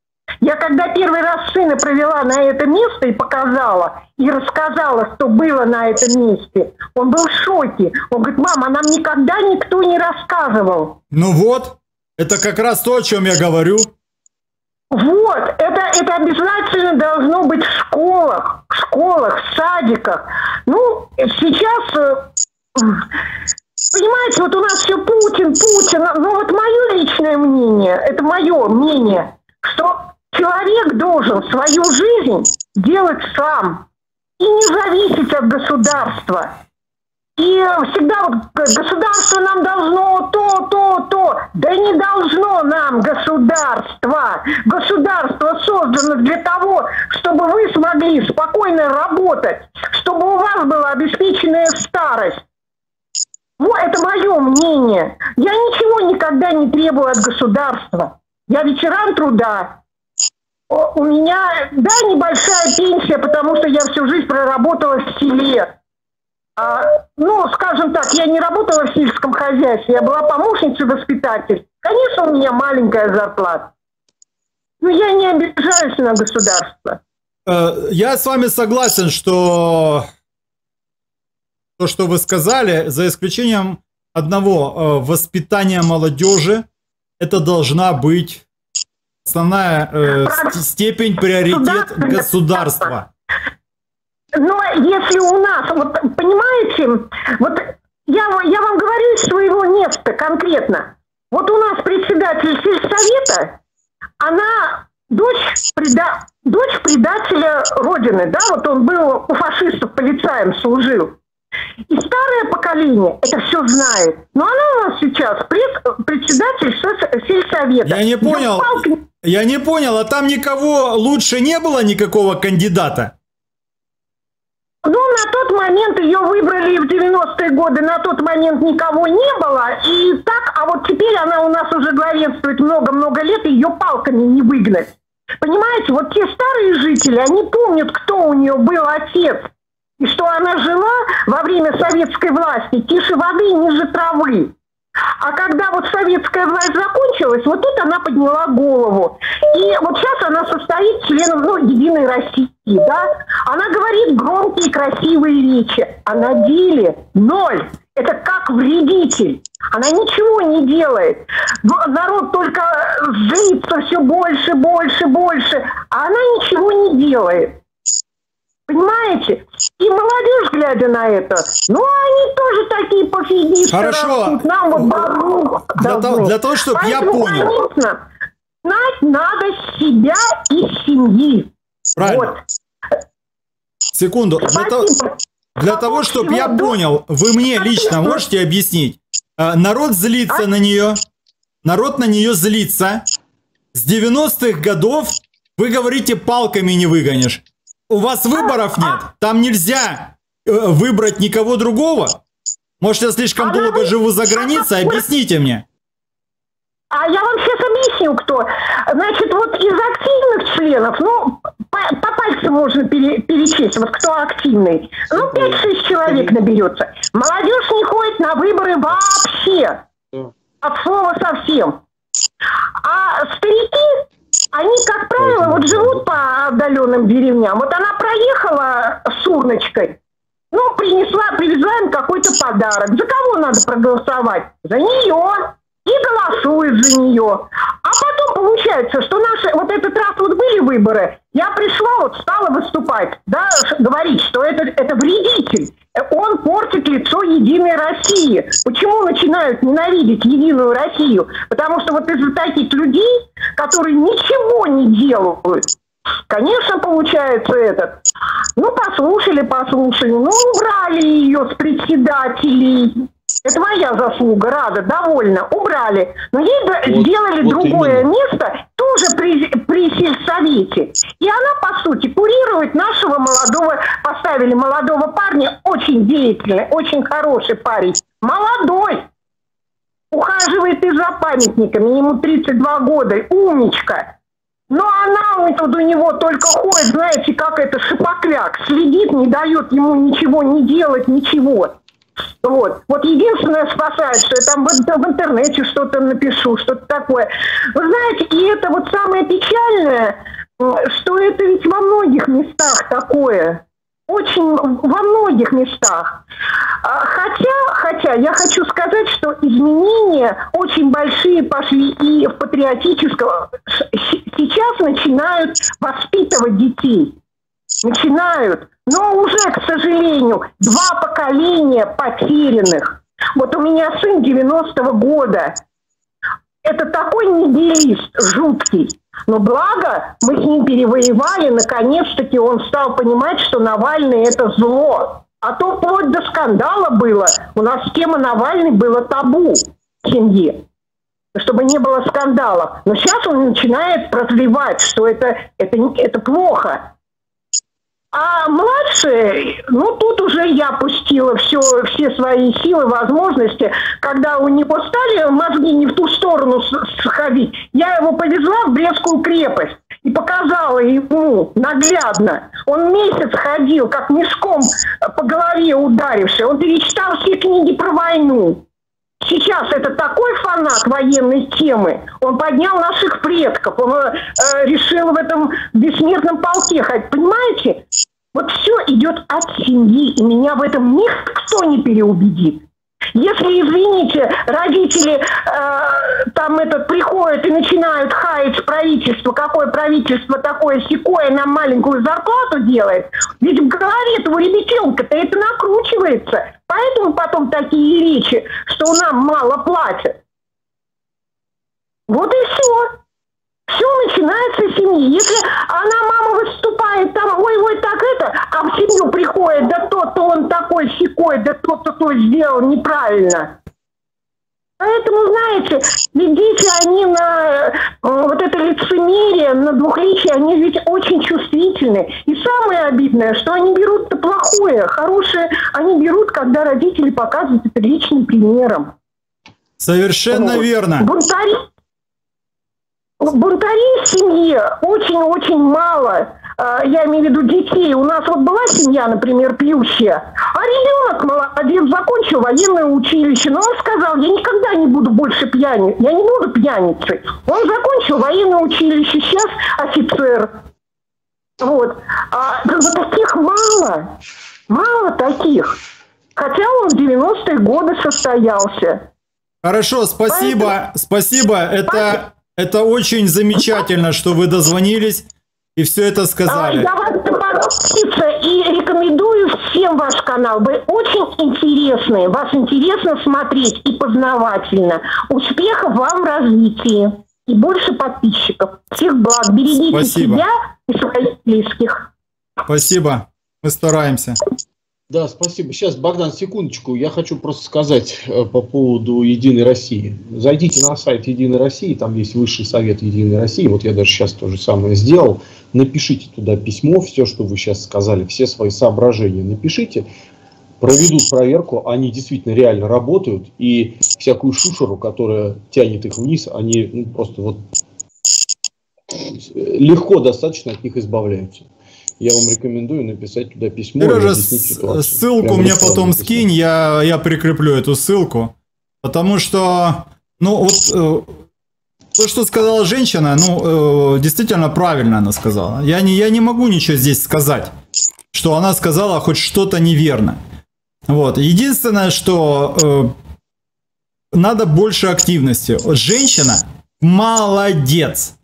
Я когда первый раз сына провела на это место и показала, и рассказала, что было на этом месте, он был в шоке. Он говорит, мама, нам никогда никто не рассказывал. Ну вот, это как раз то, о чем я говорю. Вот, это, это обязательно должно быть в школах, в школах, в садиках. Ну, сейчас, э, понимаете, вот у нас все Путин, Путин, но вот мое личное мнение, это мое мнение, что человек должен свою жизнь делать сам и не зависеть от государства. И всегда вот государство нам должно то, то, то. Да не должно нам государство. Государство создано для того, чтобы вы смогли спокойно работать, чтобы у вас была обеспеченная старость. Вот это мое мнение. Я ничего никогда не требую от государства. Я ветеран труда. У меня, да, небольшая пенсия, потому что я всю жизнь проработала в селе. А, ну, скажем так, я не работала в сельском хозяйстве, я была помощницей воспитатель. Конечно, у меня маленькая зарплата. Но я не обижаюсь на государство. Э, я с вами согласен, что то, что вы сказали, за исключением одного, э, воспитания молодежи, это должна быть основная э, степень приоритет государства. Но если у нас, вот понимаете, вот я, я вам говорю из своего места конкретно. Вот у нас председатель сельсовета, она дочь, преда, дочь предателя Родины, да, вот он был у фашистов полицаем служил. И старое поколение это все знает. Но она у нас сейчас пред, председатель сельсовета. Я не понял. Палки... Я не понял, а там никого лучше не было никакого кандидата? Ну, на тот момент ее выбрали в 90-е годы, на тот момент никого не было. И так, а вот теперь она у нас уже главенствует много-много лет, и ее палками не выгнать. Понимаете, вот те старые жители, они помнят, кто у нее был отец. И что она жила во время советской власти тише воды ниже травы. А когда вот советская власть закончилась, вот тут она подняла голову. И вот сейчас она состоит членом ну, Единой России, да? Она говорит громкие красивые речи, а на деле ноль. Это как вредитель. Она ничего не делает. Народ только злится все больше, больше, больше, а она ничего не делает. Понимаете? И молодежь, глядя на это, ну, они тоже такие пофигисты Хорошо. растут. Нам вот для, того, для того, чтобы я понял. Конечно, знать надо себя и семьи. Правильно. Вот. Секунду. Для, того, для того, чтобы я понял, вы мне лично можете объяснить? А, народ злится а? на нее. Народ на нее злится. С 90-х годов вы говорите, палками не выгонишь. У вас выборов нет. Там нельзя э, выбрать никого другого. Может, я слишком долго живу за границей? Объясните мне. А я вам сейчас объясню, кто. Значит, вот из активных членов, ну, по, по пальцам можно пере, перечесть, вот кто активный. Ну, 5-6 человек наберется. Молодежь не ходит на выборы вообще. От слова совсем. А старики они, как правило, вот живут по отдаленным деревням. Вот она проехала с урночкой, ну, принесла, привезла им какой-то подарок. За кого надо проголосовать? За нее. И голосуют за нее. А потом получается, что наши, вот этот раз вот были выборы, я пришла, вот стала выступать, да, говорить, что это, это вредитель. Он портит лицо Единой России. Почему начинают ненавидеть Единую Россию? Потому что вот из-за таких людей, которые ничего не делают, Конечно, получается этот. Ну, послушали, послушали. Ну, убрали ее с председателей. Это моя заслуга, рада, довольна. Убрали. Но ей вот, сделали вот другое именно. место, тоже при, при сельсовете. И она, по сути, курирует нашего молодого, поставили молодого парня, очень деятельный, очень хороший парень. Молодой. Ухаживает и за памятниками, ему 32 года, умничка. Но она тут у него только ходит, знаете, как это шипокляк, следит, не дает ему ничего не делать, ничего. Вот. Вот единственное спасает, что я там в, в интернете что-то напишу, что-то такое. Вы знаете, и это вот самое печальное, что это ведь во многих местах такое. Очень во многих местах. А, хотя, хотя я хочу сказать, что изменения очень большие пошли и в патриотическом. Сейчас начинают воспитывать детей. Начинают. Но уже, к сожалению, два поколения потерянных. Вот у меня сын 90-го года. Это такой нигилист жуткий. Но благо мы с ним перевоевали, наконец-таки он стал понимать, что Навальный это зло. А то вплоть до скандала было. У нас тема Навальный было табу в семье чтобы не было скандалов. Но сейчас он начинает прозревать, что это, это, это плохо. А младшие, ну тут уже я пустила все, все свои силы, возможности. Когда у него стали мозги не в ту сторону сходить, я его повезла в Брестскую крепость и показала ему наглядно. Он месяц ходил, как мешком по голове ударивший. Он перечитал все книги про войну. Сейчас это такой фанат военной темы. Он поднял наших предков. Он э, решил в этом бессмертном полке ходить. Понимаете? Вот все идет от семьи, и меня в этом никто не переубедит. Если, извините, родители э, там этот приходят и начинают хаять правительство, какое правительство такое секое нам маленькую зарплату делает, ведь в голове этого ребятенка-то это накручивается. Поэтому потом такие речи, что нам мало платят. Вот и все. Все начинается с семьи. Если она, мама, выступает там, ой-ой, так это, а в семью приходит, да тот-то он такой щекой, да тот-то то сделал неправильно. Поэтому, знаете, ведь дети, они на вот это лицемерие, на двухличие, они ведь очень чувствительны. И самое обидное, что они берут-то плохое, хорошее, они берут, когда родители показывают это личным примером. Совершенно вот. верно. Бунтари, Бунтарей в семье очень-очень мало. А, я имею в виду детей. У нас вот была семья, например, пьющая, а ребенок молодец, закончил военное училище, но он сказал, я никогда не буду больше пьяни, я не буду пьяницей. Он закончил военное училище, сейчас офицер. Вот. А вот таких мало. Мало таких. Хотя он в 90-е годы состоялся. Хорошо, спасибо, Поэтому... спасибо. Это это очень замечательно, что вы дозвонились и все это сказали. Я вас подписываться и рекомендую всем ваш канал. Вы очень интересные. Вас интересно смотреть и познавательно. Успехов вам в развитии. И больше подписчиков. Всех благ. Берегите Спасибо. себя и своих близких. Спасибо. Мы стараемся. Да, спасибо. Сейчас, Богдан, секундочку. Я хочу просто сказать э, по поводу Единой России. Зайдите на сайт Единой России, там есть Высший Совет Единой России. Вот я даже сейчас то же самое сделал. Напишите туда письмо, все, что вы сейчас сказали, все свои соображения напишите. Проведут проверку, они действительно реально работают. И всякую шушеру, которая тянет их вниз, они ну, просто вот легко достаточно от них избавляются я вам рекомендую написать туда письмо. Сережа, ссылку Прямо мне потом письмо. скинь, я, я прикреплю эту ссылку. Потому что, ну вот, э, то, что сказала женщина, ну, э, действительно правильно она сказала. Я не, я не могу ничего здесь сказать, что она сказала хоть что-то неверно. Вот, единственное, что э, надо больше активности. Женщина молодец.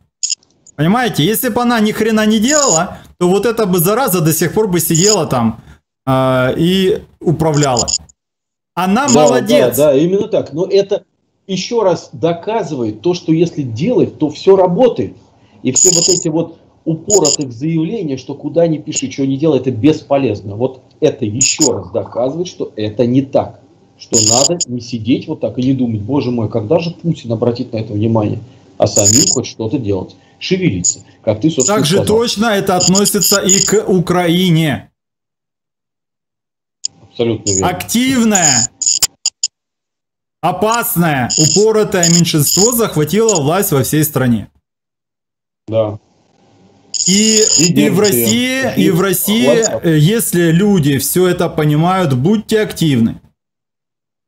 Понимаете, если бы она ни хрена не делала, то вот эта бы зараза до сих пор бы сидела там э, и управляла. Она да, молодец. Да, да, именно так. Но это еще раз доказывает то, что если делать, то все работает. И все вот эти вот упоротых заявлений, что куда ни пиши, что не делай, это бесполезно. Вот это еще раз доказывает, что это не так. Что надо не сидеть вот так и не думать, боже мой, когда же Путин обратит на это внимание, а самим хоть что-то делать, шевелиться, как ты, собственно, Также сказал. точно это относится и к Украине. Абсолютно верно. Активное, опасное, упоротое меньшинство захватило власть во всей стране. Да. И, И и в России, и в России, э, если люди все это понимают, будьте активны.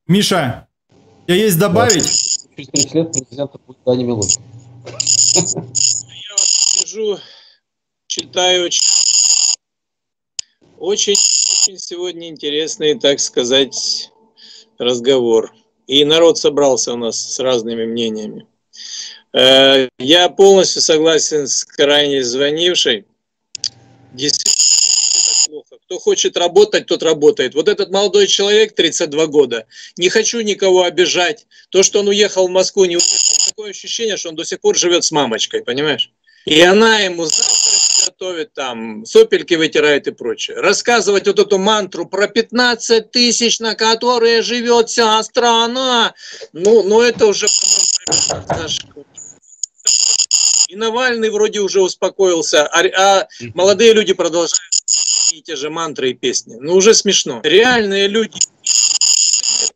Миша, у тебя есть добавить? Через 30 лет президентом будет Дани Милохин. Сижу, читаю. Очень, очень сегодня интересный, так сказать, разговор. И народ собрался у нас с разными мнениями. Э, Я полностью согласен с крайне звонившей. Действительно плохо. Кто хочет работать, тот работает. Вот этот молодой человек, 32 года, не хочу никого обижать. То, что он уехал в Москву, не уехал, такое ощущение, что он до сих пор живет с мамочкой, понимаешь? И она ему завтрак готовит, там, сопельки вытирает и прочее. Рассказывать вот эту мантру про 15 тысяч, на которые живет вся страна, ну, ну это уже, и Навальный вроде уже успокоился, а, а молодые люди продолжают и те же мантры и песни. Ну, уже смешно. Реальные люди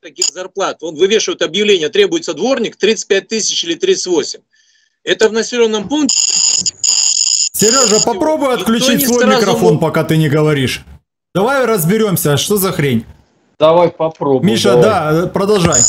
таких зарплат. Вот вывешивают объявление, требуется дворник 35 тысяч или 38. Это в населенном пункте. Сережа, попробуй Никто отключить свой сразу микрофон, мог- пока ты не говоришь. Давай разберемся, что за хрень. Давай попробуем. Миша, давай. да, продолжай.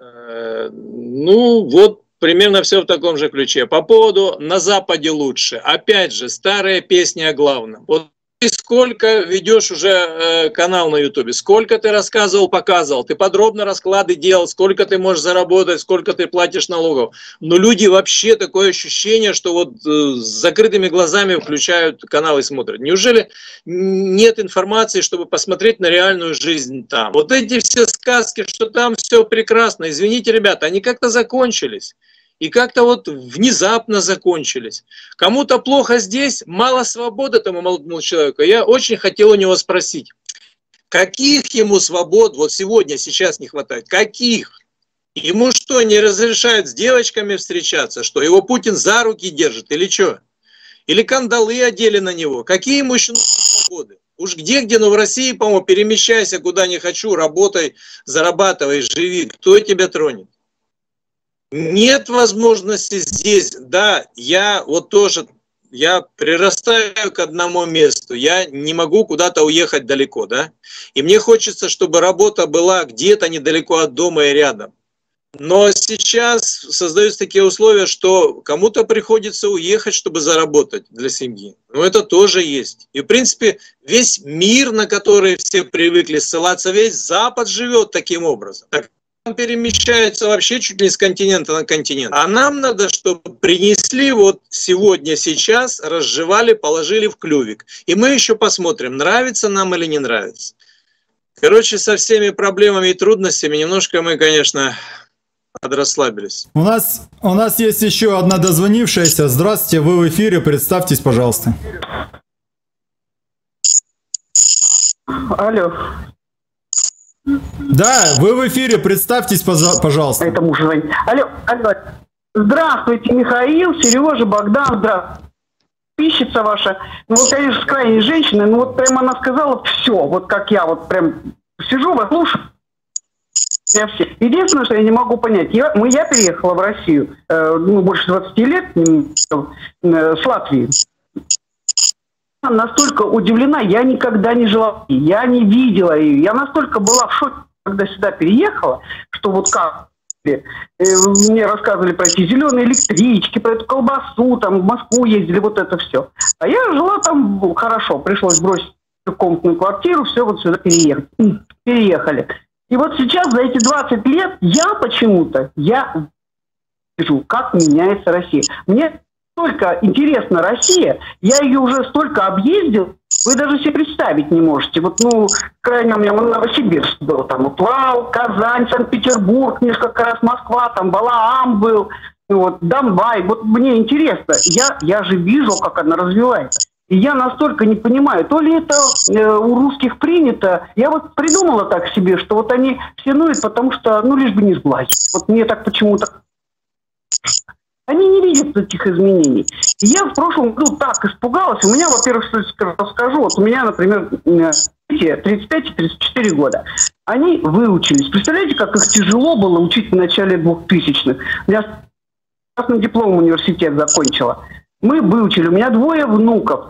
Э, Ну, вот примерно все в таком же ключе. По поводу «на Западе лучше». Опять же, старая песня о главном. Вот сколько ведешь уже э, канал на Ютубе, сколько ты рассказывал, показывал, ты подробно расклады делал, сколько ты можешь заработать, сколько ты платишь налогов. Но люди вообще такое ощущение, что вот э, с закрытыми глазами включают канал и смотрят. Неужели нет информации, чтобы посмотреть на реальную жизнь там? Вот эти все сказки, что там все прекрасно, извините, ребята, они как-то закончились. И как-то вот внезапно закончились. Кому-то плохо здесь, мало свободы этому молодому человеку. Я очень хотел у него спросить, каких ему свобод вот сегодня, сейчас не хватает? Каких? Ему что, не разрешают с девочками встречаться? Что, его Путин за руки держит или что? Или кандалы одели на него? Какие ему еще свободы? Уж где-где, но в России, по-моему, перемещайся куда не хочу, работай, зарабатывай, живи. Кто тебя тронет? Нет возможности здесь, да, я вот тоже, я прирастаю к одному месту, я не могу куда-то уехать далеко, да, и мне хочется, чтобы работа была где-то недалеко от дома и рядом. Но сейчас создаются такие условия, что кому-то приходится уехать, чтобы заработать для семьи. Но это тоже есть. И, в принципе, весь мир, на который все привыкли ссылаться, весь Запад живет таким образом. Так перемещается вообще чуть ли не с континента на континент. А нам надо, чтобы принесли вот сегодня, сейчас, разжевали, положили в клювик. И мы еще посмотрим, нравится нам или не нравится. Короче, со всеми проблемами и трудностями немножко мы, конечно, подрасслабились. У нас, у нас есть еще одна дозвонившаяся. Здравствуйте, вы в эфире, представьтесь, пожалуйста. Алло. Да, вы в эфире, представьтесь, пожалуйста. Это муж звонит. Алло, алло. Здравствуйте, Михаил, Сережа, Богдан, здравствуйте. Пищица ваша. Ну, вот, конечно, крайней женщиной, ну, вот прям она сказала все, вот как я вот прям сижу, вас слушаю. Я все. Единственное, что я не могу понять, я, мы, я переехала в Россию, э, ну, больше 20 лет, э, с Латвии. Настолько удивлена, я никогда не жила, я не видела ее. Я настолько была в шоке, когда сюда переехала, что вот как э, мне рассказывали про эти зеленые электрички, про эту колбасу, там в Москву ездили, вот это все. А я жила там хорошо, пришлось бросить комнатную квартиру, все вот сюда переехать. Переехали. И вот сейчас за эти 20 лет я почему-то, я вижу, как меняется Россия. Мне столько интересна Россия, я ее уже столько объездил, вы даже себе представить не можете. Вот, ну, крайне у меня Новосибирск был, там, Утлау, Казань, Санкт-Петербург, несколько раз Москва, там, Балаам был, вот, Донбай. Вот мне интересно, я, я же вижу, как она развивается. И я настолько не понимаю, то ли это э, у русских принято, я вот придумала так себе, что вот они все ноют, потому что, ну, лишь бы не сглазить. Вот мне так почему-то... Они не видят этих изменений. И я в прошлом году так испугалась. У меня, во-первых, расскажу, вот у меня, например, 35 и 34 года. Они выучились. Представляете, как их тяжело было учить в начале 2000-х? Я красный диплом университет закончила. Мы выучили, у меня двое внуков.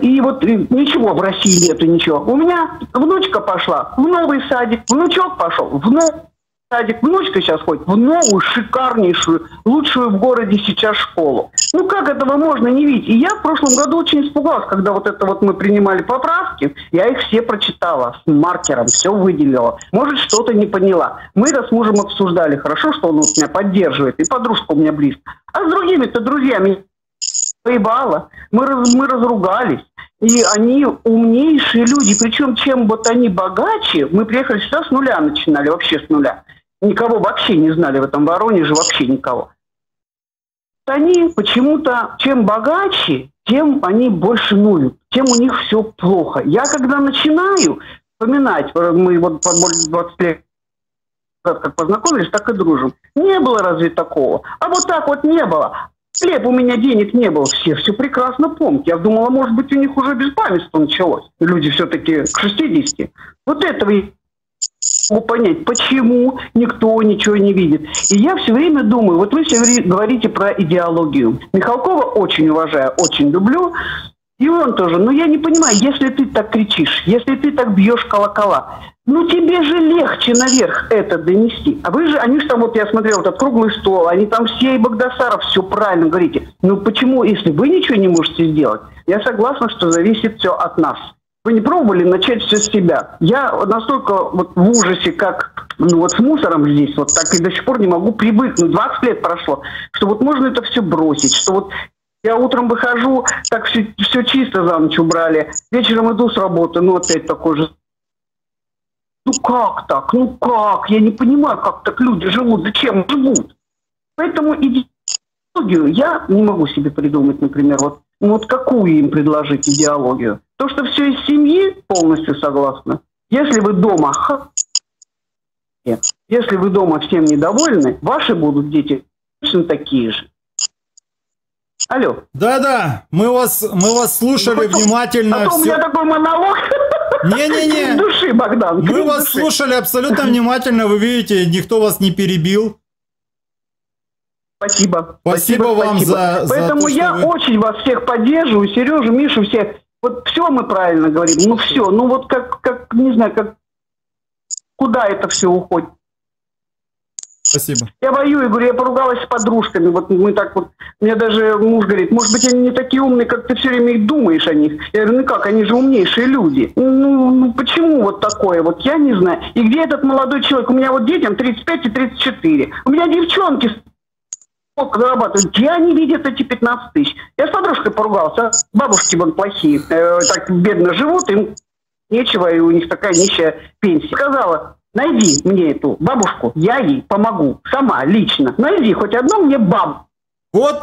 И вот ничего в России нету, ничего. У меня внучка пошла в новый садик, внучок пошел в новый садик. Внучка сейчас ходит в новую, шикарнейшую, лучшую в городе сейчас школу. Ну как этого можно не видеть? И я в прошлом году очень испугалась, когда вот это вот мы принимали поправки, я их все прочитала с маркером, все выделила. Может, что-то не поняла. Мы это с мужем обсуждали. Хорошо, что он вот меня поддерживает, и подружка у меня близко. А с другими-то друзьями поебало. Мы, раз, мы разругались. И они умнейшие люди. Причем, чем вот они богаче, мы приехали сюда с нуля начинали, вообще с нуля. Никого вообще не знали в этом Воронеже, вообще никого. Они почему-то, чем богаче, тем они больше нулют, тем у них все плохо. Я когда начинаю вспоминать, мы вот по 20 лет как познакомились, так и дружим. Не было разве такого? А вот так вот не было. Хлеб у меня денег не было, все все прекрасно помнят. Я думала, может быть, у них уже беспамятство началось. Люди все-таки к 60. Вот этого понять, почему никто ничего не видит. И я все время думаю, вот вы все говорите про идеологию. Михалкова очень уважаю, очень люблю. И он тоже. Но я не понимаю, если ты так кричишь, если ты так бьешь колокола, ну тебе же легче наверх это донести. А вы же, они же там, вот я смотрел этот круглый стол, они там все и Богдасаров все правильно говорите. Ну почему, если вы ничего не можете сделать, я согласна, что зависит все от нас. Вы не пробовали начать все с себя? Я настолько вот в ужасе, как ну, вот с мусором здесь, вот так и до сих пор не могу привыкнуть. 20 лет прошло, что вот можно это все бросить, что вот я утром выхожу, так все, все чисто за ночь убрали. Вечером иду с работы, ну опять такой же. Ну как так? Ну как? Я не понимаю, как так люди живут, зачем живут. Поэтому идеологию я не могу себе придумать, например, вот, ну, вот какую им предложить идеологию. То, что все из семьи, полностью согласна. Если вы дома если вы дома всем недовольны, ваши будут дети точно такие же. Алло. Да-да, мы вас, мы вас слушали ну, внимательно. А то у меня такой монолог. Не-не-не. души, Богдан. Мы вас души. слушали абсолютно внимательно. Вы видите, никто вас не перебил. Спасибо. Спасибо, спасибо вам спасибо. за, за Поэтому то, я вы... очень вас всех поддерживаю, Сережу, Мишу, всех. Вот все мы правильно говорим. Ну все, ну вот как, как не знаю, как куда это все уходит. Спасибо. Я воюю, говорю, я поругалась с подружками. Вот мы так вот, мне даже муж говорит, может быть, они не такие умные, как ты все время их думаешь о них. Я говорю, ну как, они же умнейшие люди. Ну, ну почему вот такое? Вот я не знаю. И где этот молодой человек? У меня вот детям 35 и 34. У меня девчонки зарабатывают. Где они видят эти 15 тысяч? Я с подружкой поругался. Бабушки вон плохие. Э, так бедно живут, им нечего, и у них такая нищая пенсия. Сказала, Найди мне эту бабушку, я ей помогу. Сама, лично. Найди хоть одну мне бабу. Вот,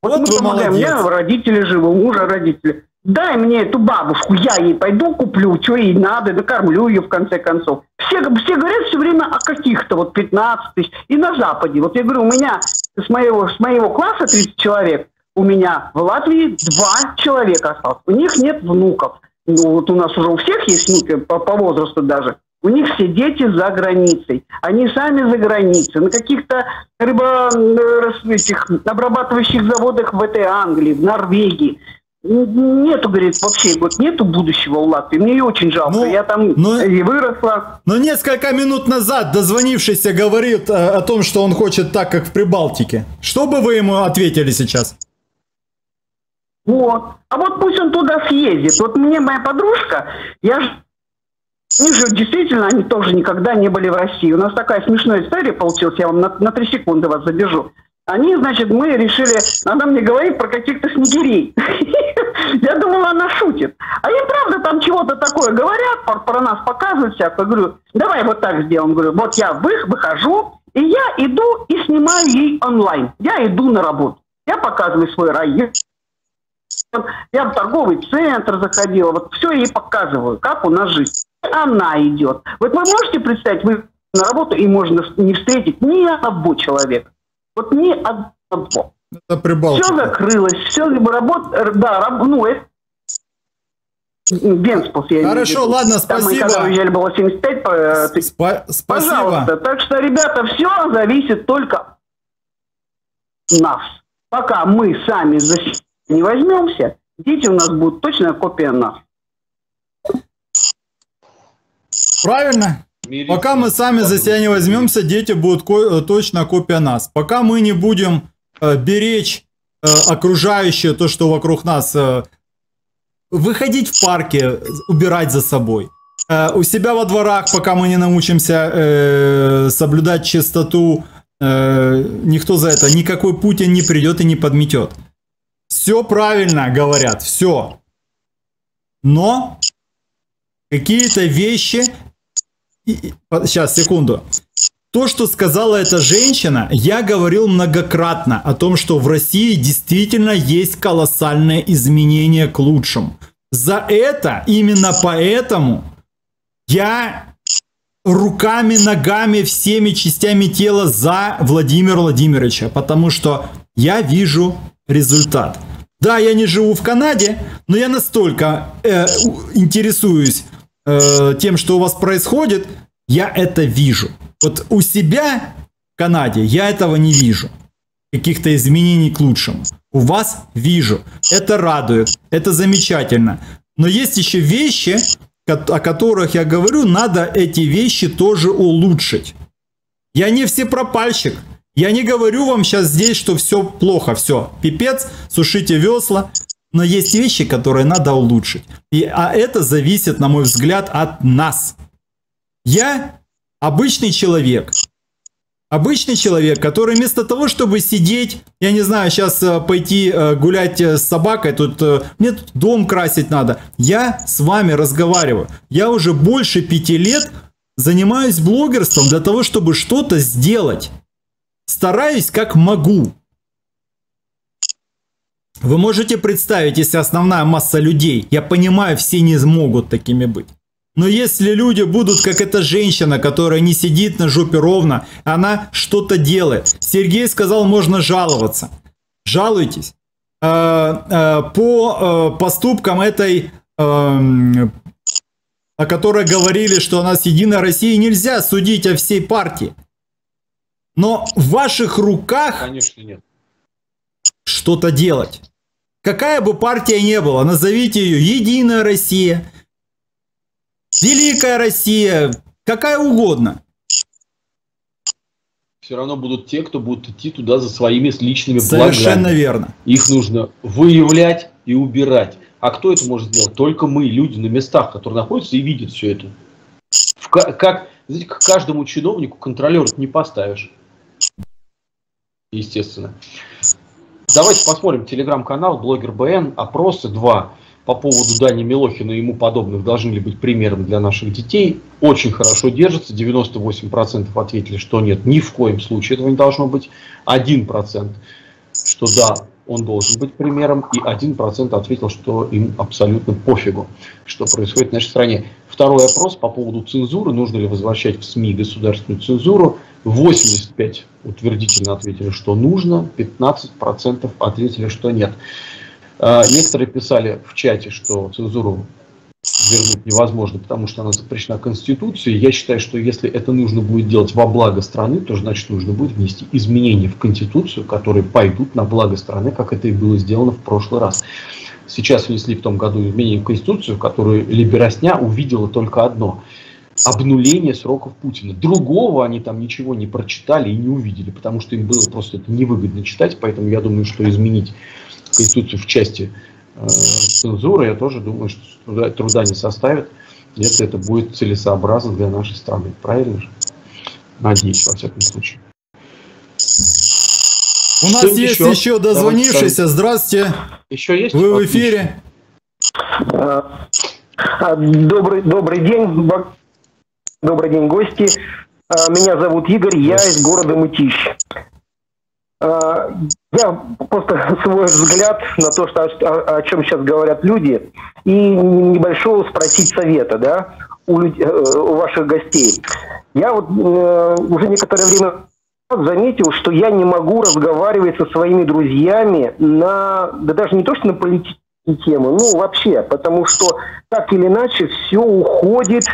вот, вот мы помогаем. Молодец. У меня родители живы, у мужа родители. Дай мне эту бабушку, я ей пойду куплю, что ей надо, накормлю ее в конце концов. Все, все говорят все время о каких-то вот 15 тысяч. И на Западе. Вот я говорю, у меня с моего, с моего класса 30 человек, у меня в Латвии два человека осталось. У них нет внуков. Ну, вот у нас уже у всех есть внуки по, по возрасту даже. У них все дети за границей. Они сами за границей. На каких-то рыба э, этих обрабатывающих заводах в этой Англии, в Норвегии. Нету, говорит, вообще, вот нету будущего у Латвии. Мне ее очень жалко. Ну, Я там ну, и выросла. Но несколько минут назад дозвонившийся говорит о, о том, что он хочет так, как в Прибалтике. Что бы вы ему ответили сейчас? Вот. А вот пусть он туда съездит. Вот мне моя подружка, я же они же действительно, они тоже никогда не были в России. У нас такая смешная история получилась, я вам на, на 3 секунды вас задержу. Они, значит, мы решили, она мне говорит про каких-то снегирей. Я думала, она шутит. А им правда там чего-то такое говорят, про нас показывают всякое. Говорю, давай вот так сделаем. Говорю, вот я выхожу, И я иду и снимаю ей онлайн. Я иду на работу. Я показываю свой район. Я в торговый центр заходила. Вот все ей показываю, как у нас жизнь. Она идет. Вот вы можете представить, вы на работу и можно не встретить ни одного человека. Вот ни одного. Это Прибалтика. Все закрылось, все работа, да, раб, ну, это Венспилс, я Хорошо, имею ладно, Там мы спасибо. когда было 75 э, тысяч. Спа- спасибо. Пожалуйста. Так что, ребята, все зависит только от нас. Пока мы сами за себя не возьмемся, дети у нас будут точная копия нас. Правильно? Пока мы сами за себя не возьмемся, дети будут ко- э, точно копия нас. Пока мы не будем э, беречь э, окружающее, то, что вокруг нас, э, выходить в парке, убирать за собой. Э, у себя во дворах, пока мы не научимся э, соблюдать чистоту, э, никто за это, никакой Путин не придет и не подметет. Все правильно говорят, все. Но какие-то вещи Сейчас, секунду. То, что сказала эта женщина, я говорил многократно о том, что в России действительно есть колоссальные изменения к лучшему. За это, именно поэтому, я руками, ногами, всеми частями тела за Владимира Владимировича, потому что я вижу результат. Да, я не живу в Канаде, но я настолько э, интересуюсь э, тем, что у вас происходит, я это вижу. Вот у себя в Канаде я этого не вижу. Каких-то изменений к лучшему. У вас вижу. Это радует. Это замечательно. Но есть еще вещи, о которых я говорю, надо эти вещи тоже улучшить. Я не всепропальщик. Я не говорю вам сейчас здесь, что все плохо, все, пипец, сушите весла. Но есть вещи, которые надо улучшить. И, а это зависит, на мой взгляд, от нас. Я обычный человек. Обычный человек, который вместо того, чтобы сидеть, я не знаю, сейчас э, пойти э, гулять э, с собакой, тут мне тут дом красить надо. Я с вами разговариваю. Я уже больше пяти лет занимаюсь блогерством для того, чтобы что-то сделать. Стараюсь как могу. Вы можете представить, если основная масса людей, я понимаю, все не смогут такими быть. Но если люди будут как эта женщина, которая не сидит на жопе ровно, она что-то делает. Сергей сказал, можно жаловаться. Жалуйтесь. Э, э, По э, поступкам этой, эм, о которой говорили, что у нас Единая Россия, нельзя судить о всей партии. Но в ваших руках что-то делать. Какая бы партия ни была, назовите ее Единая Россия, Великая Россия, какая угодно. Все равно будут те, кто будут идти туда за своими личными Совершенно благами. верно. Их нужно выявлять и убирать. А кто это может сделать? Только мы, люди на местах, которые находятся и видят все это. В ка- как, знаете, к каждому чиновнику контролера не поставишь. Естественно. Давайте посмотрим телеграм-канал Блогер БН. Опросы два по поводу Дани Милохина и ему подобных должны ли быть примером для наших детей. Очень хорошо держится. 98% ответили, что нет, ни в коем случае этого не должно быть. 1% что да, он должен быть примером, и 1% ответил, что им абсолютно пофигу, что происходит в нашей стране. Второй опрос по поводу цензуры, нужно ли возвращать в СМИ государственную цензуру. 85 утвердительно ответили, что нужно, 15% ответили, что нет. А, Некоторые писали в чате, что цензуру вернуть невозможно, потому что она запрещена Конституцией. Я считаю, что если это нужно будет делать во благо страны, то значит нужно будет внести изменения в Конституцию, которые пойдут на благо страны, как это и было сделано в прошлый раз. Сейчас внесли в том году изменения в Конституцию, в которой Либерасня увидела только одно – обнуление сроков Путина. Другого они там ничего не прочитали и не увидели, потому что им было просто это невыгодно читать, поэтому я думаю, что изменить Конституцию в части э, цензуры, я тоже думаю, что труда, труда не составит, если это будет целесообразно для нашей страны. Правильно же? Надеюсь, во всяком случае. У нас есть еще? еще дозвонившийся. Здравствуйте. Еще есть? Вы в эфире. А, Добрый, добрый день, добрый день, гости. А, Меня зовут Игорь, я из города Мытищ. А, Я просто свой взгляд на то, что, о, о чем сейчас говорят люди, и небольшого спросить совета, да, у, э, у ваших гостей. Я вот э, уже некоторое время заметил, что я не могу разговаривать со своими друзьями на, да даже не то, что на политические темы, ну вообще, потому что так или иначе все уходит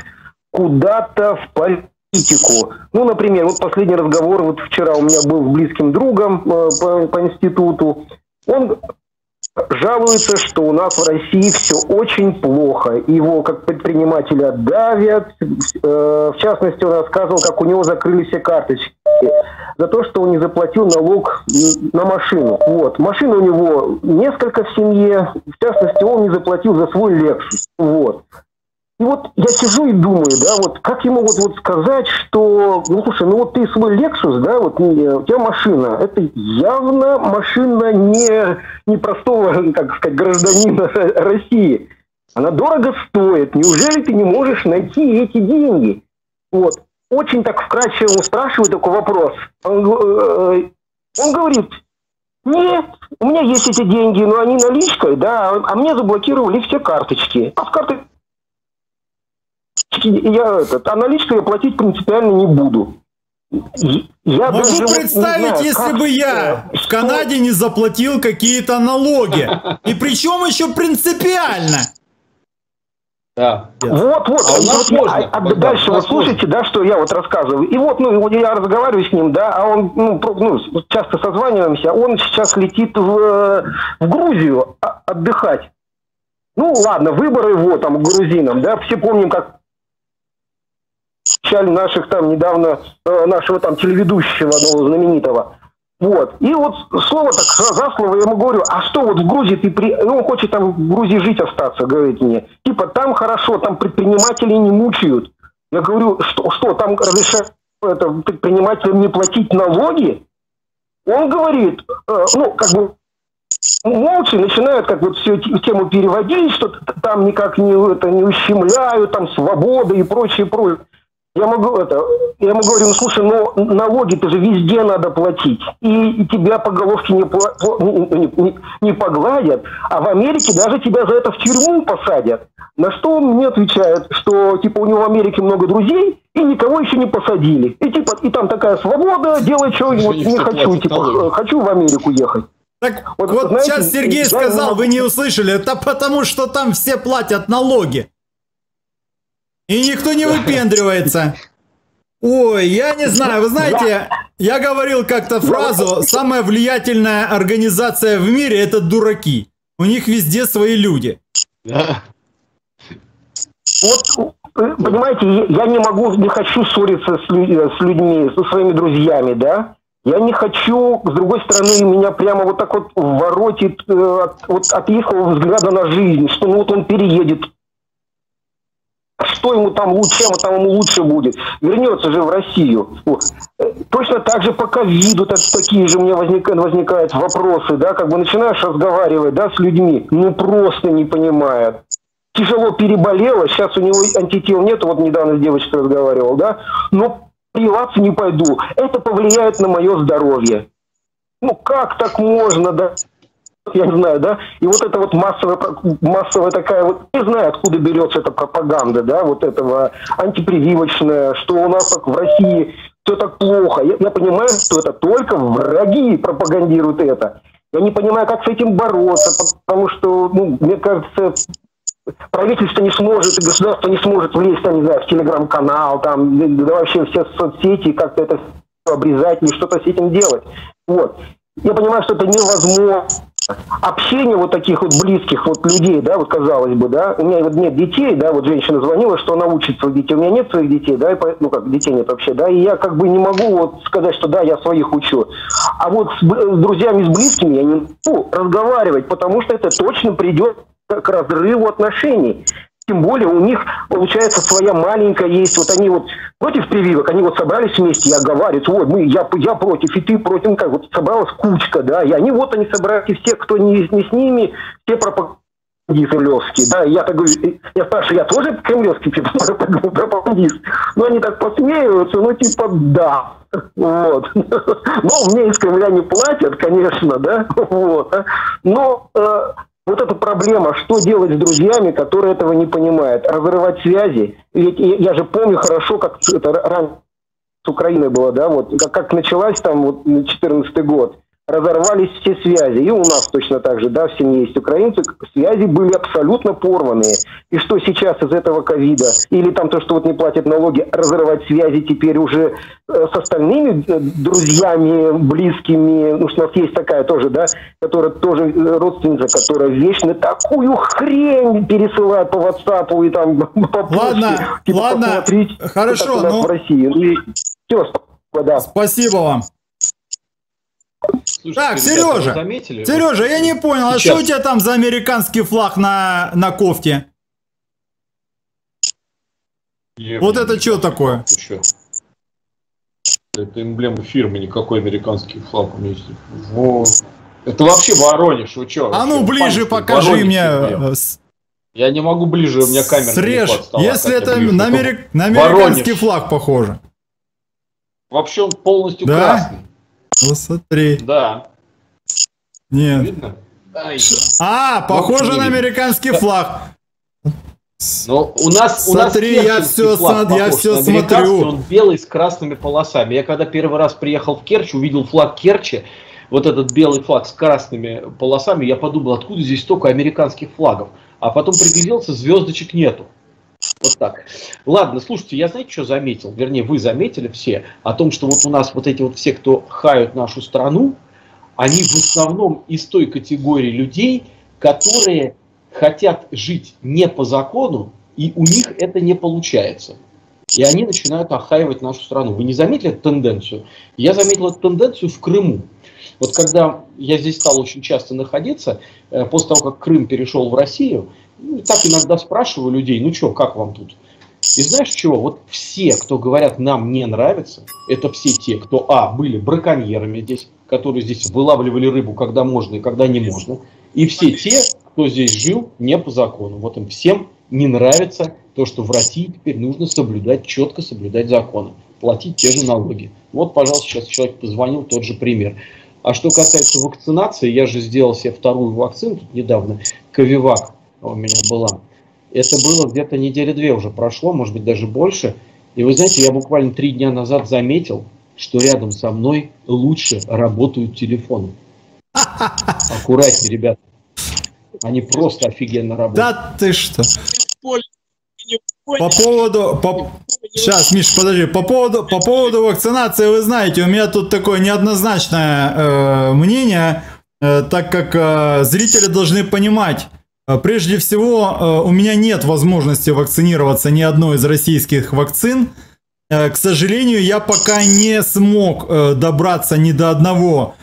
куда-то в политику. Ну, например, вот последний разговор, вот вчера у меня был с близким другом э, по, по институту. Он жалуется, что у нас в России все очень плохо. Его как предпринимателя давят. Э, В частности, он рассказывал, как у него закрыли все карточки за то, что он не заплатил налог на машину. Вот. Машина у него несколько в семье. В частности, он не заплатил за свой Lexus. Вот. И вот я сижу и думаю, да, вот как ему вот, вот сказать, что, ну слушай, ну вот ты свой Lexus, да, вот не- у тебя машина, это явно машина не, не простого, как сказать, гражданина России. Она дорого стоит. Неужели ты не можешь найти эти деньги? Вот. Очень так вкратчиво ему спрашиваю такой вопрос. Он, г- э, он говорит, нет, у меня есть эти деньги, но они наличкой, да, а мне заблокировали все карточки. А в карты я этот, а наличкой я платить принципиально не буду. Я Могу даже представить, знаю, если как, бы я э, в Канаде не заплатил какие-то налоги. И причем еще принципиально. Да. Вот, вот, А вот можно, а- а дальше вот слушайте, да, что я вот рассказываю. И вот, ну, вот я разговариваю с ним, да, а он, ну, про- ну, часто созваниваемся, он сейчас летит в, в Грузию а- отдыхать. Ну, ладно, выборы его там грузинам, да, все помним, как встречали наших там недавно, э, нашего там телеведущего одного знаменитого. Вот. И вот слово так за слово я ему говорю, а что вот в Грузии ты при... и Он хочет там в Грузии жить остаться, говорит мне. Типа там хорошо, там предпринимателей не мучают. Я говорю, что, что там разрешают это, предпринимателям не платить налоги? Он говорит, э, ну, как бы молча начинают как вот всю те- тему переводить, что там никак не, это, не ущемляют, там свобода и прочее, прочее. Я могу это, я ему говорю, ну слушай, ну налоги-то же везде надо платить, и, и тебя по головке не, пла- не, не- не погладят, а в Америке даже тебя за это в тюрьму посадят. На что он мне отвечает, что типа у него в Америке много друзей и никого еще не посадили. И типа и там такая свобода, делай что, вот, не хочу, платят типа налоги. х- хочу в Америку ехать. Так Вот, вот, знаете, сейчас Сергей сказал, вы не услышали, это потому что там все платят налоги. И никто не выпендривается. Ой, я не знаю, вы знаете, я говорил как-то фразу, самая влиятельная организация в мире это дураки. У них везде свои люди. Вот, понимаете, я не могу, не хочу ссориться с, с людьми, со своими друзьями, да. Я не хочу, с другой стороны, меня прямо вот так вот воротит э, от, вот от их взгляда на жизнь, что ну вот он переедет. Что ему там лучше, чем там ему лучше будет? Вернется же в Россию. Э, Точно так же по ковиду так- такие же меня возникают, возникают вопросы, да, как бы начинаешь разговаривать, да, с людьми, ну просто не понимают тяжело переболела, сейчас у него антител нет, вот недавно с девочкой разговаривал, да, но прививаться не пойду. Это повлияет на мое здоровье. Ну как так можно, да? Я знаю, да? И вот это вот массовая, массовая такая вот, не знаю, откуда берется эта пропаганда, да, вот этого антипрививочная, что у нас так в России все так плохо. Я, я понимаю, что это только враги пропагандируют это. Я не понимаю, как с этим бороться, потому что, ну, мне кажется, правительство не сможет, и государство не сможет влезть, там, не знаю, в телеграм-канал, там, да, вообще все соцсети, как-то это обрезать и что-то с этим делать. Вот. Я понимаю, что это невозможно. Общение вот таких вот близких вот людей, да, вот казалось бы, да, у меня вот нет детей, да, вот женщина звонила, что она учит своих детей, у меня нет своих детей, да, и по- ну как, детей нет вообще, да, и я как бы не могу вот сказать, что да, я своих учу. А вот с, с друзьями, с близкими я не могу разговаривать, потому что это точно придет к разрыву отношений. Тем более у них, получается, своя маленькая есть. Вот они вот против прививок, они вот собрались вместе и оговаривают, вот мы, я, я против, и ты против, ну как, вот собралась кучка, да, и они вот они собрались, и все, кто не, не с ними, все пропагандируют кремлевский, да, я так говорю, я спрашиваю, я тоже кремлевский типа, пропагандист, но они так посмеиваются, ну типа да, вот. Но мне из Кремля не платят, конечно, да, вот. Но э, вот эта проблема, что делать с друзьями, которые этого не понимают, разрывать связи. Ведь я же помню хорошо, как это раньше с Украиной было, да, вот как, как началась там вот 14 год разорвались все связи. И у нас точно так же, да, в семье есть украинцы, связи были абсолютно порванные. И что сейчас из этого ковида, или там то, что вот не платят налоги, разрывать связи теперь уже э, с остальными э, друзьями, близкими, ну, что у нас есть такая тоже, да, которая тоже э, родственница, которая вечно такую хрень пересылает по WhatsApp и там по почте. Ладно, типа, ладно, хорошо, ну... в России. И все, да. Спасибо вам. Слушайте, Так, Сережа, заметили? Сережа, я не понял, а Сейчас. что у тебя там за американский флаг на, на кофте? Я- Вот это что такое? Чё? Это эмблема фирмы, никакой американский флаг у меня есть. Во. Это вообще Воронеж, вы чё? А ну вообще? ближе Памятник покажи Воронеж мне. эмблема. э, Я не могу ближе, у меня камера Срежь, далеко отстала, если это ближе. на, америк- на американский Воронеж. флаг похоже. Вообще он полностью Да? красный. Ну смотри. Да. Нет. Видно? А, похоже Вообще на американский флаг. Но у нас, у нас Смотри, я всё флаг я похож американский, смотрю. Он белый с красными полосами. Я когда первый раз приехал в Керчь, увидел флаг Керчи, вот этот белый флаг с красными полосами, я подумал, откуда здесь столько американских флагов. А потом пригляделся, звездочек нету. Вот так. Ладно, слушайте, я знаете, что заметил? Вернее, вы заметили все о том, что вот у нас вот эти вот все, кто хают нашу страну, они в основном из той категории людей, которые хотят жить не по закону, и у них это не получается. И они начинают охаивать нашу страну. Вы не заметили эту тенденцию? Я заметил эту тенденцию в Крыму. Вот когда я здесь стал очень часто находиться, э, после того, как Крым перешел в Россию, ну, так иногда спрашиваю людей, ну что, как вам тут? И знаешь чего? Вот все, кто говорят, нам не нравится, это все те, кто, а, были браконьерами здесь, которые здесь вылавливали рыбу, когда можно и когда не можно. И все те, кто здесь жил не по закону. Вот им всем не нравится то, что в России теперь нужно соблюдать, четко соблюдать законы, платить те же налоги. Вот, пожалуйста, сейчас человек позвонил, тот же пример. А что касается вакцинации, я же сделал себе вторую вакцину тут недавно, Ковивак у меня была. Это было где-то недели две уже прошло, может быть даже больше. И вы знаете, я буквально три дня назад заметил, что рядом со мной лучше работают телефоны. Аккуратнее, ребята. Они просто офигенно работают. Да ты что? По поводу... По... Сейчас, Миш, подожди. По поводу, по поводу вакцинации, вы знаете, у меня тут такое неоднозначное э, мнение, э, так как э, зрители должны понимать, прежде всего, э, у меня нет возможности вакцинироваться ни одной из российских вакцин. Э, к сожалению, я пока не смог э, добраться ни до одного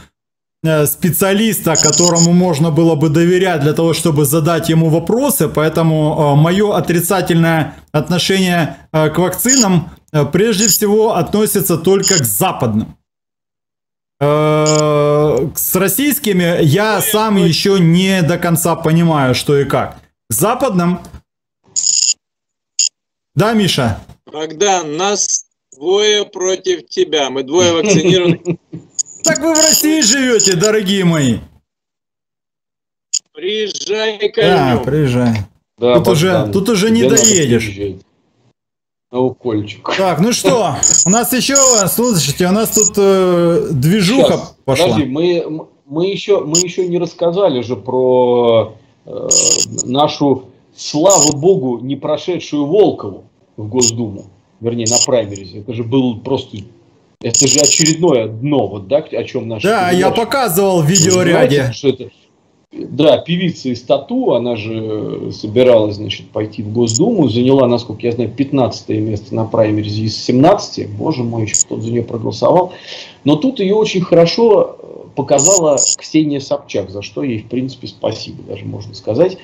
э, специалиста, которому можно было бы доверять для того, чтобы задать ему вопросы, поэтому мое отрицательное отношение э, к вакцинам э, прежде всего относится только к западным. Э, С российскими я сам еще не до конца понимаю, что и как. К западным... Да, Миша? Богдан, нас двое против тебя. Мы двое вакцинированы. Так вы в России живете, дорогие мои. Приезжай к Да, приезжай. Да, Тут уже, Богдан, тут уже не доедешь. приезжать. На укольчик. Так, ну что, у нас еще, слушайте, у нас тут э, движуха Щас, пошла. Подожди, мы, мы, еще, мы еще не рассказали же про э, нашу, слава богу, не прошедшую Волкову в Госдуму, вернее, на праймеризе. Это же был просто, это же очередное дно, вот, да, о чем наши Да, я показывал в видеоряде. знаете, что это, да, певица из Тату, она же собиралась, значит, пойти в Госдуму, заняла, насколько я знаю, 15 место на праймеризе из 17, боже мой, еще кто-то за нее проголосовал. Но тут ее очень хорошо э, показала Ксения Собчак, за что ей, в принципе, спасибо, даже можно сказать,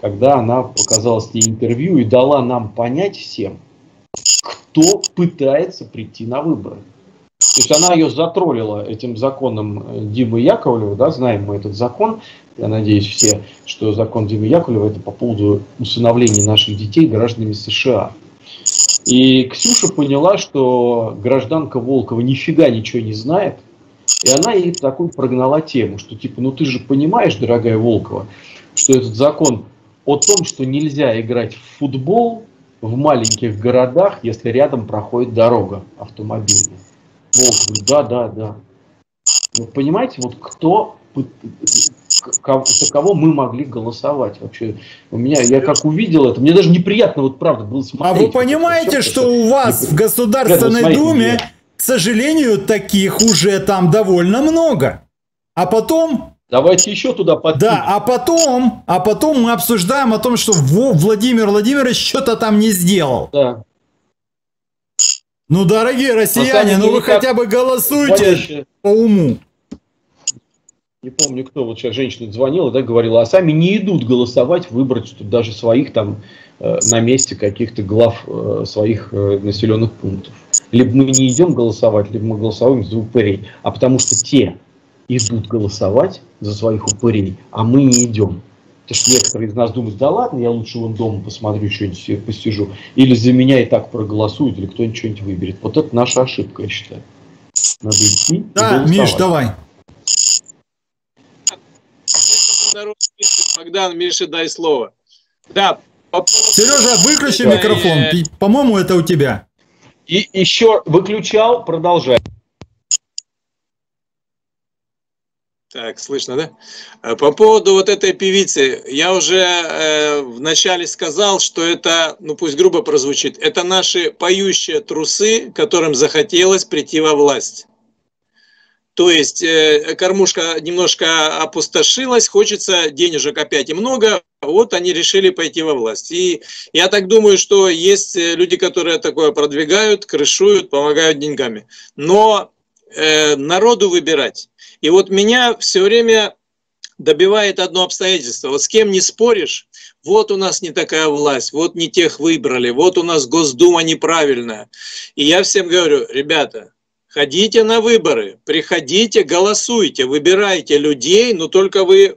когда она показала с ней интервью и дала нам понять всем, кто пытается прийти на выборы. То есть она ее затроллила этим законом э, Димы Яковлева, да, знаем мы этот закон, я надеюсь все, что закон Димы Яковлева это по поводу усыновления наших детей гражданами США. И Ксюша поняла, что гражданка Волкова нифига ничего не знает, и она ей такую прогнала тему, что типа, ну ты же понимаешь, дорогая Волкова, что этот закон о том, что нельзя играть в футбол в маленьких городах, если рядом проходит дорога автомобильная. Говорит, да, да, да. Вы понимаете, вот кто, за кого мы могли голосовать вообще? У меня, я как увидел это, мне даже неприятно, вот правда, было смотреть. А вы понимаете, все, что у вас в Государственной Рядом, Думе, к сожалению, таких уже там довольно много. А потом Давайте еще туда подкинем. Да, а потом, а потом мы обсуждаем о том, что Владимир Владимирович что-то там не сделал. Да. Ну, дорогие россияне, ну вы хотя бы голосуйте звонящие. по уму. Не помню, кто вот сейчас женщина звонила, да, говорила, а сами не идут голосовать, выбрать что даже своих там э, на месте каких-то глав э, своих э, населенных пунктов. Либо мы не идем голосовать, либо мы голосуем за упырей. А потому что те идут голосовать за своих упырей, а мы не идем. Потому что некоторые из нас думают, да ладно, я лучше вон дома посмотрю, что-нибудь посижу. Или за меня и так проголосуют, или кто-нибудь что-нибудь выберет. Вот это наша ошибка, я считаю. Надо идти Да, Миш, давай. Богдан, Миша, дай слово. Да. Сережа, выключи да, микрофон. По-моему, это у тебя. И еще выключал, продолжай. Так, слышно, да? Э, по поводу вот этой певицы, я уже э, вначале сказал, что это, ну пусть грубо прозвучит, это наши поющие трусы, которым захотелось прийти во власть. То есть э, кормушка немножко опустошилась, хочется денежек опять и много, вот они решили пойти во власть. И я так думаю, что есть э, люди, которые такое продвигают, крышуют, помогают деньгами. Но э, народу выбирать. И вот меня все время добивает одно обстоятельство. Вот с кем не споришь, вот у нас не такая власть, вот не тех выбрали, вот у нас Госдума неправильная. И я всем говорю, ребята, ходите на выборы, приходите, голосуйте, выбирайте людей, но только вы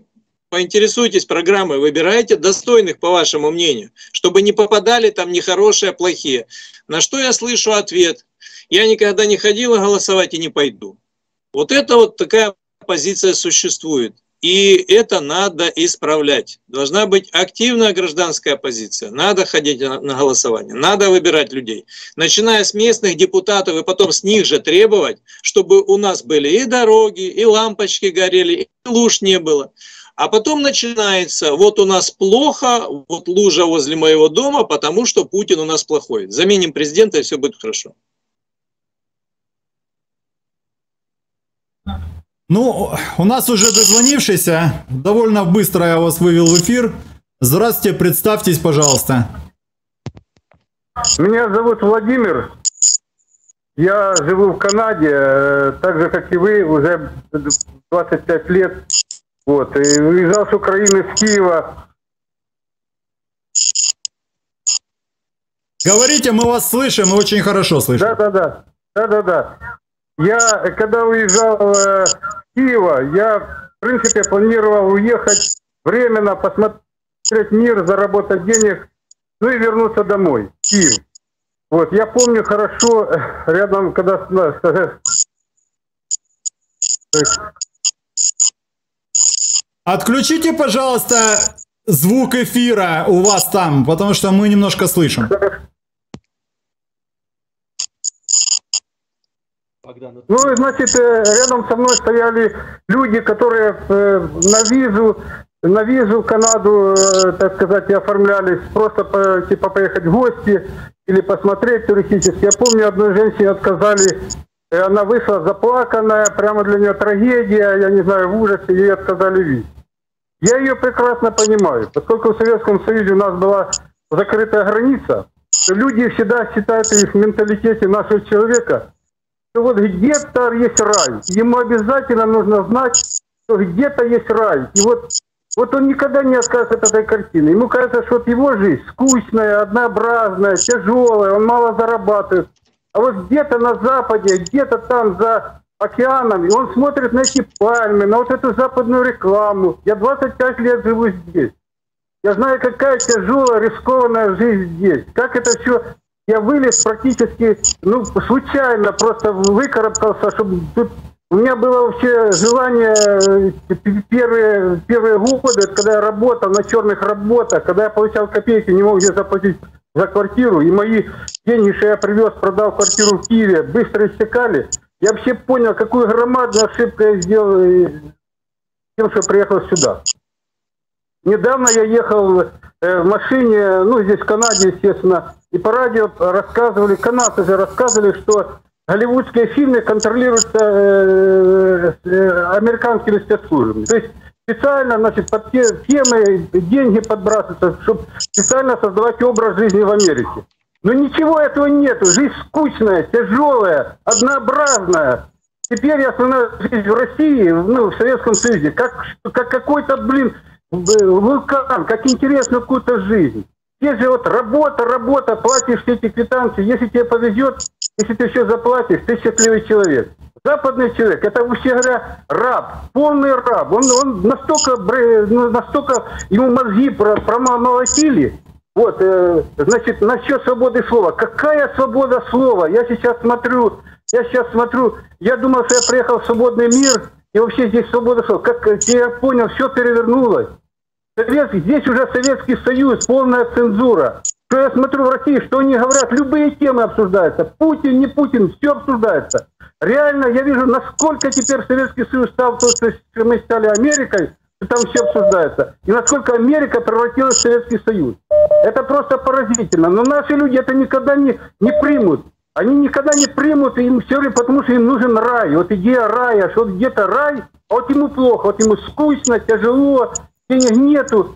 поинтересуйтесь программой, выбирайте достойных, по вашему мнению, чтобы не попадали там нехорошие, а плохие. На что я слышу ответ? Я никогда не ходила голосовать и не пойду. Вот это вот такая позиция существует. И это надо исправлять. Должна быть активная гражданская позиция. Надо ходить на, голосование, надо выбирать людей. Начиная с местных депутатов и потом с них же требовать, чтобы у нас были и дороги, и лампочки горели, и луж не было. А потом начинается, вот у нас плохо, вот лужа возле моего дома, потому что Путин у нас плохой. Заменим президента, и все будет хорошо. Ну, у нас уже дозвонившийся. Довольно быстро я вас вывел в эфир. Здравствуйте, представьтесь, пожалуйста. Меня зовут Владимир. Я живу в Канаде, э, так же, как и вы, уже 25 лет. Вот, и уезжал с Украины, с Киева. Говорите, мы вас слышим, мы очень хорошо слышим. Да-да-да. Да-да-да. Я, когда уезжал э, Киева, я, в принципе, планировал уехать временно, посмотреть мир, заработать денег, ну и вернуться домой, в Киев. Вот, я помню хорошо, рядом, когда... Отключите, пожалуйста, звук эфира у вас там, потому что мы немножко слышим. Ну, значит, э, рядом со мной стояли люди, которые э, на визу, на визу в Канаду, э, так сказать, оформлялись, просто типа поехать в гости или посмотреть туристически. Я помню, одной женщине отказали, она вышла заплаканная, прямо для нее трагедия, я не знаю, в ужасе, ей отказали виз. Я ее прекрасно понимаю, поскольку в Советском Союзе у нас была закрытая граница, люди всегда считают в менталитете нашего человека – вот где-то есть рай. Ему обязательно нужно знать, что где-то есть рай. И вот, вот он никогда не откажется от этой картины. Ему кажется, что вот его жизнь скучная, однообразная, тяжелая, он мало зарабатывает. А вот где-то на Западе, где-то там за океаном, он смотрит на эти пальмы, на вот эту западную рекламу. Я 25 лет живу здесь. Я знаю, какая тяжелая, рискованная жизнь здесь. Как это все... Я вылез практически, ну, случайно, просто выкарабкался, чтобы тут у меня было вообще желание э, первые, первые годы, когда я работал на черных работах, когда я получал копейки, не мог где заплатить за квартиру, и мои деньги, что я привез, продал квартиру в Киеве, быстро истекали, я вообще понял, какую громадную ошибку я сделал э, тем, что приехал сюда. Недавно я ехал э, в машине, ну, здесь в Канаде, естественно, и по радио рассказывали, канадцы же рассказывали, что голливудские фильмы контролируются э, э, американскими спецслужбами. То есть специально, значит, под те, темы деньги подбрасываются, чтобы специально создавать образ жизни в Америке. Но ничего этого нету. Жизнь скучная, тяжелая, однообразная. Теперь основная жизнь в России, ну, в Советском Союзе, как, как какой-то, блин, вулкан, как интересно какую-то жизнь. Те же вот работа, работа, платишь все эти квитанции. Если тебе повезет, если ты все заплатишь, ты счастливый человек. Западный человек, это, вообще говоря, раб, полный раб. Он, он настолько, ну, настолько ему мозги промолотили, вот, э, значит, насчет свободы слова. Какая свобода слова? Я сейчас смотрю, я сейчас смотрю, я думал, что я приехал в свободный мир, и вообще здесь свобода слова. Как я понял, все перевернулось. Советский, здесь уже Советский Союз, полная цензура. Что я смотрю в России, что они говорят, любые темы обсуждаются. Путин, не Путин, все обсуждается. Реально, я вижу, насколько теперь Советский Союз стал то, что мы стали Америкой, и там все обсуждается. И насколько Америка превратилась в Советский Союз. Это просто поразительно. Но наши люди это никогда не, не примут. Они никогда не примут, им все время, потому что им нужен рай. Вот идея рая, что где-то рай, а вот ему плохо, вот ему скучно, тяжело, нету.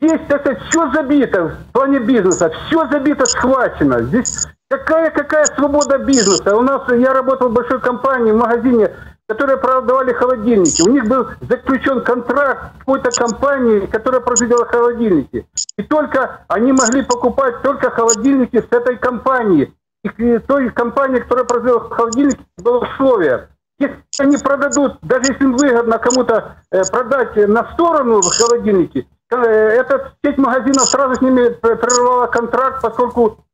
Здесь это все забито в плане бизнеса, все забито, схвачено. Здесь какая какая свобода бизнеса? У нас я работал в большой компании, в магазине, которые продавали холодильники. У них был заключен контракт с какой-то компанией, которая производила холодильники. И только они могли покупать только холодильники с этой компании. И той компании, которая производила холодильники, было условие. Если они продадут, даже если им выгодно кому-то э, продать на сторону холодильники, э, эта сеть магазинов сразу с ними прервала контракт, поскольку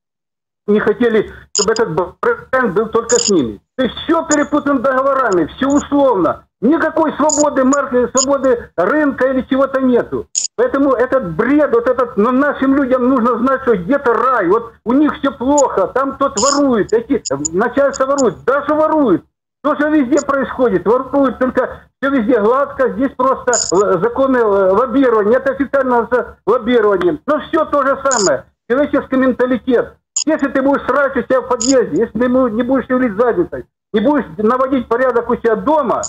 не хотели, чтобы этот бренд был только с ними. То есть все перепутано договорами, все условно. Никакой свободы марки, свободы рынка или чего-то нету. Поэтому этот бред, вот этот, но нашим людям нужно знать, что где-то рай, вот у них все плохо, там тот ворует, эти начальство ворует, даже ворует. То, что везде происходит, воруют, только все везде гладко, здесь просто законы лоббирования, это официально лоббирование. Но все то же самое, человеческий менталитет. Если ты будешь срать у себя в подъезде, если ты не будешь шевелить задницей, не будешь наводить порядок у себя дома,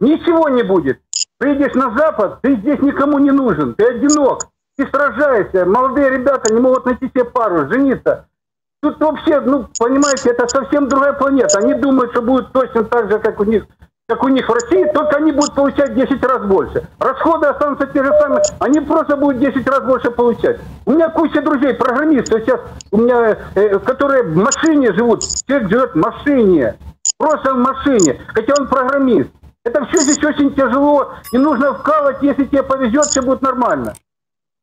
ничего не будет. Приедешь на Запад, ты здесь никому не нужен, ты одинок, ты сражаешься, молодые ребята не могут найти себе пару, жениться. Тут вообще, ну, понимаете, это совсем другая планета. Они думают, что будет точно так же, как у них как у них в России, только они будут получать 10 раз больше. Расходы останутся те же самые, они просто будут 10 раз больше получать. У меня куча друзей, программистов сейчас, у меня, э, которые в машине живут, человек живет в машине, просто в машине, хотя он программист. Это все здесь очень тяжело, и нужно вкалывать, если тебе повезет, все будет нормально.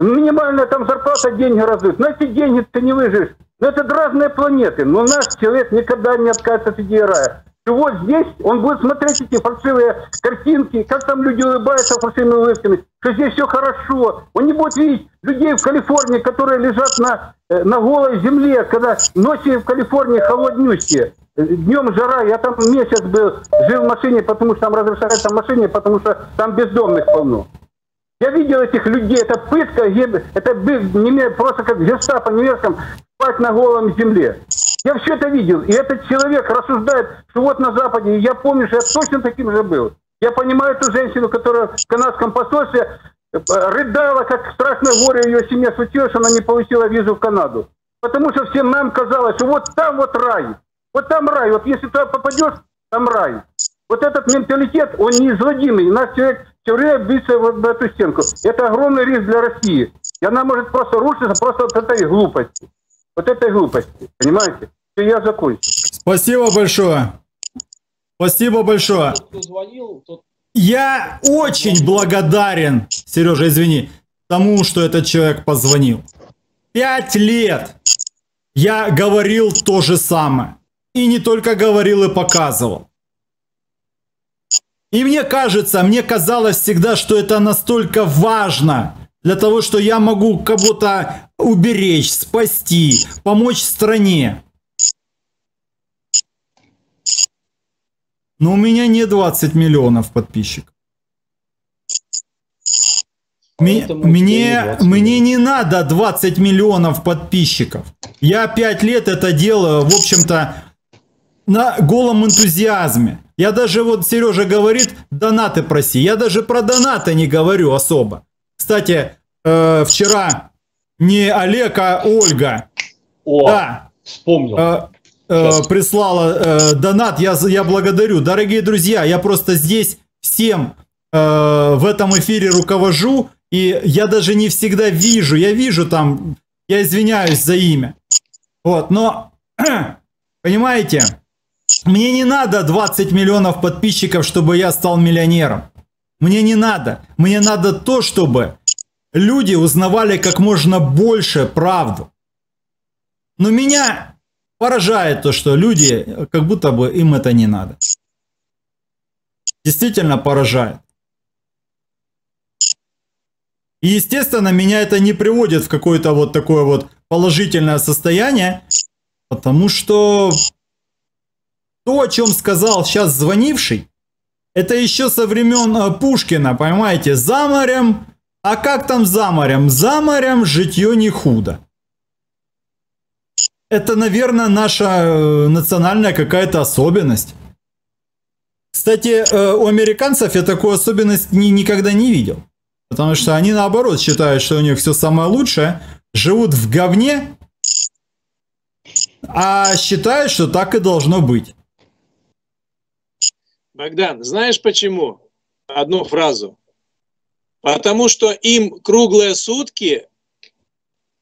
Минимальная там зарплата, деньги раздают. Но эти деньги ты не выживешь. Но это разные планеты. Но наш человек никогда не откажется от идеи рая что вот здесь он будет смотреть эти фальшивые картинки, как там люди улыбаются фальшивыми улыбками, что здесь все хорошо. Он не будет видеть людей в Калифорнии, которые лежат на, э, на голой земле, когда ночью в Калифорнии холоднющие. Днем жара, я там месяц был, жил в машине, потому что там разрешают там машине, потому что там бездомных полно. Я видел этих людей, это пытка, это просто как гестапо немецком спать на голом земле. Я все это видел. И этот человек рассуждает, что вот на Западе, я помню, что я точно таким же был. Я понимаю эту женщину, которая в канадском посольстве э, рыдала, как страшное горе ее семье случилось, что она не получила визу в Канаду. Потому что всем нам казалось, что вот там вот рай. Вот там рай. Вот если туда попадешь, там рай. Вот этот менталитет, он неизгладимый. Наш человек все время бьется в эту стенку. Это огромный риск для России. И она может просто рушиться просто от этой глупости. Вот этой глупости, понимаете? Я закончу. Спасибо большое. Спасибо большое. Кто звонил, тот Я очень благодарен, Сережа, извини, тому, что этот человек позвонил. Пять лет я говорил то же самое. И не только говорил и показывал. И мне кажется, мне казалось всегда, что это настолько важно для того, что я могу кого-то уберечь, спасти, помочь стране. Но у меня не 20 миллионов подписчиков. Мне, 20 мне не надо 20 миллионов подписчиков. Я 5 лет это делаю, в общем-то, на голом энтузиазме. Я даже, вот Сережа говорит, донаты проси. Я даже про донаты не говорю особо. Кстати, э, вчера не Олег, а Ольга. О, Да. вспомнил. Э, э, прислала э, донат. Я, я благодарю. Дорогие друзья, я просто здесь всем э, в этом эфире руковожу. И я даже не всегда вижу. Я вижу там, я извиняюсь за имя. Вот, но, понимаете, мне не надо 20 миллионов подписчиков, чтобы я стал миллионером. Мне не надо. Мне надо то, чтобы люди узнавали как можно больше правду. Но меня поражает то, что люди, как будто бы им это не надо. Действительно поражает. И, естественно, меня это не приводит в какое-то вот такое вот положительное состояние, потому что то, о чем сказал сейчас звонивший, это еще со времен э, Пушкина, понимаете, за морем, а как там за морем? За морем житье не худо. Это, наверное, наша э, национальная какая-то особенность. Кстати, э, у американцев я такую особенность ни- никогда не видел. Потому что они наоборот считают, что у них все самое лучшее, живут в говне, а считают, что так и должно быть. Богдан, знаешь почему? Одну фразу. Потому что им круглые сутки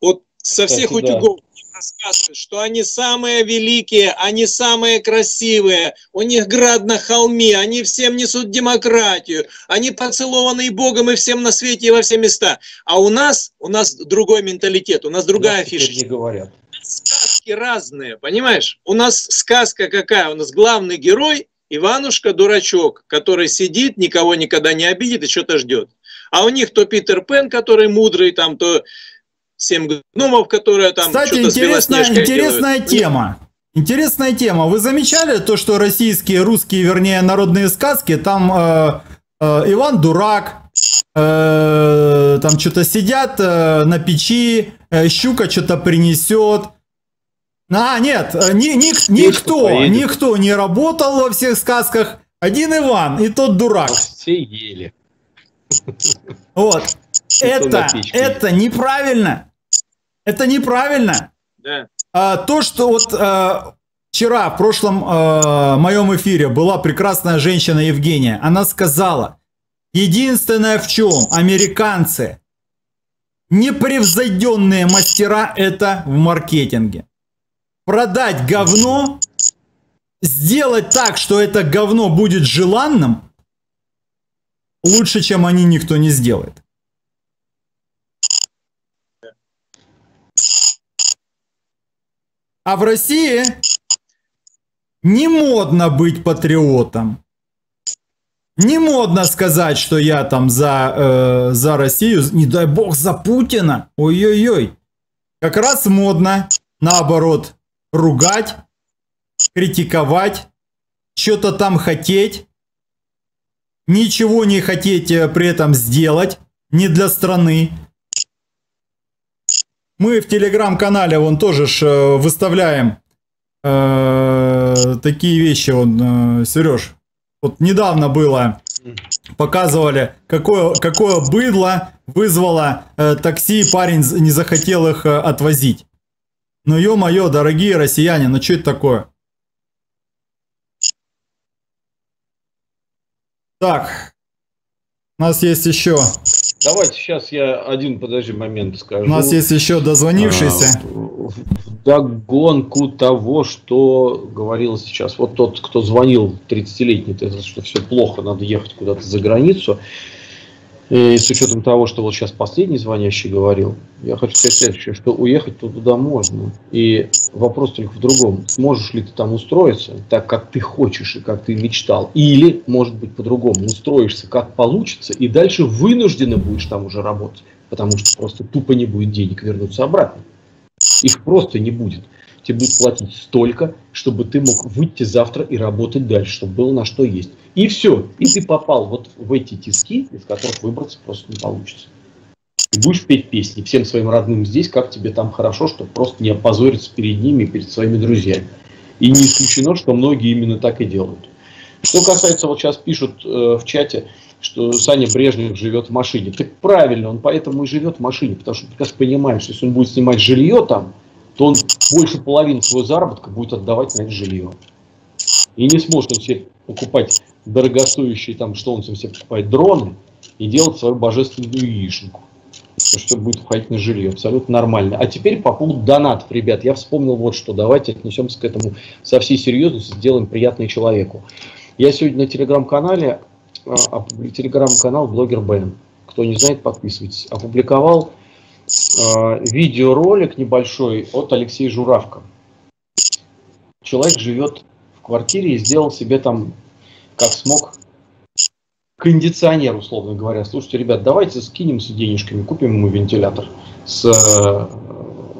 вот со всех Кстати, да. утюгов рассказывают, что они самые великие, они самые красивые, у них град на холме, они всем несут демократию, они поцелованы Богом и всем на свете и во все места. А у нас, у нас другой менталитет, у нас другая теперь фишка не говорят. сказки разные, понимаешь? У нас сказка какая? У нас главный герой Иванушка дурачок, который сидит, никого никогда не обидит и что-то ждет. А у них то Питер Пен, который мудрый, там, то семь гномов, которые там Кстати, что-то с интересная, Белоснежкой интересная делают. тема. Интересная тема. Вы замечали то, что российские, русские, вернее, народные сказки, там э, э, Иван дурак, э, там что-то сидят э, на печи, э, щука что-то принесет. А, нет, э, ни, ни- никто, никто не работал во всех сказках. Один Иван, и тот дурак. Все ели. Вот. Это, это неправильно. Это неправильно. Да. А, то, что вот а, вчера в прошлом а, моем эфире была прекрасная женщина Евгения, она сказала, единственное в чем американцы непревзойденные мастера это в маркетинге. Продать говно, сделать так, что это говно будет желанным, лучше, чем они никто не сделает. А в России не модно быть патриотом. Не модно сказать, что я там за, э, за Россию, не дай бог за Путина. Ой-ой-ой. Как раз модно, наоборот, ругать, критиковать, что-то там хотеть, ничего не хотеть э, при этом сделать, не для страны. Мы в телеграм-канале вон тоже ж, э, выставляем э, такие вещи, вон, э, Сереж. Вот недавно было, показывали, какое, какое быдло вызвало э, такси, парень не захотел их э, отвозить. Ну ё-моё, дорогие россияне, ну что это такое? Так, у нас есть еще, Давайте сейчас я один, подожди, момент скажу. у нас есть еще дозвонившийся. А, в- догонку того, что говорилось сейчас. Вот тот, кто звонил 30-летний, что все плохо, надо ехать куда-то за границу. И с учетом того, что вот сейчас последний звонящий говорил, я хочу сказать следующее, что уехать туда можно. И вопрос только в другом. Сможешь ли ты там устроиться так, как ты хочешь и как ты мечтал? Или, может быть, по-другому, устроишься как получится, и дальше вынужденно будешь там уже работать, потому что просто тупо не будет денег вернуться обратно. Их просто не будет. Тебе будут платить столько, чтобы ты мог выйти завтра и работать дальше, чтобы было на что есть. И все. И ты попал вот в эти тиски, из которых выбраться просто не получится. И будешь петь песни всем своим родным здесь, как тебе там хорошо, чтобы просто не опозориться перед ними перед своими друзьями. И не исключено, что многие именно так и делают. Что касается, вот сейчас пишут э, в чате, что Саня Брежнев живет в машине. Так правильно, он поэтому и живет в машине, потому что прекрасно понимает, что если он будет снимать жилье там, то он больше половины своего заработка будет отдавать на это жилье. И не сможет он себе покупать дорогостоящие, там, что он себе покупает, дроны, и делать свою божественную яишенку. Потому что будет входить на жилье. Абсолютно нормально. А теперь по поводу донатов, ребят. Я вспомнил вот что. Давайте отнесемся к этому со всей серьезностью, сделаем приятное человеку. Я сегодня на телеграм-канале, а, телеграм-канал блогер Бен. Кто не знает, подписывайтесь. Опубликовал э, видеоролик небольшой от Алексея Журавка. Человек живет квартире и сделал себе там, как смог, кондиционер, условно говоря. Слушайте, ребят, давайте скинемся денежками, купим ему вентилятор с э,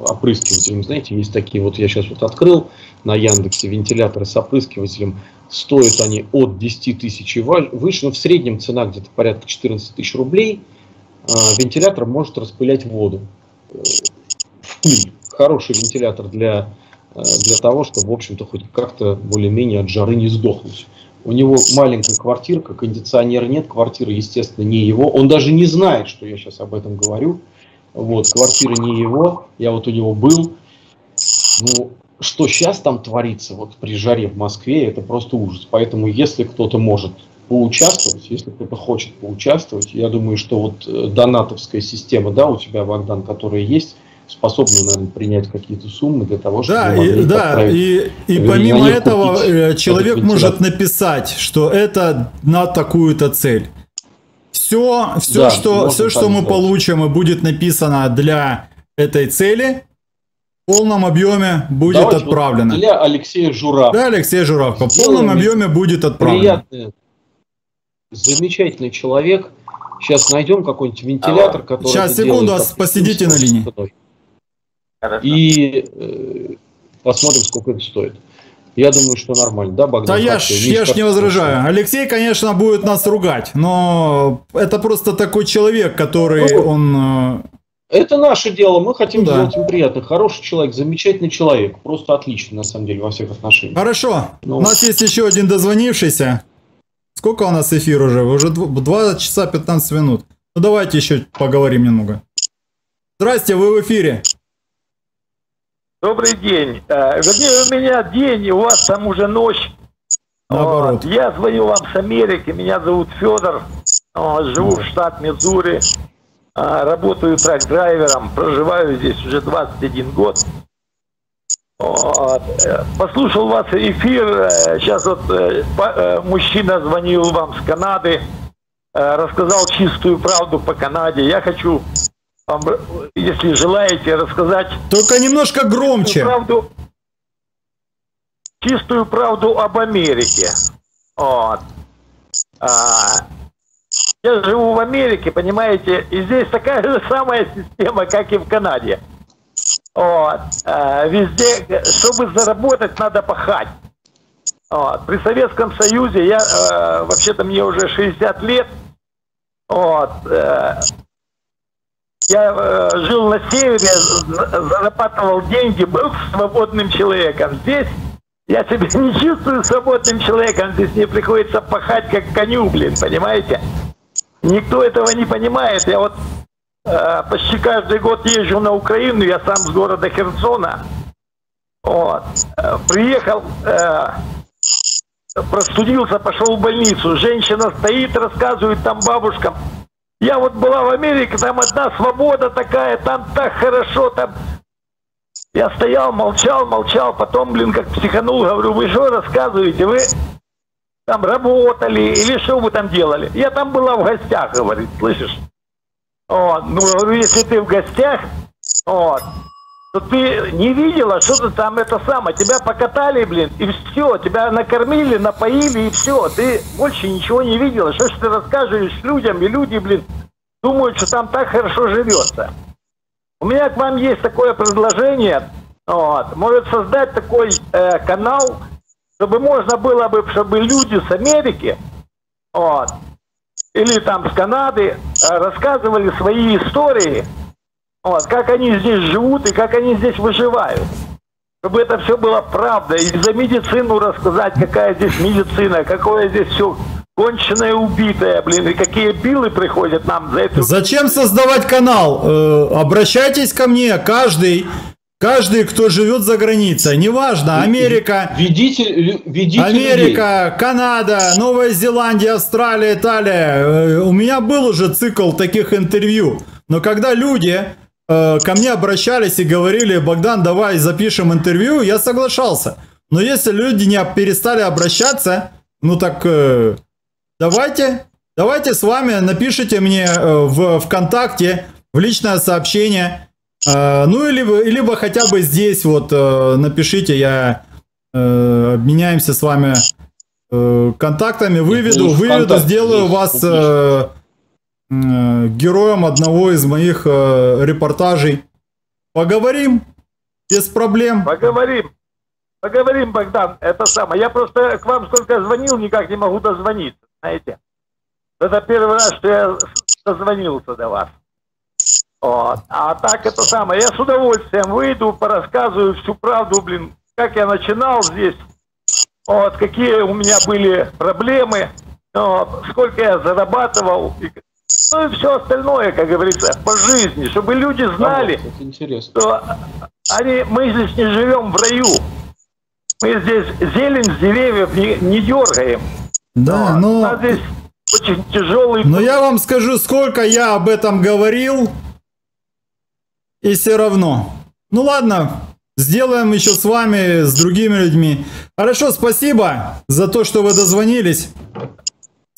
опрыскивателем. Знаете, есть такие, вот я сейчас вот открыл на Яндексе вентиляторы с опрыскивателем. Стоят они от 10 тысяч и выше, но в среднем цена где-то порядка 14 тысяч рублей – а, вентилятор может распылять воду в пыль. Хороший вентилятор для, для того, чтобы, в общем-то, хоть как-то более-менее от жары не сдохнуть. У него маленькая квартирка, кондиционера нет, квартира, естественно, не его. Он даже не знает, что я сейчас об этом говорю. Вот, квартира не его, я вот у него был. Ну, что сейчас там творится вот при жаре в Москве, это просто ужас. Поэтому, если кто-то может поучаствовать, если кто-то хочет поучаствовать. Я думаю, что вот э, донатовская система, да, у тебя, Богдан, которая есть, способна, наверное, принять какие-то суммы для того, чтобы... Да, и, да, и, и помимо этого э, человек может написать, что это на такую-то цель. Все, все, да, что, все, что мы получим и будет написано для этой цели, в полном объеме будет Давайте отправлено. Вот для Алексея Журавка. Да, Алексей Журавка. В полном объеме будет отправлено. Приятное замечательный человек. Сейчас найдем какой-нибудь вентилятор, который... Сейчас, секунду, делает, посидите на линии. И э, посмотрим, сколько это стоит. Я думаю, что нормально, да, Богдан? Да я ж, я ж не возражаю. Алексей, конечно, будет нас ругать, но это просто такой человек, который, ну, он... Э, это наше дело, мы хотим да. сделать им приятно. Хороший человек, замечательный человек, просто отличный, на самом деле, во всех отношениях. Хорошо, ну, у нас есть еще один дозвонившийся. Сколько у нас эфир уже? Уже 2 часа 15 минут. Ну давайте еще поговорим немного. Здрасте, вы в эфире. Добрый день. Э, вернее, у меня день, и у вас там уже ночь. Наоборот. Я звоню вам с Америки, меня зовут Федор, живу в штат Миссури, э, работаю трак-драйвером, проживаю здесь уже 21 год. Послушал вас эфир, сейчас вот э, э, мужчина звонил вам с Канады, э, рассказал чистую правду по Канаде. Я хочу если желаете, рассказать... Только немножко громче. Правду, чистую правду об Америке. Вот. А, я живу в Америке, понимаете, и здесь такая же самая система, как и в Канаде. Вот. Э, везде, чтобы заработать, надо пахать. Вот. При Советском Союзе, я э, вообще-то мне уже 60 лет, вот, э, я э, жил на севере, зарабатывал деньги, был свободным человеком. Здесь я себя не чувствую свободным человеком, здесь мне приходится пахать как коню, блин, понимаете? Никто этого не понимает. Я вот Э, почти каждый год езжу на Украину, я сам с города Херсона. Вот. Э, приехал, э, простудился, пошел в больницу. Женщина стоит, рассказывает там бабушкам. Я вот была в Америке, там одна свобода такая, там так хорошо, там... Я стоял, молчал, молчал, потом, блин, как психанул, говорю, вы что рассказываете, вы там работали или что вы там делали? Я там была в гостях, говорит, слышишь? О, ну, говорю, если ты в гостях, вот, ты не видела, что ты там это самое. Тебя покатали, блин, и все. Тебя накормили, напоили, и все. Ты больше ничего не видела. Что ж ты рассказываешь людям, и люди, блин, думают, что там так хорошо живется. У меня к вам есть такое предложение. Вот. Может создать такой э, канал, чтобы можно было бы, чтобы люди с Америки, вот, или там с Канады э, рассказывали свои истории вот, как они здесь живут и как они здесь выживают. Чтобы это все было правдой И за медицину рассказать, какая здесь медицина, какое здесь все конченое убитое, блин, и какие билы приходят нам за это. Зачем создавать канал? Э, обращайтесь ко мне, каждый. Каждый, кто живет за границей, неважно, Америка, ведите, ведите Америка, людей. Канада, Новая Зеландия, Австралия, Италия. Э, у меня был уже цикл таких интервью. Но когда люди Э, ко мне обращались и говорили, Богдан, давай запишем интервью, я соглашался. Но если люди не перестали обращаться, ну так э, давайте, давайте с вами напишите мне э, в ВКонтакте, в личное сообщение, э, ну или либо хотя бы здесь вот э, напишите, я э, обменяемся с вами э, контактами, выведу, выведу, сделаю вас... Э, Э, героем одного из моих э, репортажей. Поговорим без проблем. Поговорим. Поговорим, Богдан, это самое. Я просто к вам сколько звонил, никак не могу дозвониться, знаете. Это первый раз, что я дозвонился до вас. Вот. А так это самое. Я с удовольствием выйду, порассказываю всю правду, блин, как я начинал здесь, вот, какие у меня были проблемы, вот, сколько я зарабатывал и ну и все остальное, как говорится, по жизни, чтобы люди знали, что они, мы здесь не живем в раю. Мы здесь зелень с деревьев не, не дергаем. Да, ну, а ну, но... но... здесь очень тяжелый... Но я вам скажу, сколько я об этом говорил, и все равно. Ну ладно, сделаем еще с вами, с другими людьми. Хорошо, спасибо за то, что вы дозвонились.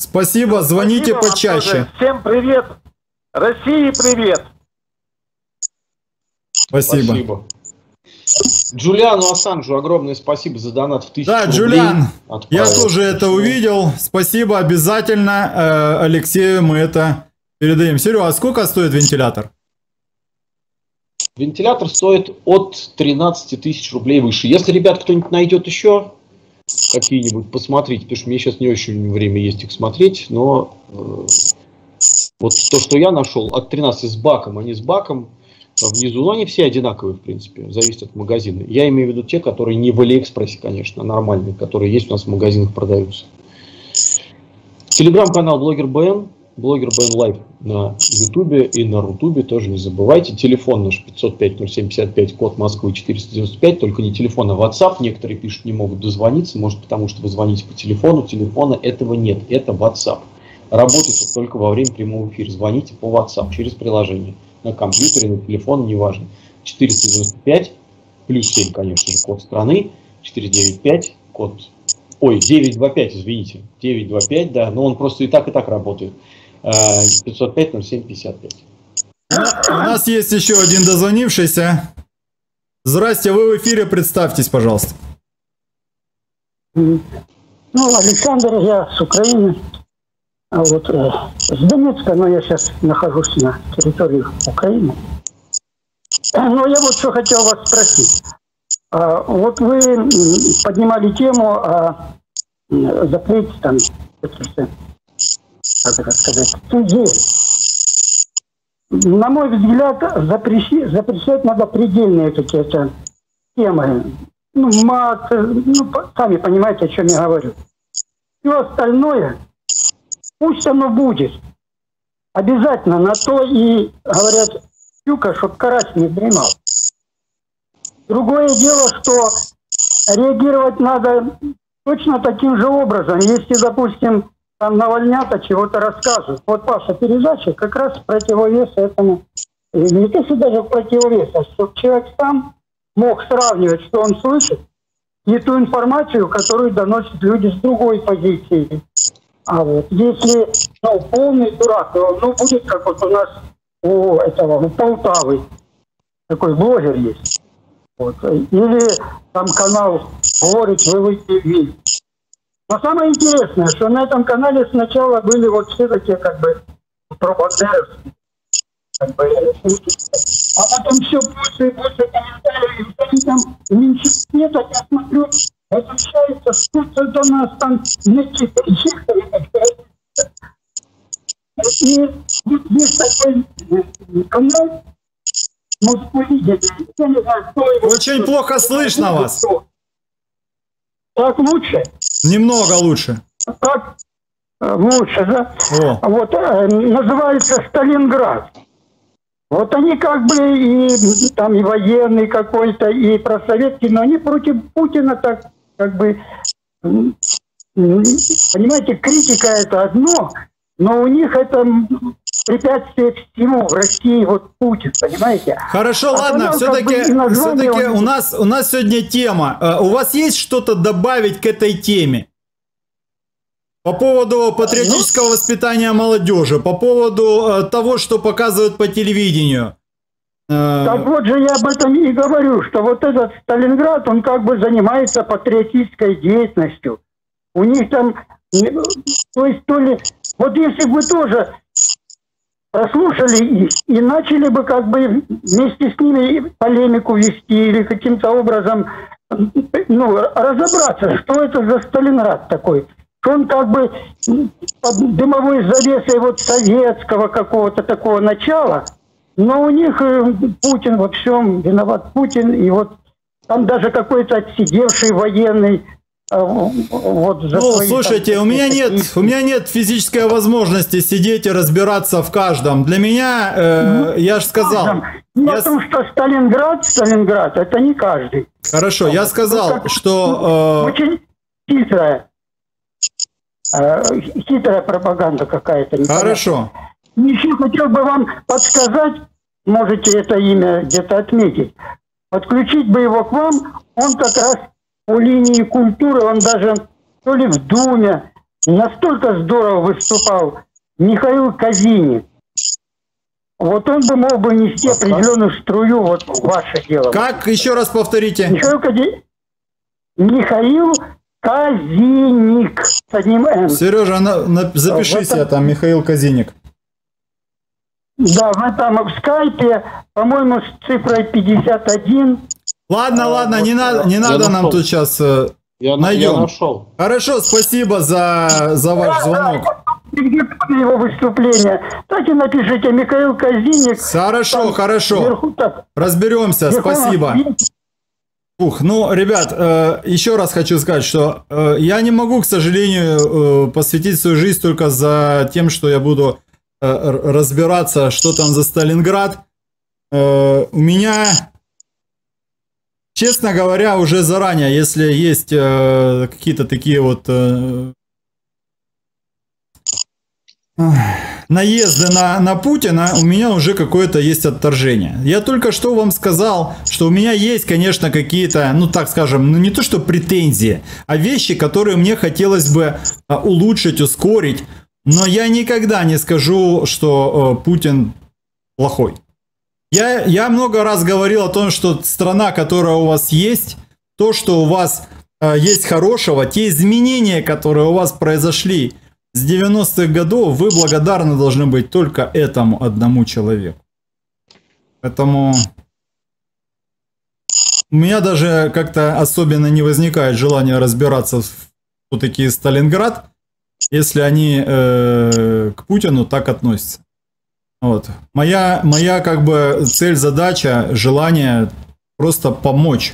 Спасибо, звоните Спасибо почаще. Всем привет. России привет. Спасибо. Спасибо. Джулиану Ассанжу огромное спасибо за донат в тысячу да, рублей. Да, Джулиан, я тоже это увидел. Спасибо обязательно. Э, Алексею мы это передаем. Серега, а сколько стоит вентилятор? Вентилятор стоит от 13 тысяч рублей выше. Если, ребят, кто-нибудь найдет еще, какие-нибудь посмотреть, потому что мне сейчас не очень время есть их смотреть, но э, вот то, что я нашел, от 13 с баком, а не с баком, внизу, но они все одинаковые, в принципе, зависят от магазина. Я имею в виду те, которые не в Алиэкспрессе, конечно, а нормальные, которые есть у нас в магазинах продаются. Телеграм-канал Блогер БМ, блогер Бен Лайф на Ютубе и на Рутубе тоже не забывайте. Телефон наш 505-0755, код Москвы 495, только не телефон, а WhatsApp. Некоторые пишут, не могут дозвониться, может потому, что вы звоните по телефону, телефона этого нет, это WhatsApp. Работает только во время прямого эфира. Звоните по WhatsApp через приложение. На компьютере, на телефон, неважно. 495, плюс 7, конечно же, код страны, 495, код Ой, 925, извините. 925, да, но он просто и так, и так работает. 505 07 У нас есть еще один дозвонившийся. Здрасте, вы в эфире, представьтесь, пожалуйста. Ну, Александр, я с Украины. А вот э, с Донецка, но я сейчас нахожусь на территории Украины. Но я вот что хотел вас спросить. А, вот вы поднимали тему о запрете там как это сказать, чужой. На мой взгляд, запрещать, запрещать надо предельные какие-то темы. Ну, мат, ну, сами понимаете, о чем я говорю. Все остальное, пусть оно будет. Обязательно на то и, говорят, тюка, чтобы карась не дремал. Другое дело, что реагировать надо точно таким же образом. Если, допустим, там навальнята чего-то рассказывают. Вот ваша передача как раз противовес этому. И не то, что даже противовес, а чтобы человек сам мог сравнивать, что он слышит, и ту информацию, которую доносят люди с другой позиции. А вот если ну, полный дурак, то ну, будет как вот у нас у этого, у Полтавы, такой блогер есть. Вот. Или там канал «Говорит, вы выйти но самое интересное, что на этом канале сначала были вот все такие как бы. Как бы, а потом все больше и больше комментариев. Они там в меньшинстве, так я смотрю, возмущаются, что это у нас там некие И вот есть такой э, канал, может, вы видите, я не знаю, кто его... Очень плохо слышно вас. Так лучше? Немного лучше. Так э, лучше, да? О. Вот э, называется Сталинград. Вот они как бы и там и военный какой-то, и просоветский, но они против Путина так как бы, понимаете, критика это одно, но у них это препятствие всему в России, вот Путин, понимаете? Хорошо, А ладно, как все-таки, бы все-таки он- у нас, у нас сегодня тема. Э, У вас есть что-то добавить к этой теме? По поводу патриотического воспитания молодежи, по поводу э, того, что показывают по телевидению. Э, Так вот же я об этом и говорю, что вот этот Сталинград, он как бы занимается патриотической деятельностью. У них там, э, то есть то ли, вот если бы тоже прослушали их и начали бы как бы вместе с ними полемику вести или каким-то образом ну, разобраться, что это за Сталинград такой. Что он как бы под дымовой завесой вот советского какого-то такого начала, но у них э, Путин во всем виноват Путин, и вот там даже какой-то отсидевший военный э, вот за Ну, свои, слушайте, там, у меня нет, у меня нет физической возможности сидеть и разбираться в каждом. Для меня, э, я же сказал, Дело в том, что Сталинград, Сталинград, это не каждый. хорошо, я сказал, как- что э, Очень хитрая, э, хитрая пропаганда какая-то. хорошо. Еще хотел бы вам подсказать, можете это имя где-то отметить, подключить бы его к вам, он как раз по линии культуры, он даже то ли в Думе, настолько здорово выступал, Михаил Казини. Вот он бы мог бы нести определенную струю вот в ваше дело. Как еще раз повторите? Михаил Казини. Михаил Казиник с одним Н. Сережа, на- на- запиши Вот себе там Михаил Казиник. Да, в этом в скайпе, по-моему, с цифрой 51. Ладно, ладно, не, надо, не я надо нам нашел. тут сейчас э, Я, найдем. я нашел. Хорошо, спасибо за, за ваш звонок. Где его выступление? Так и напишите Михаил Казиник. Хорошо, Там хорошо. вверху так. Разберемся, Вверху спасибо. Ух, ну, ребят, э, еще раз хочу сказать, что э, я не могу, к сожалению, э, посвятить свою жизнь только за тем, что я буду э, разбираться, что там за Сталинград. Э, у меня, честно говоря, уже заранее, если есть э, какие-то такие вот э, наезды на, на Путина, у меня уже какое-то есть отторжение. Я только что вам сказал, что у меня есть, конечно, какие-то, ну так скажем, ну не то что претензии, а вещи, которые мне хотелось бы а, улучшить, ускорить. Но я никогда не скажу, что э, Путин плохой. Я, я много раз говорил о том, что страна, которая у вас есть, то, что у вас э, есть хорошего, те изменения, которые у вас произошли с 90-х годов, вы благодарны должны быть только этому одному человеку. Поэтому у меня даже как-то особенно не возникает желания разбираться в кто такие Сталинград, если они э, к Путину так относятся. Вот. Моя, моя как бы цель, задача, желание просто помочь.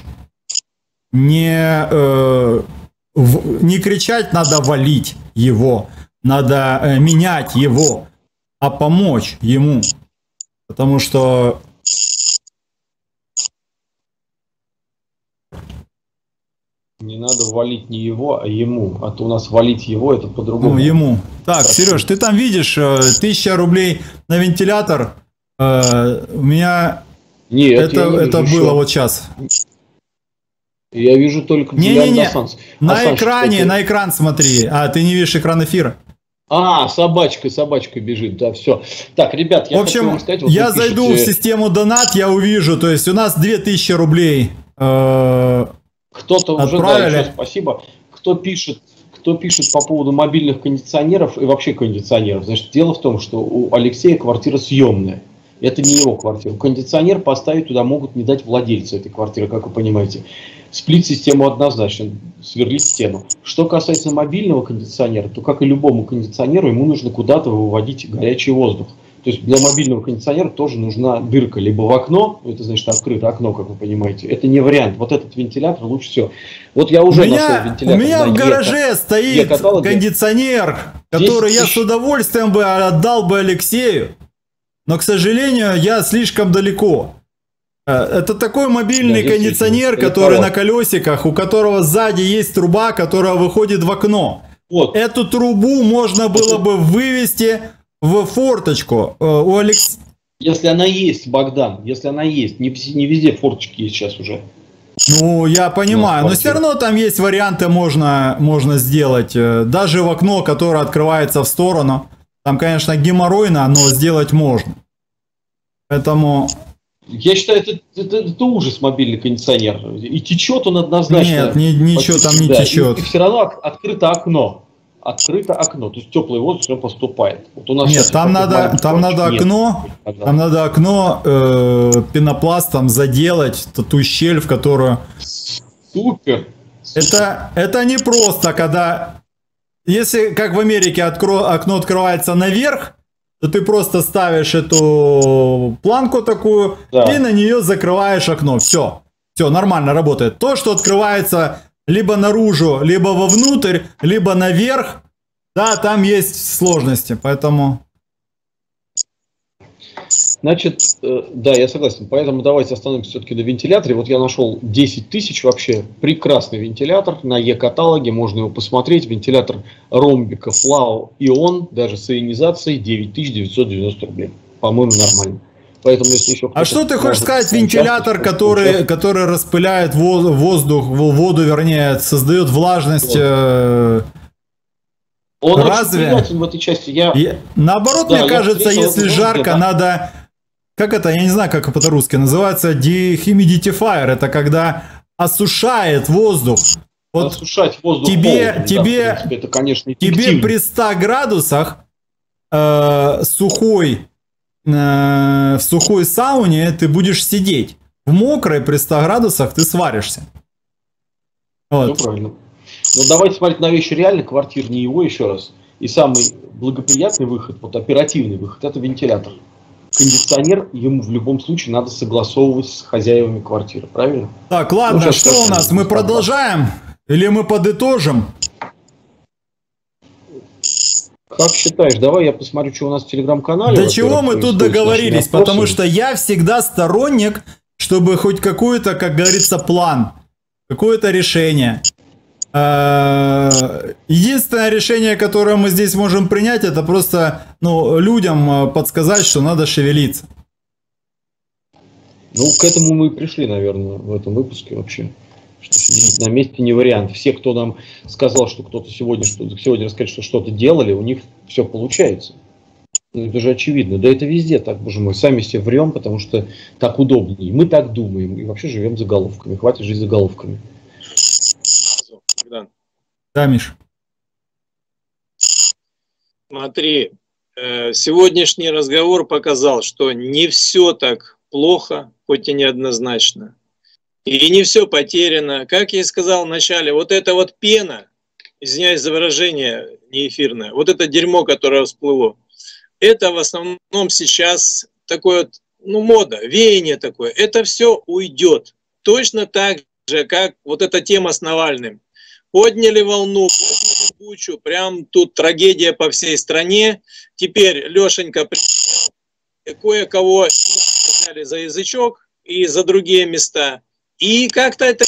Не, э, в- не кричать надо валить его, надо э, менять его, а помочь ему. Потому что Не надо валить не его, а ему. А то у нас валить его это по-другому. Ну, ему. Так, Сереж, ты там видишь, э, тысяча рублей на вентилятор. Э, у меня Нет, это, не это было что? вот сейчас. Я вижу только Не-не-не, Джулиан Ассанж. на Ассанж, экране, на экран смотри. А, ты не видишь экран эфира. А, собачка, собачка бежит, да, все. Так, ребят, я в общем, вам сказать, вот я зайду в пишете, систему донат, я увижу, то есть у нас 2000 рублей э, Кто-то уже, да, еще спасибо. Кто пишет, кто пишет по поводу мобильных кондиционеров и вообще кондиционеров. Значит, дело в том, что у Алексея квартира съемная. Это не его квартира. Кондиционер поставить туда могут не дать владельцу этой квартиры, как вы понимаете. Сплит-систему однозначно, сверлить стену. Что касается мобильного кондиционера, то, как и любому кондиционеру, ему нужно куда-то выводить горячий воздух. То есть для мобильного кондиционера тоже нужна дырка либо в окно, это значит открыто окно, как вы понимаете. Это не вариант. Вот этот вентилятор лучше всего. Вот я уже у меня, нашел вентилятор. у меня в Е- гараже стоит Е-каталоге. кондиционер, который я с удовольствием бы отдал бы Алексею. Но, к сожалению, я слишком далеко. Э, Это такой мобильный Да, кондиционер, который на колесиках, у которого сзади есть труба, которая выходит в окно. Вот. Эту трубу можно было бы вывести в форточку. Э, У Алекс... Если она есть, Богдан, если она есть, не, не везде форточки есть сейчас уже. Ну, я понимаю, но квартира. все равно там есть варианты, можно, можно сделать. э, Даже в окно, которое открывается в сторону. Там, конечно, геморройно, но сделать можно. Поэтому... Я считаю, это, это, это ужас мобильный кондиционер. И течет он однозначно. Нет, ни- ничего там не течет. И, все равно от- открыто окно. Открыто окно. То есть теплый воздух равно поступает. Вот у нас Нет, там надо, там надо нет. окно, Ага. там надо окно э, пенопластом заделать, ту щель, в которую... Супер. Это, это не просто, когда... Если, как в Америке, откро- окно открывается наверх, то ты просто ставишь эту планку такую Да. и на нее закрываешь окно. Все. Все, нормально работает. То, что открывается либо наружу, либо вовнутрь, либо наверх, да, там есть сложности. Поэтому... Значит, э, да, я согласен. Поэтому давайте остановимся все-таки на вентиляторе. Вот я нашел 10 тысяч вообще. Прекрасный вентилятор. На Е-каталоге можно его посмотреть. Вентилятор ромбика Флау Ион, даже с ионизацией 9990 рублей. По-моему, нормально. Поэтому, если еще А что ты хочешь сказать, вентилятор, то который, который распыляет во- воздух, во- воду, вернее, создает влажность? э, Он Разве? очень в этой части. Я... и- наоборот, Да, мне я кажется, если жарко, да. надо... Как это, я не знаю, как это по-русски называется, dehumidifier. Это когда осушает воздух. Вот Осушать воздух тебе, да, тебе, в принципе, это, конечно, тебе при 100 градусах э, сухой, э, в сухой сауне ты будешь сидеть. В мокрой при 100 градусах ты сваришься. Вот. Все правильно. Но давайте смотреть на вещи реально, квартир, не его еще раз. И самый благоприятный выход, вот оперативный выход, это вентилятор. Кондиционер ему в любом случае надо согласовывать с хозяевами квартиры, правильно? Так, ладно, Ну, что у нас? Мы продолжаем? Или мы подытожим? Как считаешь, давай я посмотрю, что у нас в телеграм-канале. До чего мы тут договорились? Потому что я всегда сторонник, чтобы хоть какой-то, как говорится, план, какое-то решение. Э, Единственное решение, которое мы здесь можем принять, это просто ну, людям э, подсказать, что надо шевелиться. Ну, к этому мы и пришли, наверное, в этом выпуске вообще. Что сидеть на месте не вариант. Все, кто нам сказал, что кто-то сегодня, что сегодня рассказать, что что-то делали, у них все получается. Ну, это же очевидно. Да это везде так, боже мой. Сами себе врем, потому что так удобнее. Мы так думаем. И вообще живем заголовками. Хватит жить заголовками. Богдан, Да, Миш? Смотри, э, сегодняшний разговор показал, что не все так плохо, хоть и неоднозначно. И не все потеряно. Как я и сказал вначале, вот эта вот пена, извиняюсь за выражение неэфирное, вот это дерьмо, которое всплыло, это в основном сейчас такое вот, ну, мода, веяние такое. Это все уйдет. Точно так же, как вот эта тема с Навальным. Подняли волну, подняли кучу, прям тут трагедия по всей стране. Теперь Лешенька кое-кого взяли за язычок и за другие места. И как-то это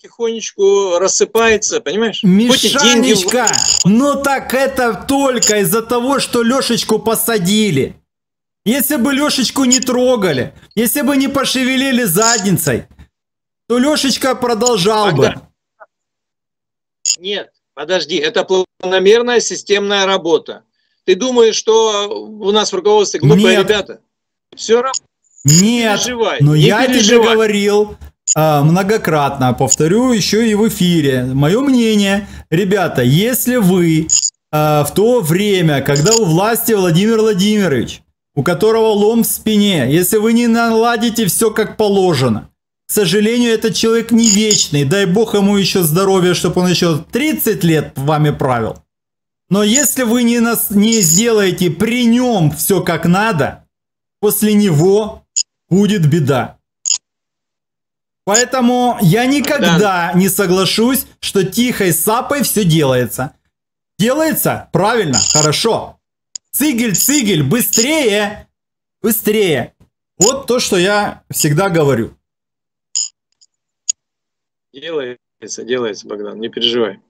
потихонечку рассыпается, понимаешь? И деньги Мишанечка, ну так это только из-за того, что Лешечку посадили. Если бы Лешечку не трогали, если бы не пошевелили задницей, то Лешечка продолжал бы. Нет, подожди, это планомерная системная работа. Ты думаешь, что у нас в руководстве глупые Нет. ребята? Все равно Нет, переживай, но не я тебе переживай. говорил а, многократно, повторю еще и в эфире. Мое мнение, ребята, если вы а, в то время, когда у власти Владимир Владимирович, у которого лом в спине, если вы не наладите все как положено, к сожалению, этот человек не вечный, дай бог ему еще здоровья, чтобы он еще 30 лет вами правил. Но если вы не, нас, не сделаете при нем все как надо, после него будет беда. Поэтому я никогда не соглашусь, что тихой сапой все делается. Делается? Правильно, хорошо. Цигель, цигель, быстрее, быстрее. Вот то, что я всегда говорю. Делается, делается, Богдан, не переживай.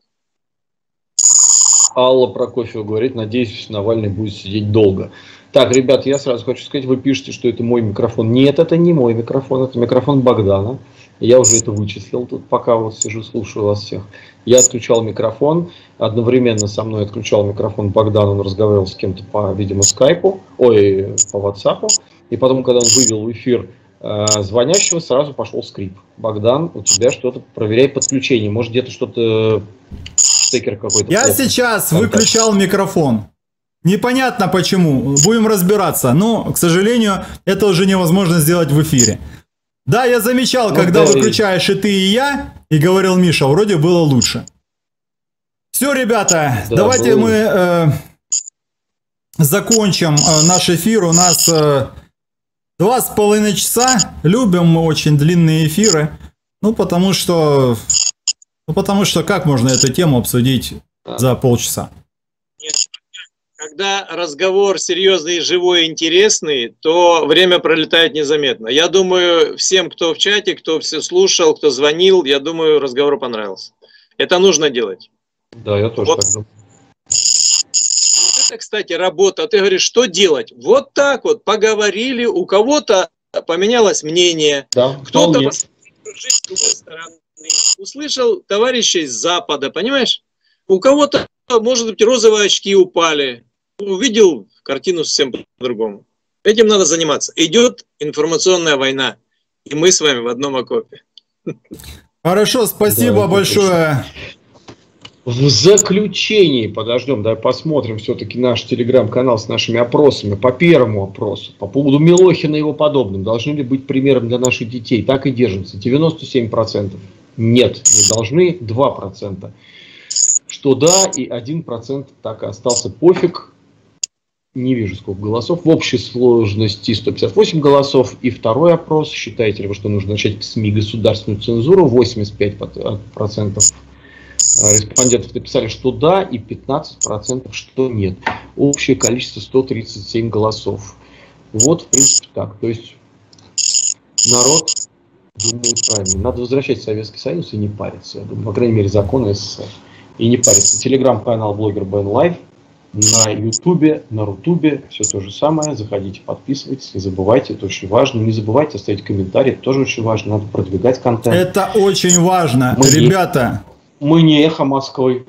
Алла Прокофьева говорит, надеюсь, Навальный будет сидеть долго. Так, ребят, я сразу хочу сказать, вы пишете, что это мой микрофон. Нет, это не мой микрофон, это микрофон Богдана. Я уже это вычислил тут, пока вот сижу, слушаю вас всех. Я отключал микрофон, одновременно со мной отключал микрофон Богдан, он разговаривал с кем-то по, видимо, скайпу, ой, по ватсапу. И потом, когда он вывел в эфир э, звонящего, сразу пошел скрип. Богдан, у тебя что-то, проверяй подключение, может где-то что-то, стекер какой-то. Я плохо. сейчас Контакт. выключал микрофон. Непонятно почему. Будем разбираться. Но, к сожалению, это уже невозможно сделать в эфире. Да, я замечал, Ну когда да, выключаешь и ты, и я, и говорил Миша, вроде было лучше. Все, ребята, Да, давайте было мы э, закончим э, наш эфир. У нас э, два с половиной часа. Любим мы очень длинные эфиры. Ну, потому что... Ну, потому что как можно эту тему обсудить за полчаса? Когда разговор серьезный, живой, интересный, то время пролетает незаметно. Я думаю, всем, кто в чате, кто все слушал, кто звонил, я думаю, разговор понравился. Это нужно делать. Да, я тоже Вот. так думаю. Это, кстати, работа. Ты говоришь, что делать? Вот так вот, поговорили, у кого-то поменялось мнение, Да, кто-то с другой стороны, услышал товарищей с Запада, понимаешь? У кого-то, может быть, розовые очки упали, увидел картину совсем по-другому. Этим надо заниматься. Идет информационная война, и мы с вами в одном окопе. Хорошо, спасибо Да, большое. В заключении, подождем, давай посмотрим все-таки наш телеграм-канал с нашими опросами. По первому опросу, по поводу Милохина и его подобным, должны ли быть примером для наших детей? Так и держимся. 97%. Нет, не должны. 2%. Что да, и 1% так и остался пофиг. Не вижу сколько голосов. В общей сложности 158 голосов. И второй опрос. Считаете ли вы, что нужно начать в СМИ государственную цензуру? 85% а, респондентов написали, что да, и 15% что нет. Общее количество 137 голосов. Вот, в принципе, так. То есть народ думает правильно. Надо возвращать Советский Союз и не париться. Я думаю, по крайней мере, законы СССР. И не париться. Телеграм-канал блогер Бен Лайв. На Ютубе, на Рутубе все то же самое. Заходите, подписывайтесь, не забывайте, это очень важно. Не забывайте оставить комментарий, это тоже очень важно. Надо продвигать контент. Это очень важно. Мы не- Ребята, Мы не эхо Москвы.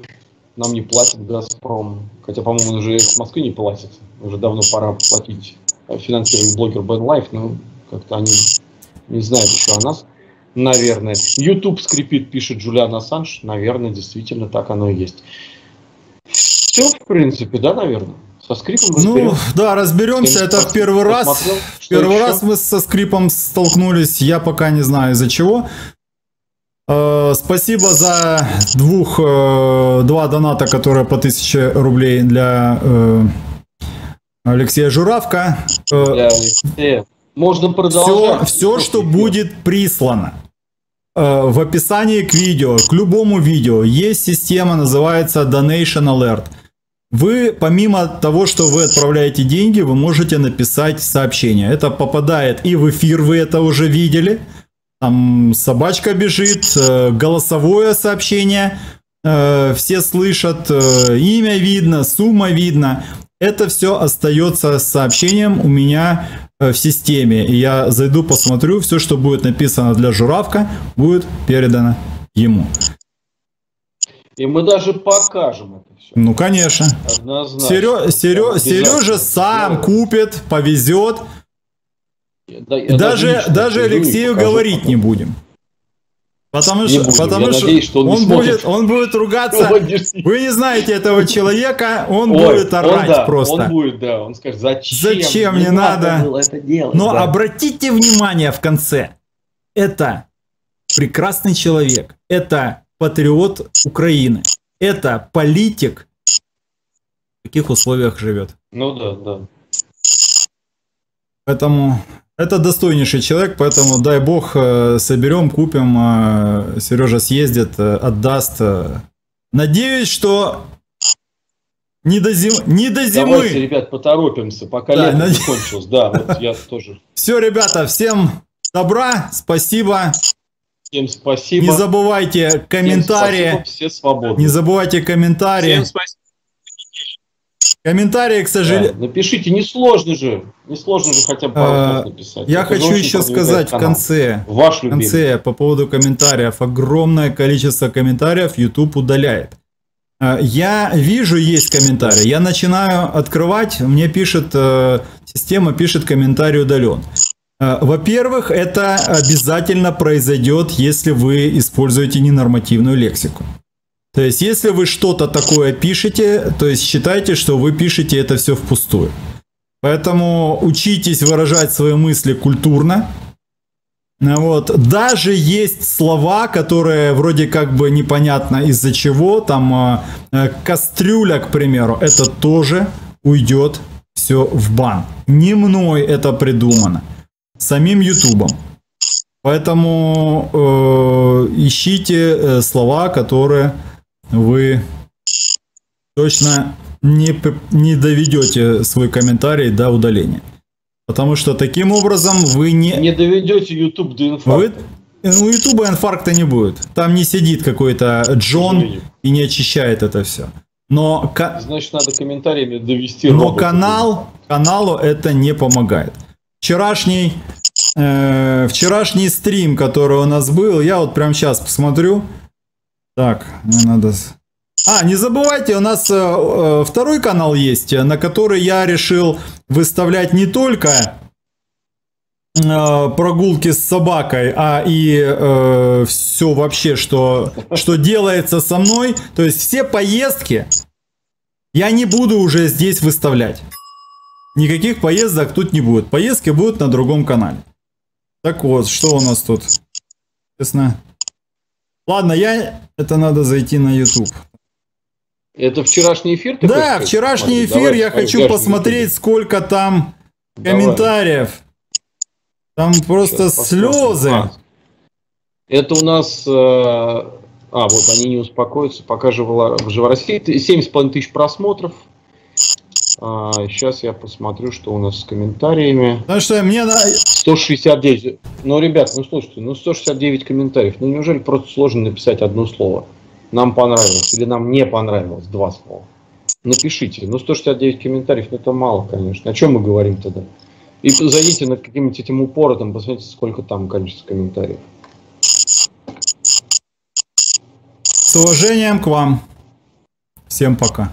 Нам не платит Газпром. Хотя, по-моему, уже эхо Москвы не платит. Уже давно пора платить э, финансирование блогер Бен Лайф, но как-то они не знают еще о нас. Наверное. YouTube скрипит, пишет Джулиан Ассанж. Наверное, действительно так оно и есть. Все, в принципе, да, наверное. Со скрипом ну разберем. да, разберемся. Это в первый раз. первый еще? раз мы со скрипом столкнулись. Я пока не знаю из-за чего. Э, Спасибо за двух, э, два доната, которые по 1000 рублей для э, Алексея Журавка. Для Алексея. Можно все, продолжать. все, что будет прислано в описании к видео, к любому видео, есть система, называется Donation Alert. Вы, помимо того, что вы отправляете деньги, вы можете написать сообщение. Это попадает и в эфир, вы это уже видели. Там собачка бежит, э, голосовое сообщение, э, все слышат, э, имя видно, сумма видно. это все остается сообщением у меня в системе. Я зайду, посмотрю, все, что будет написано для Журавка, будет передано ему. И мы даже покажем это. Ну, конечно. Однозначно. Серё- Серё- Сережа сам купит, повезет. Да, даже, даже и Алексею покажу говорить не будем. Потому Не что, будем. потому Я что, надеюсь, что он не он, будет, он будет ругаться. Вы не знаете этого человека, он Ой, будет орать да, просто. Он будет, да, он скажет, зачем? Зачем не надо? было это делать? Но да. обратите внимание в конце. Это прекрасный человек. Это патриот Украины. Это политик. В каких условиях живет. Ну да, да. Поэтому это достойнейший человек, поэтому дай бог э, соберем, купим, э, Сережа съездит, э, отдаст. Надеюсь, что не до, зим... не до зимы. Давайте, ребят, поторопимся, пока Да, лето наде- не кончилось. Да, вот я тоже. Все, ребята, всем добра, спасибо. Всем спасибо. Не забывайте комментарии. Всем спасибо, все свободны. Не забывайте комментарии. Всем спасибо. Комментарии, к сожалению. Да, напишите, несложно же. Несложно же хотя бы пару слов написать. Я Это хочу еще сказать в канал. конце. Ваш В любимый. конце по поводу комментариев. Огромное количество комментариев YouTube удаляет. Э, Я вижу, есть комментарии. Я начинаю открывать, мне пишет, э, система пишет комментарий удален. Э, Во-первых, это обязательно произойдет, если вы используете ненормативную лексику. То есть, если вы что-то такое пишете, то есть считайте, что вы пишете это все впустую. Поэтому учитесь выражать свои мысли культурно. Ну Вот. Даже есть слова, которые вроде как бы непонятно из-за чего. Там э, э, кастрюля, к примеру, это тоже уйдет все в бан. Не мной это придумано. Самим Ютубом. Поэтому э, ищите э, слова, которые вы точно не, не доведете свой комментарий до удаления. Потому что таким образом вы не... Не доведете YouTube до инфаркта. Вы, у Ютуба инфаркта не будет. Там не сидит какой-то Джон и не очищает это все. Но, Значит, надо комментариями довести но робота. канал, каналу это не помогает. Вчерашний, э, вчерашний стрим, который у нас был, я вот прямо сейчас посмотрю. Так, мне надо... А, не забывайте, у нас э, э, второй канал есть, э, на который я решил выставлять не только э, прогулки с собакой, а и все вообще, что, что делается со мной. То есть все поездки я не буду уже здесь выставлять. Никаких поездок тут не будет. Поездки будут на другом канале. Так вот, что у нас тут? Честно. Ладно, я... Это надо зайти на YouTube. Это вчерашний эфир? ты Да, хочешь вчерашний Смотри, эфир. давай, я хочу посмотреть, сколько там Давай. комментариев. Там просто Сейчас слезы. А, Это у нас... э, а, вот они не успокоятся. Пока жива, жива Россия. 7,5 тысяч просмотров. А, сейчас я посмотрю, что у нас с комментариями. Потому что мне на... 169. Ну, ребят, ну слушайте, ну 169 комментариев. Ну неужели просто сложно написать одно слово? Нам понравилось или нам не понравилось два слова? Напишите. Ну 169 комментариев, ну это мало, конечно. О чем мы говорим тогда? И зайдите на каким-нибудь этим упоротом, посмотрите, сколько там количество комментариев. С уважением к вам. Всем пока.